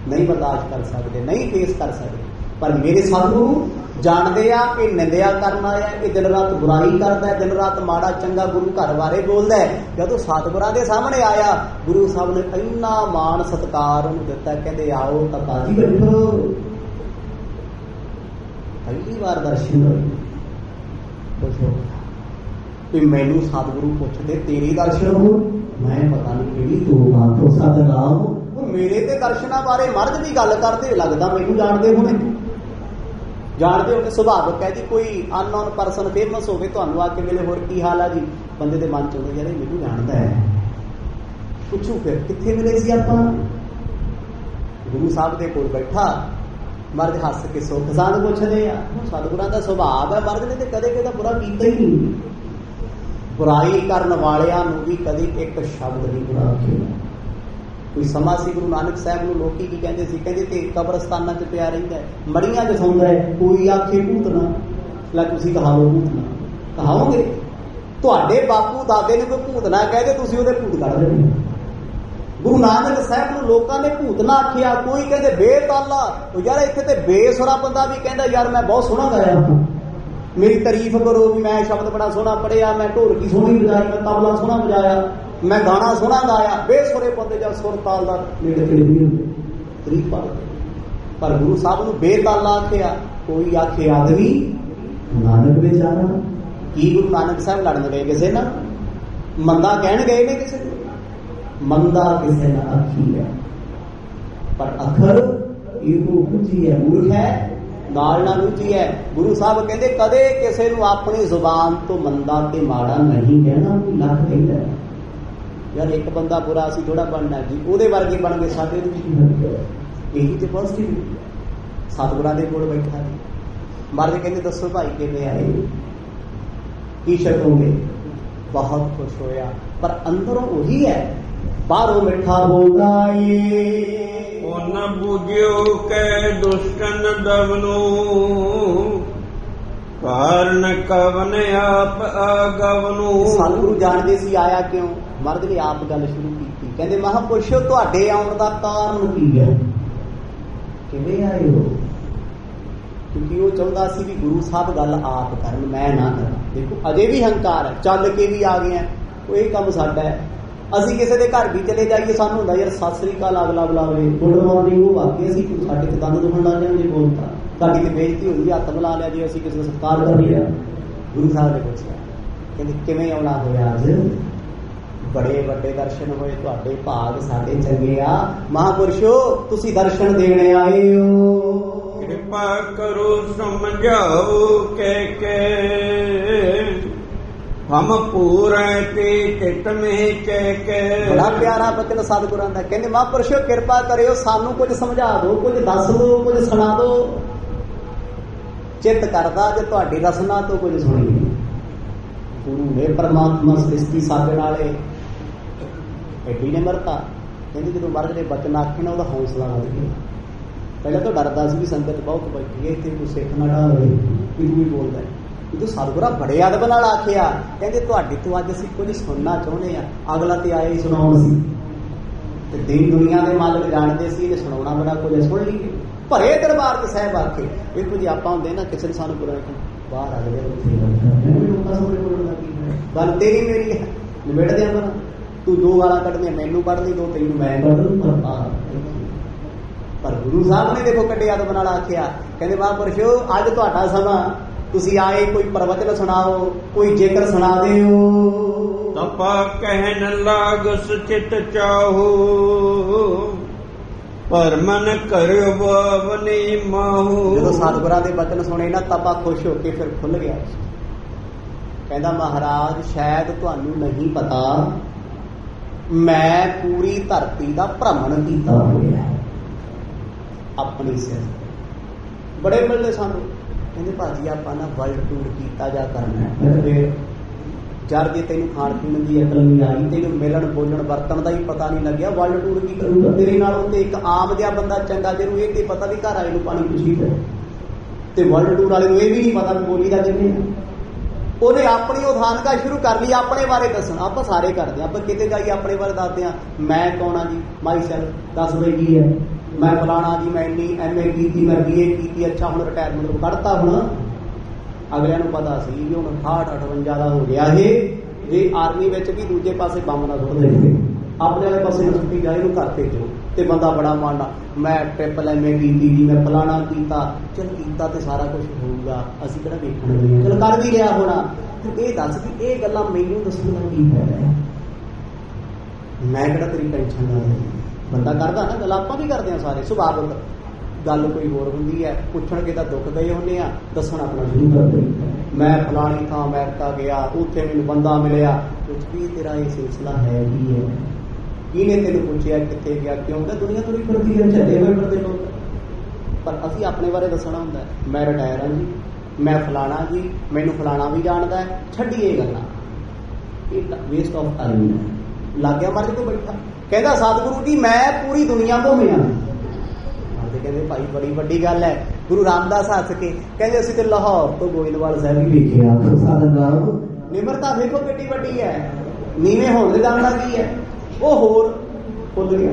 ਨਹੀਂ ਬਰਦਾਸ਼ਤ ਕਰ ਸਕਦੇ ਨਹੀਂ ਫੇਸ ਕਰ ਸਕਦੇ। ਪਰ ਮੇਰੇ ਸਤਿਗੁਰੂ ਜਾਣਦੇ ਆ ਕਿ ਨਿੰਦਿਆ ਕਰਨ ਆਇਆ ਇਹ ਦਿਨ ਰਾਤ ਬੁਰਾਈ ਕਰਦਾ ਹੈ, ਦਿਨ ਰਾਤ ਮਾੜਾ ਚੰਗਾ ਗੁਰੂ ਘਰ ਬਾਰੇ ਬੋਲਦਾ ਹੈ। ਜਦੋਂ ਸਤਿਗੁਰਾਂ ਦੇ ਸਾਹਮਣੇ ਆਇਆ, ਗੁਰੂ ਸਾਹਿਬ ਨੇ ਇੰਨਾ ਮਾਣ ਸਤਕਾਰ ਉਹਨੂੰ ਦਿੱਤਾ, ਕਹਿੰਦੇ, ਆਓ ਤਾਂ ਬਾਜੀ ਬੈਠੋ। ਪਹਿਲੀ ਵਾਰ ਦਰਸ਼ਨ ਹੋਏ। ਖੁਸ਼ ਹੋ ਮੈਨੂੰ ਸਤਿਗੁਰੂ ਪੁੱਛਦੇ, ਤੇਰੇ ਦਰਸ਼ਨ ਹੋ ਮੈਂ ਪਤਾ ਨਹੀਂ ਕਿਹੜੀ ਤੋਬਾ ਤੋਂ ਸਤਨਾਮ ਮੇਰੇ ਤੇ ਦਰਸ਼ਨਾਂ ਬਾਰੇ ਮਰਦ ਵੀ ਗੱਲ ਕਰਦੇ, ਲੱਗਦਾ ਮੈਨੂੰ ਜਾਣਦੇ ਹੋਣੇ। ਜਾਣਦੇ ਹੋ ਸੁਭਾਵਕ ਹੈ ਜੀ, ਕੋਈ ਅਨਨੋਨ ਪਰਸਨ ਫੇਮਸ ਹੋਵੇ, ਤੁਹਾਨੂੰ ਆ ਕੇ ਮਿਲੇ, ਹੋਰ ਕੀ ਹਾਲ ਆ ਜੀ? ਬੰਦੇ ਦੇ ਮਨ ਚ ਹੁੰਦਾ, ਯਾਰ ਇਹ ਮੈਨੂੰ ਜਾਣਦਾ ਹੈ। ਪੁੱਛੂ ਫਿਰ, ਕਿੱਥੇ ਮਿਲੇ ਸੀ ਆਪਾਂ? ਗੁਰੂ ਸਾਹਿਬ ਦੇ ਕੋਲ ਬੈਠਾ, ਮਰਦ ਹੱਸ ਕੇ ਸੁੱਖ ਸਾਧ ਪੁੱਛਦੇ ਆ, ਸਤਿਗੁਰਾਂ ਦਾ ਸੁਭਾਅ ਹੈ, ਮਰਦ ਨੇ ਤੇ ਕਦੇ ਕਦੇ ਬੁਰਾ ਕੀਤਾ ਹੀ ਨਹੀਂ। ਬੁਰਾਈ ਕਰਨ ਵਾਲਿਆਂ ਨੂੰ ਵੀ ਕਦੇ ਇੱਕ ਸ਼ਬਦ ਨਹੀਂ ਬੁਰਾ ਆਖਿਆ ਕੋਈ ਸਮਾਂ ਸੀ, ਗੁਰੂ ਨਾਨਕ ਸਾਹਿਬ ਨੂੰ ਲੋਕੀ ਕੀ ਕਹਿੰਦੇ ਸੀ? ਕਹਿੰਦੇ ਤੇ ਕਬਰਸਤਾਨਾਂ 'ਚ ਪਿਆ ਰਹਿੰਦਾ ਮੜੀਆਂ 'ਚ ਸੌਂਦਾ ਹੈ, ਕੋਈ ਆਖੇ ਭੂਤ ਨਾ। ਲੈ ਤੁਸੀਂ ਕਹਾ ਲੋ ਭੂਤ ਨਾ। ਕਹਾਓਗੇ ਤੁਹਾਡੇ ਬਾਪੂ ਦਾਦੇ ਨੂੰ ਕੋਈ ਭੂਤ ਨਾ ਕਹਦੇ ਤੁਸੀਂ ਉਹਦੇ ਭੂਤ ਕੱਢ ਦੇਣੇ ਗੁਰੂ ਨਾਨਕ ਸਾਹਿਬ ਨੂੰ ਲੋਕਾਂ ਨੇ ਭੂਤ ਨਾ ਆਖਿਆ, ਕੋਈ ਕਹਿੰਦੇ ਬੇਤਾਲਾ ਉਹ ਯਾਰ ਇੱਥੇ ਤੇ ਬੇਸੁਰਾ ਬੰਦਾ ਵੀ ਕਹਿੰਦਾ, ਯਾਰ ਮੈਂ ਬਹੁਤ ਸੋਹਣਾ ਗਾਇਆ ਮੇਰੀ ਤਾਰੀਫ ਕਰੋ ਵੀ ਮੈਂ ਸ਼ਬਦ ਬੜਾ ਸੋਹਣਾ ਪੜਿਆ ਮੈਂ ਢੋਲਕੀ ਸੋਹਣੀ ਵਜਾਈ, ਮੈਂ ਤਬਲਾ ਸੋਹਣਾ ਵਜਾਇਆ। ਮੈਂ ਗਾਣਾ ਸੋਹਣਾ ਗਾਇਆ ਬੇਸੁਰੇ ਬੰਦੇ ਜਦ ਸੁਰ ਤਾਲ ਦਾ ਨੇੜੇ ਤੇੜੇ ਨਹੀਂ ਹੁੰਦੇ। ਤਾਰੀਫ ਪਾ ਪਰ ਗੁਰੂ ਸਾਹਿਬ ਨੂੰ ਬੇਤਾਲਾ ਆਖਿਆ, ਕੋਈ ਆਖੇ ਆਦਮੀ, ਨਾਨਕ ਵਿਚਾਰਾ ਕੀ ਗੁਰੂ ਨਾਨਕ ਸਾਹਿਬ ਲੜਨ ਗਏ ਕਿਸੇ ਨਾਲ? ਮੰਦਾ ਕਹਿਣ ਗਏ ਨੇ ਕਿਸੇ ਨੂੰ? ਮੰਦਾ ਕਿਸੇ ਨਾਲ ਆਖੀ ਹੈ। ਪਰ ਅਖਰ ਇਹੋ ਬੁੱਝੀ ਹੈ, ਮੂਰਖ ਹੈ, ਨਾਲ ਨਾਲ ਬੁੱਝੀ ਹੈ। ਗੁਰੂ ਸਾਹਿਬ ਕਹਿੰਦੇ, ਕਦੇ ਕਿਸੇ ਨੂੰ ਆਪਣੀ ਜ਼ੁਬਾਨ ਤੋਂ ਮੰਦਾ ਤੇ ਮਾੜਾ ਨਹੀਂ ਕਹਿਣਾ ਲੱਖ ਕਹਿੰਦਾ ਯਾਰ ਇੱਕ ਬੰਦਾ ਬੁਰਾ ਸੀ ਥੋੜਾ ਬਣਨਾ ਜੀ ਉਹਦੇ ਵਰਗੇ ਬਣ ਕੇ ਸਾਡੇ ਨੂੰ ਕੀ ਲੱਗਿਆ ਇਹੀ ਤੇ ਪੋਜ਼ਿਟਿਵ ਸਤਿਗੁਰਾਂ ਦੇ ਕੋਲ ਬੈਠਾ ਹੈ ਮਰਦੇ ਕਹਿੰਦੇ ਦੱਸੋ ਭਾਈ ਕਿਵੇਂ ਆਏ? ਕੀ ਸ਼ਰਤੋਂਗੇ ਬਹੁਤ ਖੁਸ਼ ਹੋਇਆ। ਪਰ ਅੰਦਰੋਂ ਉਹੀ ਹੈ ਬਾਹਰੋਂ ਮਿੱਠਾ ਬੋਲਦਾ ਏ। ਉਹ ਨ ਬੁਝਿਓ ਕੈ ਦੁਸ਼ਟਨ ਦਵਨੂ। ਕਾਰਨ ਕਵਨ ਆਪ ਆਗਵਨੂ ਸਤਿਗੁਰੂ ਜਾਣਦੇ ਸੀ ਆਇਆ ਕਿਉਂ? ਮਰਦ ਨੇ ਆਪ ਗੱਲ ਸ਼ੁਰੂ ਕੀਤੀ। ਕਹਿੰਦੇ ਮਹਾਪੁਰਸ਼ੋ ਤੁਹਾਡੇ ਆਉਣ ਦਾ ਕਾਰਨ ਕੀ ਹੈ? ਕਿਵੇਂ ਆਏ ਹੋ? ਕਿਉਂਕਿ ਉਹ ਚਾਹੁੰਦਾ ਸੀ ਵੀ ਗੁਰੂ ਸਾਹਿਬ ਗੱਲ ਆਪ ਕਰਨ, ਮੈਂ ਨਾ ਕਰਾਂ। ਦੇਖੋ, ਅਜੇ ਵੀ ਹੰਕਾਰ ਹੈ, ਚੱਲ ਕੇ ਵੀ ਆ ਗਏ ਆ ਉਹ ਇਹ ਕੰਮ ਸਾਡਾ ਹੈ। ਅਸੀਂ ਕਿਸੇ ਦੇ ਘਰ ਵੀ ਚਲੇ ਜਾਈਏ, ਸਾਨੂੰ ਹੁੰਦਾ, ਯਾਰ, ਸਤਿ ਸ੍ਰੀ ਅਕਾਲ, ਅਗਲਾ ਬੁਲਾਵੇ ਗੁੱਡ ਮਾਰਨਿੰਗ, ਉਹ ਵਾਕਿਆ ਸੀ, ਸਾਡੇ ਤੇ ਦੰਦ ਦੁਖਣ ਲੱਗ ਜਾਂਦੇ ਬੋਲਤਾ ਸਾਡੀ ਤੇ ਬੇਇੱਜ਼ਤੀ ਹੋਈ, ਹੱਥ ਮਿਲਾ ਲਿਆ ਜੇ ਅਸੀਂ ਕਿਸੇ ਦਾ ਸਤਿਕਾਰ ਕਰ ਲਿਆ ਗੁਰੂ ਸਾਹਿਬ ਨੇ ਪੁੱਛਿਆ, ਕਹਿੰਦੇ, ਕਿਵੇਂ ਆਉਣਾ ਹੋਇਆ ਅੱਜ? ਬੜੇ ਵੱਡੇ ਦਰਸ਼ਨ ਹੋਏ ਤੁਹਾਡੇ ਭਾਗ ਸਾਡੇ ਚੰਗੇ ਆ। ਮਹਾਪੁਰਸ਼ੋ ਤੁਸੀਂ ਦਰਸ਼ਨ ਦੇਣ ਆਏ ਹੋ। ਕਿਰਪਾ ਕਰੋ ਸਮਝਾਓ ਕਹਿ ਕੇ। ਹਮ ਪੂਰੇ ਤੇ ਚਿਤ ਮੇ ਕਹਿ ਕੇ। ਬੜਾ ਪਿਆਰਾ ਬਚਨ ਸਤਿਗੁਰਾਂ ਦਾ। ਕਹਿੰਦੇ ਮਹਾਪੁਰਸ਼ੋ ਕਿਰਪਾ ਕਰਿਓ ਸਾਨੂੰ ਕੁਝ ਸਮਝਾ ਦਿਓ ਕੁਝ ਦੱਸ ਦਿਓ ਕੁਝ ਸੁਣਾ ਦਿਓ। ਚਿੱਤ ਕਰਦਾ ਜੇ ਤੁਹਾਡੀ ਰਸਨਾ ਤੋਂ ਕੁਝ ਸੁਣੀਏ ਗੁਰੂ ਨੇ ਪਰਮਾਤਮਾ ਸ੍ਰਿਸ਼ਟੀ ਸਾਜਣ ਵਾਲੇ ਐਡੀ ਨਿਮਰਤਾ ਕਹਿੰਦੇ ਜਦੋਂ ਮਰਦ ਦੇ ਬਚਨ ਆਖੇ ਨਾ ਉਹਦਾ ਹੌਸਲਾ ਵਧ ਗਿਆ। ਪਹਿਲਾਂ ਤਾਂ ਡਰਦਾ ਸੀ ਵੀ ਸੰਗਤ ਬਹੁਤ ਬੈਠੀ ਹੈ ਇੱਥੇ ਕੋਈ ਸਿੱਖ ਨਾ ਡਾ ਹੋਵੇ ਵੀ ਬੋਲਦਾ ਹੈ। ਜਦੋਂ ਸਤਿਗੁਰਾਂ ਬੜੇ ਅਦਬ ਨਾਲ ਆਖਿਆ ਕਹਿੰਦੇ ਤੁਹਾਡੇ ਤੋਂ ਅੱਜ ਅਸੀਂ ਕੁਝ ਸੁਣਨਾ ਚਾਹੁੰਦੇ ਆ ਅਗਲਾ ਤੇ ਆਏ ਸੁਣਾਉਣ ਸੀ। ਤੇ ਦੀਨ ਦੁਨੀਆ ਦੇ ਮਾਲਕ ਜਾਣਦੇ ਸੀ ਇਹਨੇ ਸੁਣਾਉਣਾ ਬੜਾ ਕੁਝ ਸੁਣ ਲਈਏ। ਭਰੇ ਦਰਬਾਰ ਤੇ ਸਾਹਿਬ ਆਖੇ ਵੇਖੋ ਜੀ ਆਪਾਂ ਹੁੰਦੇ ਨਾ ਕਿਸੇ ਨੇ ਸਾਨੂੰ ਬੁਲਾ ਕੇ ਬਾਹਰ ਆ ਗਏ ਉੱਥੇ। ਬੈਠਾ ਲੋਕਾਂ ਸਾਹਮਣੇ ਬੋਲਣ ਦਾ ਕੀ ਹੈ ਗੱਲ ਤੇਰੀ ਮੇਰੀ ਹੈ ਨਿਬੇੜਦੇ ਆਪਾਂ। ਤੂੰ ਦੋ ਗਾਲਾਂ ਕੱਢਣੀਆਂ ਮੈਨੂੰ ਕੱਢ ਲਈ ਦੋ ਤੈਨੂੰ ਮੈਂ ਕੱਢ ਦੂੰ ਪਰ ਆ ਪਰ ਗੁਰੂ ਸਾਹਿਬ ਨੇ ਦੇਖੋ ਕੱਢੇ ਅਦਬ ਨਾਲ ਆਖਿਆ ਕਹਿੰਦੇ ਮਹਾਂਪੁਰਸ਼ੋ ਅੱਜ ਤੁਹਾਡਾ ਸਮਾਂ ਤੁਸੀਂ ਆਏ ਕੋਈ ਪ੍ਰਵਚਨ ਸੁਣਾਓ ਕੋਈ ਜ਼ਿਕਰ ਸੁਣਾ ਦਿਓ। ਤਪਾ ਕਹਿਨ ਲਾਗ ਸੁਚਿਤ ਚਾਹੋ ਪਰ ਮਨ ਕਰਿਓ ਬਵਨੀ ਮਾਹੂ। ਜਦੋਂ ਸਤਿਗੁਰਾਂ ਦੇ ਬਚਨ ਸੁਣੇ ਨਾ ਤਪਾ ਖੁਸ਼ ਹੋ ਕੇ ਫਿਰ ਖੁੱਲ ਗਿਆ। ਕਹਿੰਦਾ ਮਹਾਰਾਜ ਸ਼ਾਇਦ ਤੁਹਾਨੂੰ ਨਹੀਂ ਪਤਾ ਮੈਂ ਪੂਰੀ ਧਰਤੀ ਦਾ ਭ੍ਰਮਣ ਕੀਤਾ ਆਪਣੀ ਸਿਰ ਬੜੇ ਮਿਲਦੇ ਸਾਨੂੰ। ਕਹਿੰਦੇ ਭਾਜੀ ਆਪਾਂ ਨਾ ਵਰਲਡ ਟੂਰ ਕੀਤਾ ਜਾ ਕਰਨਾ ਫਿਰ ਜਦ ਜੇ ਤੈਨੂੰ ਖਾਣ ਪੀਣ ਦੀ ਅਕਲ ਨਹੀਂ ਆਈ ਤੈਨੂੰ ਮਿਲਣ ਬੋਲਣ ਵਰਤਣ ਦਾ ਹੀ ਪਤਾ ਨਹੀਂ ਲੱਗਿਆ ਵਰਲਡ ਟੂਰ ਕੀ ਕਰੂਗਾ। ਤੇਰੇ ਨਾਲ ਉੱਤੇ ਇੱਕ ਆਮ ਜਿਹਾ ਬੰਦਾ ਚੰਗਾ ਜਿਹਨੂੰ ਇਹ ਤੇ ਪਤਾ ਵੀ ਘਰ ਆਏ ਨੂੰ ਪਾਣੀ ਪੁੱਛੀ ਤੇ ਤੇ ਵਰਲਡ ਟੂਰ ਵਾਲੇ ਨੂੰ ਇਹ ਵੀ ਨਹੀਂ ਪਤਾ ਬੋਲੀ ਦਾ ਆ। ਉਹਨੇ ਆਪਣੀ ਉਦਾਹਰਨਗਾ ਸ਼ੁਰੂ ਕਰ ਲਈ, ਆਪਣੇ ਬਾਰੇ ਦੱਸਣ। ਆਪਾਂ ਸਾਰੇ ਕਰਦੇ ਆਪਾਂ ਕਿਤੇ ਜਾਈ ਆਪਣੇ ਬਾਰੇ ਦੱਸਦੇ ਆ ਮੈਂ ਕੌਣ ਆ ਜੀ? ਮਾਈ ਸੈਲਫ ਦੱਸ ਬਈ ਕੀ ਹੈ। ਮੈਂ ਫਲਾਣਾ ਜੀ, ਮੈਂ ਇੰਨੀ ਐਮਏ ਕੀਤੀ, ਮੈਂ ਬੀਏ ਕੀਤੀ, ਅੱਛਾ ਹੁਣ ਰਿਟਾਇਰਮੈਂਟ ਤੋਂ ਕੱਢਤਾ ਹੁਣ। ਅਗਲਿਆਂ ਨੂੰ ਪਤਾ ਸੀ ਵੀ ਹੁਣ 68 58 ਦਾ ਹੋ ਗਿਆ ਇਹ। ਜੇ ਆਰਮੀ ਵਿੱਚ ਵੀ ਦੂਜੇ ਪਾਸੇ ਬੰਬ ਨਾ ਸੁੱਟ ਦੇਣਗੇ ਆਪਣੇ ਵਾਲੇ ਪਾਸੇ ਨੂੰ ਸੁੱਟੀ ਜਾਏ ਨੂੰ ਘਰ ਭੇਜੋ। ਤੇ ਬੰਦਾ ਬੜਾ ਮਾਣਦਾ ਮੈਂ ਟ੍ਰਿਪਲ ਐਮਏ ਕੀਤੀ ਜੀ, ਮੈਂ ਫਲਾਣਾ ਕੀਤਾ। ਚਲ ਕੀਤਾ ਤੇ ਸਾਰਾ ਕੁਝ ਹੋਊਗਾ। ਅਸੀਂ ਕਿਹੜਾ ਵੇਖਣ? ਚਲ ਕਰ ਵੀ ਲਿਆ ਹੋਣਾ। ਤੇ ਇਹ ਦੱਸ ਵੀ ਇਹ ਗੱਲਾਂ ਮੈਨੂੰ ਦੱਸਣ ਦਾ ਕੀ ਫਾਇਦਾ ਹੈ? ਮੈਂ ਕਿਹੜਾ ਤੇਰੀ ਟੈਨਸ਼ਨ ਲੈ ਬੰਦਾ ਕਰਦਾ ਨਾ ਗੱਲ, ਆਪਾਂ ਵੀ ਕਰਦੇ ਆ ਸਾਰੇ। ਸੁਭਾਵਕ ਗੱਲ ਕੋਈ ਹੋਰ ਹੁੰਦੀ ਹੈ। ਪੁੱਛਣਗੇ ਤਾਂ ਦੁੱਖ ਗਏ ਹੁੰਦੇ ਆ। ਦੱਸਣ ਆਪਣਾ ਸ਼ੁਰੂ ਕਰਦੇ ਮੈਂ ਫਲਾਣੀ ਥਾਂ ਅਮਰੀਕਾ ਗਿਆ, ਉੱਥੇ ਮੈਨੂੰ ਬੰਦਾ ਮਿਲਿਆ। ਕੁਝ ਵੀ ਤੇਰਾ ਇਹ ਸਿਲਸਿਲਾ ਹੈ ਕੀ ਹੈ। ਕਿਹਨੇ ਤੈਨੂੰ ਪੁੱਛਿਆ ਕਿੱਥੇ ਗਿਆ ਕਿਉਂਕਿ ਦੁਨੀਆ ਤੁਰੀ ਫਿਰਦੀ ਹੈ ਝੱਲੇ ਹੋਏ ਫਿਰਦੇ ਲੋਕ। ਪਰ ਅਸੀਂ ਆਪਣੇ ਬਾਰੇ ਦੱਸਣਾ ਹੁੰਦਾ। ਮੈਂ ਰਿਟਾਇਰ ਹਾਂ ਜੀ ਮੈਂ ਫਲਾਣਾ ਜੀ ਮੈਨੂੰ ਫਲਾਣਾ ਵੀ ਜਾਣਦਾ ਹੈ ਛੱਡੀਏ ਗੱਲਾਂ। ਇਹ ਵੇਸਟ ਆਫ ਟਾਈਮ ਹੈ। ਲੱਗਿਆ ਮਰਜ ਤੋਂ ਬੈਠਾ। ਕਹਿੰਦਾ ਸਤਿਗੁਰੂ ਜੀ ਮੈਂ ਪੂਰੀ ਦੁਨੀਆ ਘੁੰਮਿਆ ਤੇ ਕਹਿੰਦੇ ਭਾਈ ਬੜੀ ਵੱਡੀ ਗੱਲ ਹੈ। ਗੁਰੂ ਰਾਮਦਾਸ ਹੱਸ ਕੇ ਕਹਿੰਦੇ ਅਸੀਂ ਤੇ ਲਾਹੌਰ ਤੋਂ ਗੋਇੰਦਵਾਲ ਸਾਹਿਬ ਹੀ ਵੇਖਿਆ ਸਾਡਾ ਨਾਮ ਨਿਮਰਤਾ ਵੇਖੋ ਕਿੱਡੀ ਵੱਡੀ ਹੈ। ਨੀਵੇਂ ਹੋਣ ਦੇ ਜਾਣਦਾ ਕੀ ਹੈ? ਉਹ ਹੋਰ ਖੁੱਲ ਗਿਆ।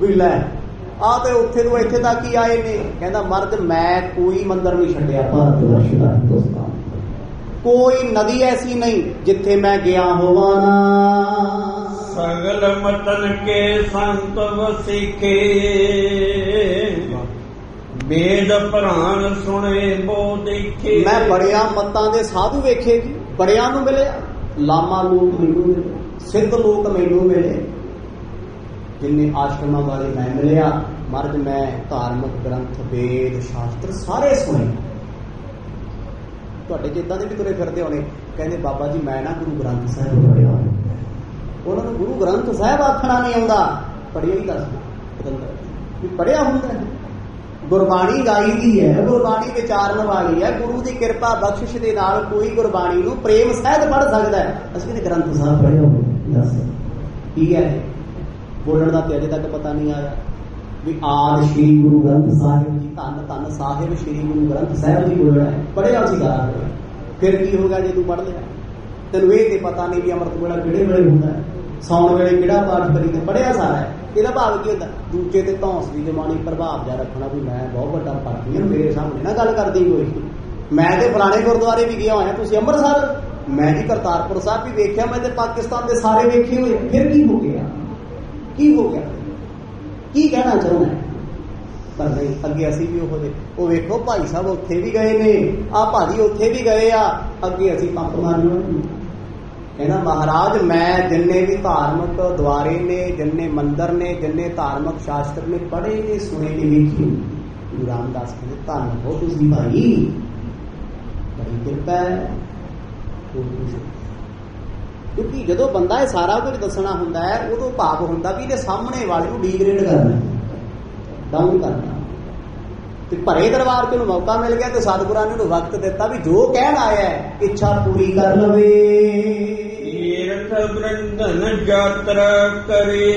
ਵੀ ਲੈ ਆ ਤੇ ਉੱਥੇ ਤੋਂ ਇੱਥੇ ਤੱਕ ਹੀ ਆਏ ਨੇ। ਕਹਿੰਦਾ ਮਰਦ ਮੈਂ ਕੋਈ ਮੰਦਰ ਨਹੀਂ ਛੱਡਿਆ। ਭਾਰਤ ਵਰਸ਼ ਦਾ ਹਿੰਦੁਸਤਾਨ। ਕੋਈ ਨਦੀ ਐਸੀ ਨਹੀਂ ਜਿੱਥੇ ਮੈਂ ਗਿਆ ਹੋਵਾਂ ਨਾ। ਸਗਲ ਮਤਨ ਕੇ ਸੰਤ ਵਸਿਕੇ। ਵੇਦ ਪ੍ਰਾਨ ਸੁਣੇ ਬੋ ਦੇਖੇ। ਮੈਂ ਬੜਿਆਂ ਮੱਤਾਂ ਦੇ ਸਾਧੂ ਵੇਖੇ ਜੀ ਬੜਿਆਂ ਨੂੰ ਮਿਲੇ ਲਾਮਾ ਲੋਕ ਮੈਨੂੰ ਮਿਲੇ ਸਿੱਧ ਲੋਕ ਮੈਨੂੰ ਮਿਲੇ। ਜਿੰਨੇ ਆਸ਼ਰਮਾਂ ਵਾਲੇ ਮੈਂ ਮਿਲਿਆ, ਮਰਦ ਮੈਂ ਧਾਰਮਿਕ ਗ੍ਰੰਥ, ਵੇਦ, ਸ਼ਾਸਤਰ ਸਾਰੇ ਸੁਣੇ। ਤੁਹਾਡੇ ਜਿੱਦਾਂ ਦੇ ਵੀ ਤੁਰੇ ਫਿਰਦੇ ਹੋਣੇ। ਕਹਿੰਦੇ, ਬਾਬਾ ਜੀ, ਮੈਂ ਨਾ ਗੁਰੂ ਗ੍ਰੰਥ ਸਾਹਿਬ ਸਾਹਿਬ ਉਹਨਾਂ ਨੂੰ ਗੁਰੂ ਗ੍ਰੰਥ ਸਾਹਿਬ ਆਖਣਾ ਨਹੀਂ ਆਉਂਦਾ। ਪੜ੍ਹਿਆ ਹੀ ਦੱਸ ਪਤੰਦਰ ਵੀ ਪੜਿਆ ਹੁੰਦਾ ਗੁਰਬਾਣੀ ਗਾਈ ਦੀ ਹੈ, ਗੁਰਬਾਣੀ ਵਿਚਾਰਨ ਵਾਲੀ ਹੈ। ਗੁਰੂ ਦੀ ਕਿਰਪਾ, ਬਖਸ਼ਿਸ਼ ਦੇ ਨਾਲ ਕੋਈ ਗੁਰਬਾਣੀ ਨੂੰ ਪ੍ਰੇਮ ਸਹਿਤ ਪੜ ਸਕਦਾ ਹੈ। ਅਸੀਂ ਕਹਿੰਦੇ, ਗ੍ਰੰਥ ਸਾਹਿਬ ਸਾਹਿਬ ਹੋਵੇ ਦੱਸ। ਕੀ ਹੈ? ਬੋਲਣ ਦਾ ਤੇ ਅਜੇ ਤੱਕ ਪਤਾ ਨਹੀਂ ਆਇਆ। ਵੀ ਆਦ ਸ੍ਰੀ ਗੁਰੂ ਗ੍ਰੰਥ ਸਾਹਿਬ ਜੀ। ਧੰਨ ਧੰਨ ਸਾਹਿਬ ਸ੍ਰੀ ਗੁਰੂ ਗ੍ਰੰਥ ਸਾਹਿਬ ਜੀ ਬੋਲਣਾ ਹੈ ਪੜਿਆ ਸੀ ਗਾ ਫਿਰ ਕੀ ਹੋਗਾ ਜੇ ਤੂੰ ਪੜ ਲਿਆ? ਤੈਨੂੰ ਇਹ ਤੇ ਪਤਾ ਨਹੀਂ ਵੀ ਅੰਮ੍ਰਿਤ ਵੇਲਾ ਕਿਹੜੇ ਵੇਲੇ ਹੁੰਦਾ ਹੈ ਸੌਣ ਵੇਲੇ ਕਿਹੜਾ ਪਾਠ ਕਰੀਦਾ ਪੜਿਆ ਸਾਰਾ ਹੈ। ਇਹਦਾ ਭਾਵ ਕੀ ਹੁੰਦਾ? ਦੂਜੇ ਤੇ ਧੌਂਸ ਦੀ ਜਮਾਨੀ ਪ੍ਰਭਾਵ ਜਾ ਰੱਖਣਾ ਵੀ ਮੈਂ ਬਹੁਤ ਵੱਡਾ ਪਾਠੀ ਹਾਂ ਮੇਰੇ ਸਾਹਮਣੇ ਨਾ ਗੱਲ ਕਰਦੀ ਕੋਈ। ਮੈਂ ਤੇ ਫਲਾਣੇ ਗੁਰਦੁਆਰੇ ਵੀ ਗਿਆ ਹੋਇਆ ਤੁਸੀਂ ਅੰਮ੍ਰਿਤਸਰ? ਮੈਂ ਜੀ ਕਰਤਾਰਪੁਰ ਸਾਹਿਬ ਵੀ ਵੇਖਿਆ ਮੈਂ ਤੇ ਪਾਕਿਸਤਾਨ ਦੇ ਸਾਰੇ ਵੇਖੇ ਹੋਏ ਫਿਰ ਕੀ ਹੋ ਗਿਆ? ਕੀ ਹੋ ਗਿਆ? ਕੀ ਕਹਿਣਾ ਚਾਹੁੰਦਾ? ਪਰ ਨਹੀਂ, ਅੱਗੇ ਅਸੀਂ ਵੀ ਉਹ ਉਹ ਵੇਖੋ, ਭਾਈ ਸਾਹਿਬ ਉੱਥੇ ਵੀ ਗਏ ਨੇ। ਆ ਭਾਜੀ ਉੱਥੇ ਵੀ ਗਏ ਆ। ਅੱਗੇ ਅਸੀਂ ਪੰਪ ਮਾਰਨਾ ਕਹਿੰਦਾ, ਮਹਾਰਾਜ, ਮੈਂ ਜਿੰਨੇ ਵੀ ਧਾਰਮਿਕ ਦੁਆਰੇ ਨੇ, ਜਿੰਨੇ ਮੰਦਰ ਨੇ, ਜਿੰਨੇ ਧਾਰਮਿਕ ਸ਼ਾਸਤਰ ਨੇ, ਪੜ੍ਹੇ ਨੇ, ਸੁਣੇ ਨੇ, ਵੇਖੇ ਗੁਰੂ ਰਾਮਦਾਸ ਕਹਿੰਦੇ, ਧੰਨ ਹੋ ਤੁਸੀਂ ਭਾਈ। ਬੜੀ ਕਿਰਪਾ ਹੈ। ਕਿਉਂਕਿ ਜਦੋਂ ਬੰਦਾ ਇਹ ਸਾਰਾ ਕੁਝ ਦੱਸਣਾ ਹੁੰਦਾ ਹੈ ਉਦੋਂ ਭਾਵ ਹੁੰਦਾ ਵੀ ਇਹਦੇ ਸਾਹਮਣੇ ਵਾਲੇ ਨੂੰ ਡੀਗ੍ਰੇਡ ਕਰਨਾ ਡਾਊਨ ਕਰਨਾ ਤੇ ਭਰੇ ਦਰਬਾਰ ਤੇ ਨੂੰ ਮੌਕਾ ਮਿਲ ਗਿਆ ਤੇ ਸਤਿਗੁਰਾਂ ਨੇ ਉਹਨੂੰ ਵਕਤ ਦਿੱਤਾ ਵੀ ਜੋ ਕਹਿਣ ਆਇਆ ਹੈ ਇੱਛਾ ਪੂਰੀ ਕਰ ਲਵੇ। ਤੀਰਥ ਬ੍ਰਿੰਦਨ ਯਾਤਰਾ ਕਰੇ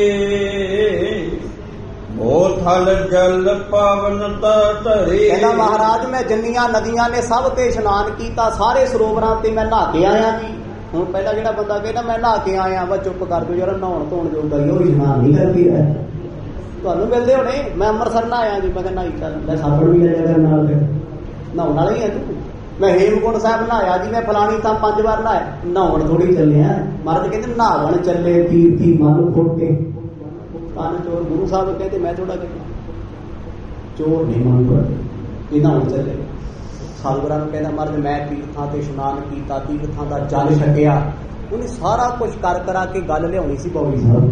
ਉਹ ਥਲ ਜਲ ਪਾਵਨਤਾ ਧਰੇ। ਕਹਿੰਦਾ ਮਹਾਰਾਜ ਮੈਂ ਜਿੰਨੀਆਂ ਨਦੀਆਂ ਨੇ ਸਭ ਤੇ ਇਸ਼ਨਾਨ ਕੀਤਾ ਸਾਰੇ ਸਰੋਵਰਾਂ ਤੇ ਮੈਂ ਨਹਾ ਕੇ ਆਇਆ ਜੀ। ਹੁਣ ਪਹਿਲਾਂ ਜਿਹੜਾ ਬੰਦਾ ਕਹਿੰਦਾ ਮੈਂ ਨਹਾ ਕੇ ਆਇਆ ਵਾ ਚੁੱਪ ਕਰ ਦਿਓ ਯਾਰ ਨਹਾਉਣ ਧੋਣ ਜੋਗਾ ਹੀ ਉਹ ਇਸ਼ਨਾਨ ਨਹੀਂ ਕਰਦੀ ਹੈ ਤੁਹਾਨੂੰ ਮਿਲਦੇ ਹੋਣੇ? ਮੈਂ ਅੰਮ੍ਰਿਤਸਰ ਨਹਾਇਆ ਜੀ ਮੈਂ ਕਹਿੰਦਾ ਨਹੀਂ ਚੱਲ। ਲੈ ਸਾਬਣ ਵੀ ਲੈ ਜਾ ਨਾਲ ਫਿਰ। ਨਹਾਉਣ ਵਾਲਾ ਹੀ ਹੈ ਤੂੰ? ਮੈਂ ਹੇਮਕੁੰਟ ਸਾਹਿਬ ਨਹਾਇਆ ਜੀ ਮੈਂ ਫਲਾਣੀ ਥਾਂ ਪੰਜ ਵਾਰ ਨਹਾਇਆ। ਨਹਾਉਣ ਥੋੜੀ ਚੱਲੇ ਆ। ਮਰਦ ਕਹਿੰਦੇ ਨਹਾਵਣ ਚੱਲੇ ਤੀਰਥੀ ਮਨ ਫੁੱਟੇ ਕੰਨ ਚੋਰ ਗੁਰੂ ਸਾਹਿਬ ਕਹਿੰਦੇ ਮੈਂ ਥੋੜਾ ਚੱਲਿਆ ਚੋਰ ਨਹੀਂ ਮਨ ਫੁੱਟੇ ਇਹ ਨਹਾਉਣ ਚੱਲੇ। ਸਤਿਗੁਰਾਂ ਨੂੰ ਕਹਿੰਦਾ ਮਰਦ ਮੈਂ ਤੀਰਥਾਂ ਤੇ ਇਸ਼ਨਾਨ ਕੀਤਾ ਤੀਰਥਾਂ ਦਾ ਜਲ ਛਕਿਆ। ਉਹਨੇ ਸਾਰਾ ਕੁਝ ਕਰ ਕਰਾ ਕੇ ਗੱਲ ਲਿਆਉਣੀ ਸੀ ਬੌਲੀ ਸਾਹਿਬ।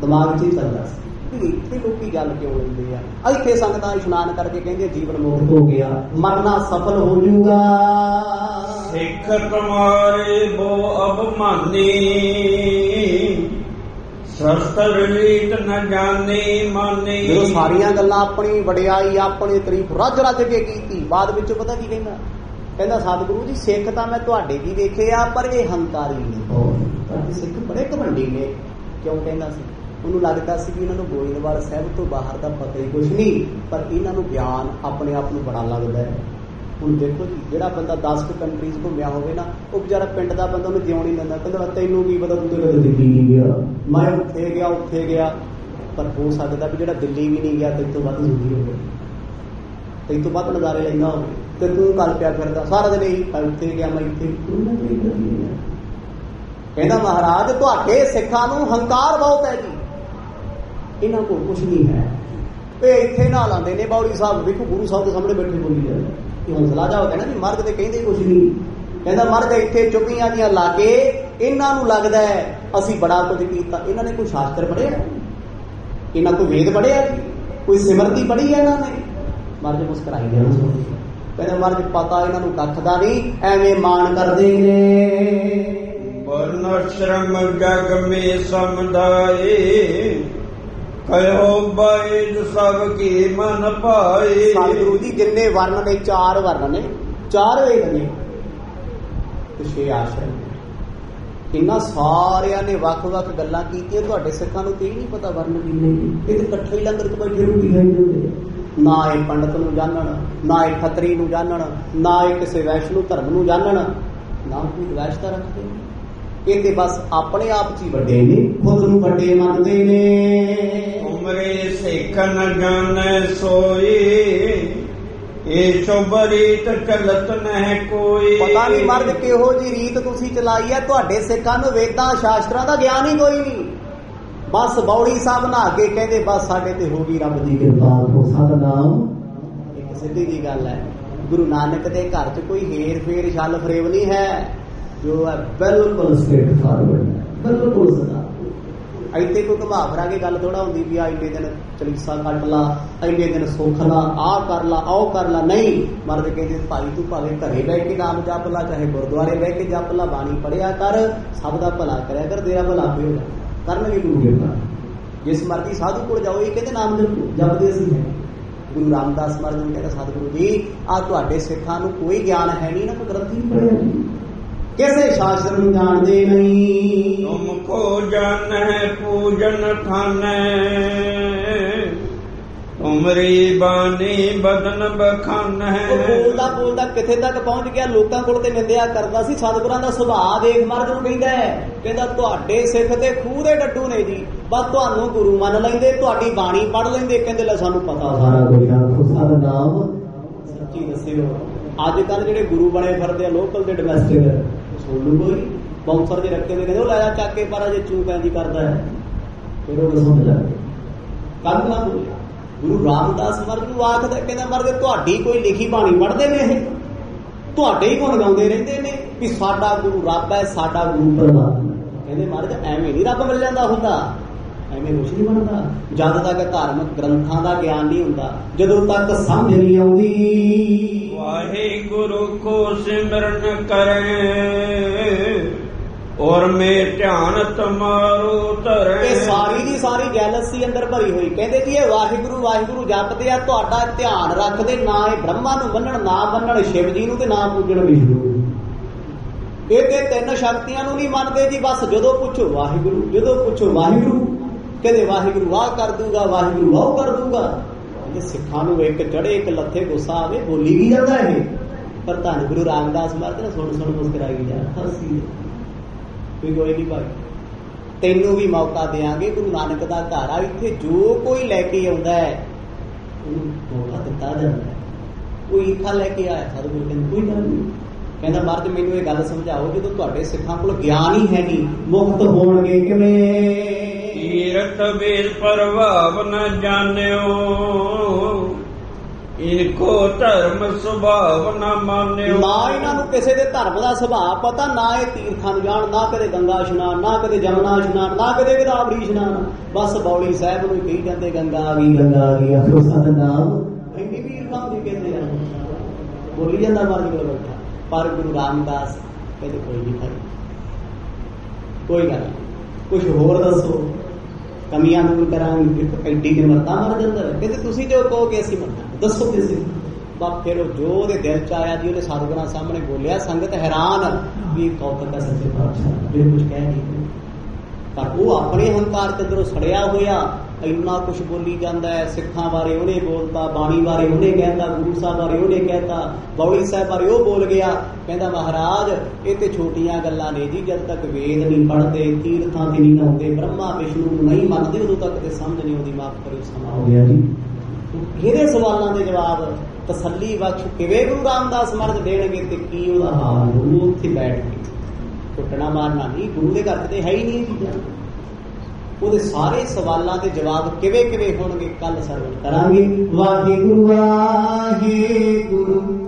ਦਿਮਾਗ 'ਚ ਹੀ ਚੱਲਦਾ ਸੀ ਵੀ ਇੱਥੇ ਲੋਕੀ ਗੱਲ ਕਿਉਂ ਲੈਂਦੇ ਆ? ਇੱਥੇ ਸੰਗਤਾਂ ਇਸ਼ਨਾਨ ਕਰਕੇ ਕਹਿੰਦੇ, ਜੀਵਨ ਮੁਕਤ ਹੋ ਗਿਆ, ਮਰਨਾ ਸਫਲ ਹੋ ਜਾਊਗਾ। ਸਿੱਖ ਤੁਮਾਰੇ ਬੋ ਅਭਮਾਨੀ। ਸ਼ਸਤਰ ਰੀਤ ਨ ਜਾਣੇ ਮਾਨੇ ਜਦੋਂ ਸਾਰੀਆਂ ਗੱਲਾਂ ਆਪਣੀ ਵਡਿਆਈ ਆਪਣੀ ਤਾਰੀਫ ਰੱਜ ਰੱਜ ਕੇ ਕੀਤੀ ਬਾਅਦ ਵਿੱਚ ਪਤਾ ਕੀ ਕਹਿੰਦਾ? ਕਹਿੰਦਾ ਸਤਿਗੁਰੂ ਜੀ ਸਿੱਖ ਤਾਂ ਮੈਂ ਤੁਹਾਡੇ ਵੀ ਵੇਖੇ ਆ ਪਰ ਇਹ ਹੰਕਾਰੀ ਨੇ ਸਿੱਖ ਬੜੇ ਘਮੰਡੀ ਨੇ। ਕਿਉਂ ਕਹਿੰਦਾ ਸੀ? ਉਹਨੂੰ ਲੱਗਦਾ ਸੀ ਕਿ ਇਹਨਾਂ ਨੂੰ ਗੋਇੰਦਵਾਲ ਸਾਹਿਬ ਤੋਂ ਬਾਹਰ ਦਾ ਪਤਾ ਹੀ ਕੁਝ ਨਹੀਂ ਪਰ ਇਹਨਾਂ ਨੂੰ ਗਿਆਨ ਆਪਣੇ ਆਪ ਨੂੰ ਬੜਾ ਲੱਗਦਾ ਹੈ। ਹੁਣ ਦੇਖੋ ਜੀ ਜਿਹੜਾ ਬੰਦਾ 10 ਕੁ ਕੰਟਰੀਜ਼ ਘੁੰਮਿਆ ਹੋਵੇ ਨਾ ਉਹ ਵਿਚਾਰਾ ਪਿੰਡ ਦਾ ਬੰਦਾ ਉਹਨੂੰ ਜਿਉਣ ਹੀ ਦਿੰਦਾ। ਕਹਿੰਦਾ ਤੈਨੂੰ ਕੀ ਪਤਾ ਤੂੰ ਤੇ ਕਦੇ ਦਿੱਲੀ ਨਹੀਂ ਗਿਆ। ਮੈਂ ਉੱਥੇ ਗਿਆ ਉੱਥੇ ਗਿਆ। ਪਰ ਹੋ ਸਕਦਾ ਵੀ ਜਿਹੜਾ ਦਿੱਲੀ ਵੀ ਨਹੀਂ ਗਿਆ ਤੇ ਤੋਂ ਵੱਧ ਜ਼ਰੂਰੀ ਹੋਵੇ ਤੇ ਤੋਂ ਵੱਧ ਨਜ਼ਾਰੇ ਲੈਂਦਾ ਹੋਵੇ। ਤੇ ਤੂੰ ਕੱਲ ਪਿਆ ਫਿਰਦਾ ਸਾਰਾ ਦਿਨ ਇਹੀ ਮੈਂ ਉੱਥੇ ਗਿਆ ਮੈਂ ਇੱਥੇ। ਕਹਿੰਦਾ ਮਹਾਰਾਜ ਤੁਹਾਡੇ ਸਿੱਖਾਂ ਨੂੰ ਹੰਕਾਰ ਬਹੁਤ ਹੈ ਜੀ। ਇਹਨਾਂ ਕੋਲ ਕੁਝ ਨਹੀਂ ਹੈ। ਇਹ ਇੱਥੇ ਨਾ ਲਾਉਂਦੇ ਨੇ ਬੌੜੀ ਸਾਹਿਬ ਵੇਖੋ ਗੁਰੂ ਸਾਹਿਬ ਦੇ ਸਾਹਮਣੇ ਬੈਠੇ ਬੋਲੀ ਜਾਂਦੇ ਇਹ ਹੌਸਲਾ ਜਾ ਹੋਗਾ ਨਾ ਵੀ ਮਰਦ ਤੇ ਕਹਿੰਦੇ ਕੁਝ ਨਹੀਂ। ਕਹਿੰਦਾ ਮਰਦ ਇੱਥੇ ਚੁੱਪੀਆਂ ਦੀਆਂ ਲਾਗੇ ਇਹਨਾਂ ਨੂੰ ਲੱਗਦਾ ਹੈ ਅਸੀਂ ਬੜਾ ਕੁਝ ਕੀਤਾ। ਇਹਨਾਂ ਨੇ ਕੋਈ ਸ਼ਾਸਤਰ ਪੜ੍ਹਿਆ? ਇਹਨਾਂ ਕੋਈ ਵੇਦ ਪੜ੍ਹਿਆ? ਕੋਈ ਸਿਮਰਤੀ ਪੜ੍ਹੀ ਹੈ ਇਹਨਾਂ ਨੇ? ਮਰਦ ਮੁਸਕਰਾਈ ਗਿਆ ਕਹਿੰਦਾ ਮਰਦ ਪਤਾ ਇਹਨਾਂ ਨੂੰ ਕੱਖ ਦਾ ਨਹੀਂ, ਐਵੇਂ ਮਾਣ ਕਰਦੇ ਨੇ। ਵਰਨ ਸ਼ਰਮ ਜਗ ਸਮਦਾਏ। ਕਯੋ ਬੈਦ ਸਭ ਕੀ ਮਨ ਪਾਏ ਸਤਿਗੁਰੂ ਜੀ ਜਿੰਨੇ ਵਰਨ ਨੇ, ਚਾਰ ਵਰਨ ਨੇ, ਚਾਰ ਵੇਦ ਨੇ। ਤੇ ਛੇ ਆਸ਼ਰਮ ਇਹਨਾਂ ਸਾਰਿਆਂ ਨੇ ਵੱਖ-ਵੱਖ ਗੱਲਾਂ ਕੀਤੀਆਂ, ਤੁਹਾਡੇ ਸਿੱਖਾਂ ਨੂੰ ਕੀ ਹੀ ਨਹੀਂ ਪਤਾ ਵਰਨ ਕਿੰਨੇ ਨੇ। ਇਹ ਤੇ ਇਕੱਠੇ ਹੀ ਲੰਗਰ ਚ ਬੈਠੇ ਰੋਟੀ ਹੈ ਨਾ। ਇਹ ਪੰਡਤ ਨੂੰ ਜਾਣਨ ਨਾ ਇਹ ਖੱਤਰੀ ਨੂੰ ਜਾਣਨ ਨਾ ਇਹ ਕਿਸੇ ਵੈਸ਼ਨੂ ਧਰਮ ਨੂੰ ਜਾਣਨ ਨਾ ਕੋਈ ਦਵੈਸ਼ਤਾ ਰੱਖਦੇ ਇਹ ਤੇ ਬਸ ਆਪਣੇ ਆਪ 'ਚ ਹੀ ਵੱਡੇ ਨੇ ਖੁਦ ਨੂੰ ਵੱਡੇ ਮੰਨਦੇ ਨੇ। ਉਮਰੇ ਸਿੱਖ ਨ ਜਾਣੈ ਸੋਈ ਇਹ ਸ਼ੁਭ ਰੀਤ ਚਲਤ ਨਹਿ ਕੋਈ। ਪਤਾ ਨਹੀਂ ਮਰਦ ਕਿਹੋ ਜੀ ਰੀਤ ਤੁਸੀਂ ਚਲਾਈ ਹੈ ਤੁਹਾਡੇ ਸਿੱਖਾਂ ਨੂੰ ਵੇਦਾਂ ਸ਼ਾਸਤਰਾਂ ਦਾ ਗਿਆਨ ਹੀ ਕੋਈ ਨਹੀਂ ਬਸ ਬੌੜੀ ਸਾਹਿਬ ਨਹਾ ਕੇ ਕਹਿੰਦੇ ਬਸ ਸਾਡੇ ਤੇ ਹੋ ਗਈ ਰੱਬ ਦੀ ਕਿਰਪਾ ਹੋ ਸਤਨਾਮ ਇੱਕ ਸਿੱਧੀ ਜੀ ਗੱਲ ਹੈ ਗੁਰੂ ਨਾਨਕ ਦੇ ਘਰ 'ਚ ਕੋਈ ਹੇਰ ਫੇਰ ਛਲ ਫਰੇਬ ਨਹੀਂ ਹੈ। ਜੋ ਹੈ ਬਿਲਕੁਲ ਬਿਲਕੁਲ ਸਟ੍ਰੇਟ ਫਾਰਵਰਡ ਬਿਲਕੁਲ ਸਦਾ। ਇੱਥੇ ਕੋਈ ਫਰਾ ਕੇ ਗੱਲ ਥੋੜਾ ਹੁੰਦੀ ਵੀ ਆ ਇੰਨੇ ਦਿਨ ਚਲੀਸਾ ਕੱਟ ਲਾ, ਇੰਨੇ ਦਿਨ ਸੁੱਖ ਲਾ ਆਹ ਕਰ ਲਾ ਆਹ ਕਰ ਲਾ। ਨਹੀਂ, ਮਰਦ ਕਹਿੰਦੇ, ਭਾਈ ਤੂੰ ਭਾਵੇਂ ਘਰੇ ਬਹਿ ਕੇ ਨਾਮ ਜਪ ਲਾ, ਚਾਹੇ ਗੁਰਦੁਆਰੇ ਬਹਿ ਕੇ ਜਪ ਲਾ, ਬਾਣੀ ਪੜਿਆ ਕਰ, ਸਭ ਦਾ ਭਲਾ ਕਰਿਆ ਕਰ, ਤੇਰਾ ਭਲਾ ਵੀ ਕਰਨਗੇ ਗੁਰੂ ਕਿਰਪਾ ਜਿਸ ਮਰਦੀ ਸਾਧੂ ਕੋਲ ਜਾਓ, ਇਹ ਕਹਿੰਦੇ ਨਾਮ ਜਪਦੇ ਅਸੀਂ ਹੈ। ਗੁਰੂ ਰਾਮਦਾਸ ਮਹਾਰਾਜ ਨੂੰ ਕਹਿੰਦਾ ਸਤਿਗੁਰੂ ਜੀ ਆ ਤੁਹਾਡੇ ਸਿੱਖਾਂ ਨੂੰ ਕੋਈ ਗਿਆਨ ਹੈ ਨਹੀਂ, ਨਾ ਕੋਈ ਗ੍ਰੰਥ ਨਹੀਂ ਪੜਿਆ ਕਿਸੇ ਸ਼ਾਸਤਰ ਨੂੰ ਜਾਣਦੇ ਨਹੀਂ। ਤੁਮ ਕੋ ਜਾਣੈ ਪੂਜਨ ਥਾਨੈ ਤੁਮਰੀ ਬਾਣੀ ਬਦਨ ਉਹ ਬਖਾਨੈ ਬੋਲਦਾ ਬੋਲਦਾ ਕਿੱਥੇ ਤੱਕ ਪਹੁੰਚ ਗਿਆ? ਲੋਕਾਂ ਕੋਲ ਤੇ ਨਿੰਦਿਆ ਕਰਦਾ ਸੀ। ਸਤਿਗੁਰਾਂ ਦਾ ਸੁਭਾਅ ਦੇਖ ਮਰਦ ਨੂੰ ਕਹਿੰਦਾ ਹੈ। ਕਹਿੰਦਾ ਤੁਹਾਡੇ ਸਿੱਖ ਤੇ ਖੂਹ ਦੇ ਡੱਡੂ ਨੇ ਜੀ। ਬਸ ਤੁਹਾਨੂੰ ਗੁਰੂ ਮੰਨ ਲੈਂਦੇ ਤੁਹਾਡੀ ਬਾਣੀ ਪੜ੍ਹ ਲੈਂਦੇ। ਕਹਿੰਦੇ ਲੈ ਸਾਨੂੰ ਪਤਾ ਸਾਰਾ ਸਾਰਾ ਕੁਝ ਆਖੋ ਸਤਨਾਮ ਸੱਚੀ ਦੱਸਿਓ। ਅੱਜ ਕੱਲ ਜਿਹੜੇ ਗੁਰੂ ਬਣੇ ਫਿਰਦੇ ਆ ਲੋਕਲ ਦੇ ਡੋਮੈਸਟਿਕ ਸੁਣ ਕੋਈ ਬਾਉਂਸਰ ਦੇ ਰੱਖੇ ਹੋਏ। ਕਹਿੰਦੇ ਉਹ ਲੈ ਚੱਕ ਕੇ, ਪਰ ਅਜੇ ਚੂਕ ਇੰਜ ਕਰਦਾ ਹੈ। ਫਿਰ ਉਹ ਸਮਝ ਲੱਗੇ ਕੱਲ ਨਾ ਬੋਲਿਆ, ਗੁਰੂ ਰਾਮਦਾਸ ਮਰਦ ਆਖਦਾ ਕਹਿੰਦਾ, ਮਰਦ, ਤੁਹਾਡੀ ਕੋਈ ਲਿਖੀ ਬਾਣੀ ਪੜ੍ਹਦੇ ਨੇ ਇਹ? ਤੁਹਾਡੇ ਹੀ ਗੁਣ ਗਾਉਂਦੇ ਰਹਿੰਦੇ ਨੇ ਵੀ ਸਾਡਾ ਗੁਰੂ ਰੱਬ ਹੈ, ਸਾਡਾ ਗੁਰੂ ਪਰਮਾਤਮਾ ਕਹਿੰਦੇ ਮਹਾਰਾਜ ਐਵੇਂ ਨਹੀਂ ਰੱਬ ਮਿਲ ਜਾਂਦਾ ਹੁੰਦਾ। ਐਵੇਂ ਕੁਛ ਨਹੀਂ ਬਣਦਾ। ਜਦ ਤੱਕ ਧਾਰਮਿਕ ਗ੍ਰੰਥਾਂ ਦਾ ਗਿਆਨ ਨਹੀਂ ਹੁੰਦਾ, ਜਦੋਂ ਤੱਕ ਸਮਝ ਨਹੀਂ ਆਉਂਦੀ। ਵਾਹਿਗੁਰੂ ਕੋ ਸਿਮਰਨ ਕਰੇ। ਔਰ ਮੇ ਧਿਆਨ ਤੁਮਾਰੋ ਧਰੇ। ਇਹ ਸਾਰੀ ਦੀ ਸਾਰੀ ਜੈਲਸੀ ਅੰਦਰ ਭਰੀ ਹੋਈ। ਕਹਿੰਦੇ ਜੀ ਇਹ ਵਾਹਿਗੁਰੂ ਵਾਹਿਗੁਰੂ ਜਪਦੇ ਆ, ਤੁਹਾਡਾ ਧਿਆਨ ਰੱਖਦੇ ਨਾ ਇਹ ਬ੍ਰਹਮਾ ਨੂੰ ਮੰਨਣ, ਨਾ ਮੰਨਣ, ਸ਼ਿਵ ਜੀ ਨੂੰ ਤੇ ਨਾ ਪੂਜਣ ਵਿਸ਼ਨੂੰ। ਇਹ ਤੇ ਤਿੰਨ ਸ਼ਕਤੀਆਂ ਨੂੰ ਨਹੀਂ ਮੰਨਦੇ ਜੀ, ਬਸ ਜਦੋਂ ਪੁੱਛੋ ਵਾਹਿਗੁਰੂ, ਜਦੋਂ ਪੁੱਛੋ ਵਾਹਿਗੁਰੂ ਕਹਿੰਦੇ ਵਾਹਿਗੁਰੂ ਆਹ ਕਰ ਦੂਗਾ, ਵਾਹਿਗੁਰੂ ਆਹ ਕਰ ਦੂਗਾ। ਇਹ ਸਿੱਖਾਂ ਨੂੰ ਇੱਕ ਚੜੇ ਇੱਕ ਲੱਥੇ ਗੁੱਸਾ ਆਵੇ ਬੋਲੀ ਵੀ ਜਾਂਦਾ ਇਹ। ਪਰ ਧੰਨ ਗੁਰੂ ਰਾਮਦਾਸ ਮਹਾਰਾਜ ਨੇ ਸੁਣ ਸੁਣ ਮੁਸਕਰਾਈ ਜਾ ਹੱਸੀ ਕੋਈ ਕੋਈ ਨਹੀਂ ਭਾਈ, ਤੈਨੂੰ ਵੀ ਮੌਕਾ ਦੇਾਂਗੇ ਗੁਰੂ ਨਾਨਕ ਦਾ ਘਰ ਆ, ਇੱਥੇ ਜੋ ਕੋਈ ਲੈ ਕੇ ਆਉਂਦਾ ਹੈ, ਉਹਨੂੰ ਮੌਕਾ ਦਿੱਤਾ ਜਾਂਦਾ ਹੈ। ਕੋਈ ਇੱਥਾ ਲੈ ਕੇ ਆਇਆ ਸਤਿਗੁਰੂ ਕਹਿੰਦੇ, ਕੋਈ ਗੱਲ ਨਹੀਂ ਕਹਿੰਦਾ, ਮਹਾਰਾਜ, ਮੈਨੂੰ ਇਹ ਗੱਲ ਸਮਝਾਓ, ਜਦੋਂ ਤੁਹਾਡੇ ਸਿੱਖਾਂ ਕੋਲ ਗਿਆਨ ਹੀ ਹੈ ਨਹੀਂ ਮੁਕਤ ਹੋਣਗੇ ਕਿਵੇਂ? ਤੀਰਥ ਵੇਦ ਪ੍ਰਭਾਵ ਨ ਜਾਣਿਓ। ਇਨਕੋ ਧਰਮ ਸੁਭਾਵ ਨ ਮਾਨਿਓ। ਨਾ ਇਹਨਾਂ ਨੂੰ ਕਿਸੇ ਦੇ ਧਰਮ ਦਾ ਸੁਭਾਅ ਪਤਾ, ਨਾ ਇਹ ਤੀਰਥਾਂ ਨੂੰ ਜਾਣ, ਨਾ ਕਦੇ ਗੰਗਾ ਇਸ਼ਨਾਨ, ਨਾ ਕਦੇ ਜਮਨਾ ਇਸ਼ਨਾਨ, ਨਾ ਕਦੇ ਗਦਾਵੜੀ ਇਸ਼ਨਾਨ। ਬਸ ਬੌਲੀ ਸਾਹਿਬ ਨੂੰ ਕਹੀ ਜਾਂਦੇ, ਗੰਗਾ ਆ ਗਈ, ਗੰਗਾ ਆ ਗਈ। ਆਖੋ ਸਤਨਾਮ ਇੰਨੀ ਵੀ ਇਰਫਾਨ ਦੀ ਕਹਿੰਦੇ ਆ? ਬੋਲੀ ਜਾਂਦਾ ਮਰਦ ਕੋਲ ਬੈਠਾ। ਪਰ ਗੁਰੂ ਰਾਮਦਾਸ ਕਹਿੰਦੇ, ਕੋਈ ਨਹੀਂ ਭਾਈ, ਕੋਈ ਗੱਲ ਨਹੀਂ। ਕੁਝ ਹੋਰ ਦੱਸੋ? ਕਮੀਆਂ ਦੂਰ ਕਰਾਂਗੇ ਇੱਕ ਐਡੀ ਨਿਮਰਤਾ ਮਰ ਜਾਂਦਾ ਕਹਿੰਦੇ ਤੁਸੀਂ ਜੋ ਕਹੋਗੇ ਅਸੀਂ ਮੰਨਾਂਗੇ। ਦੱਸੋ ਕਿਸੇ ਬਾ ਫਿਰ ਉਹ ਜੋ ਉਹਦੇ ਦਿਲ ਚ ਆਇਆ ਜੀ ਉਹਨੇ ਸਾਧੂਆਂ ਸਾਹਮਣੇ ਬੋਲਿਆ ਸੰਗਤ ਹੈਰਾਨ ਵੀ ਕੌਤਕ ਹੈ ਸੱਚੇ ਪਾਤਸ਼ਾਹ। ਇਹ ਕੁਝ ਕਹਿ ਨਹੀਂ। ਪਰ ਉਹ ਆਪਣੇ ਹੰਕਾਰ ਤੇ ਅੰਦਰੋਂ ਸੜਿਆ ਹੋਇਆ ਇੰਨਾ ਕੁਝ ਬੋਲੀ ਜਾਂਦਾ ਹੈ, ਸਿੱਖਾਂ ਬਾਰੇ ਉਹਨੇ ਬੋਲਤਾ, ਬਾਣੀ ਬਾਰੇ ਉਹਨੇ ਕਹਿੰਦਾ, ਗੁਰੂ ਸਾਹਿਬ ਬਾਰੇ ਉਹਨੇ ਕਹਿਤਾ ਬੌਲੀ ਸਾਹਿਬ ਬਾਰੇ ਉਹ ਬੋਲ ਗਿਆ। ਕਹਿੰਦਾ, ਮਹਾਰਾਜ, ਇਹ ਤੇ ਛੋਟੀਆਂ ਗੱਲਾਂ ਨੇ ਜੀ, ਜਦ ਤੱਕ ਵੇਦ ਨਹੀਂ ਪੜ੍ਹਦੇ, ਤੀਰਥਾਂ ਤੇ ਨਹੀਂ ਨਹਾਉਂਦੇ, ਬ੍ਰਹਮਾ ਵਿਸ਼ਨੂੰ ਨੂੰ ਨਹੀਂ ਮੰਨਦੇ, ਉਦੋਂ ਤੱਕ ਤੇ ਸਮਝ ਨਹੀਂ ਆਉਂਦੀ, ਮਾਫ ਕਰੋ ਸਮਾਂ ਹੋ ਗਿਆ ਜੀ। ਇਹਦੇ ਸਵਾਲਾਂ ਦੇ ਜਵਾਬ, ਤਸੱਲੀ ਬਖਸ਼ ਕਿਵੇਂ ਗੁਰੂ ਰਾਮਦਾਸ ਮਹਾਰਾਜ ਦੇਣਗੇ ਤੇ ਕੀ ਉਹਦਾ ਹਾਲ ਉਹ ਉੱਥੇ ਬੈਠ ਕੇ ਟੁੱਟਣਾ ਮਾਰਨਾ ਨਹੀਂ, ਗੁਰੂ ਦੇ ਘਰ ਤੇ ਹੈ ਹੀ ਨਹੀਂ ਇਹ ਚੀਜ਼ਾਂ। ਉਹਦੇ ਸਾਰੇ ਸਵਾਲਾਂ ਦੇ ਜਵਾਬ ਕਿਵੇਂ ਕਿਵੇਂ ਹੋਣਗੇ ਕੱਲ ਸਰਵਣ ਕਰਾਂਗੇ। ਵਾਹਿਗੁਰੂ ਵਾਹਿਗੁਰੂ।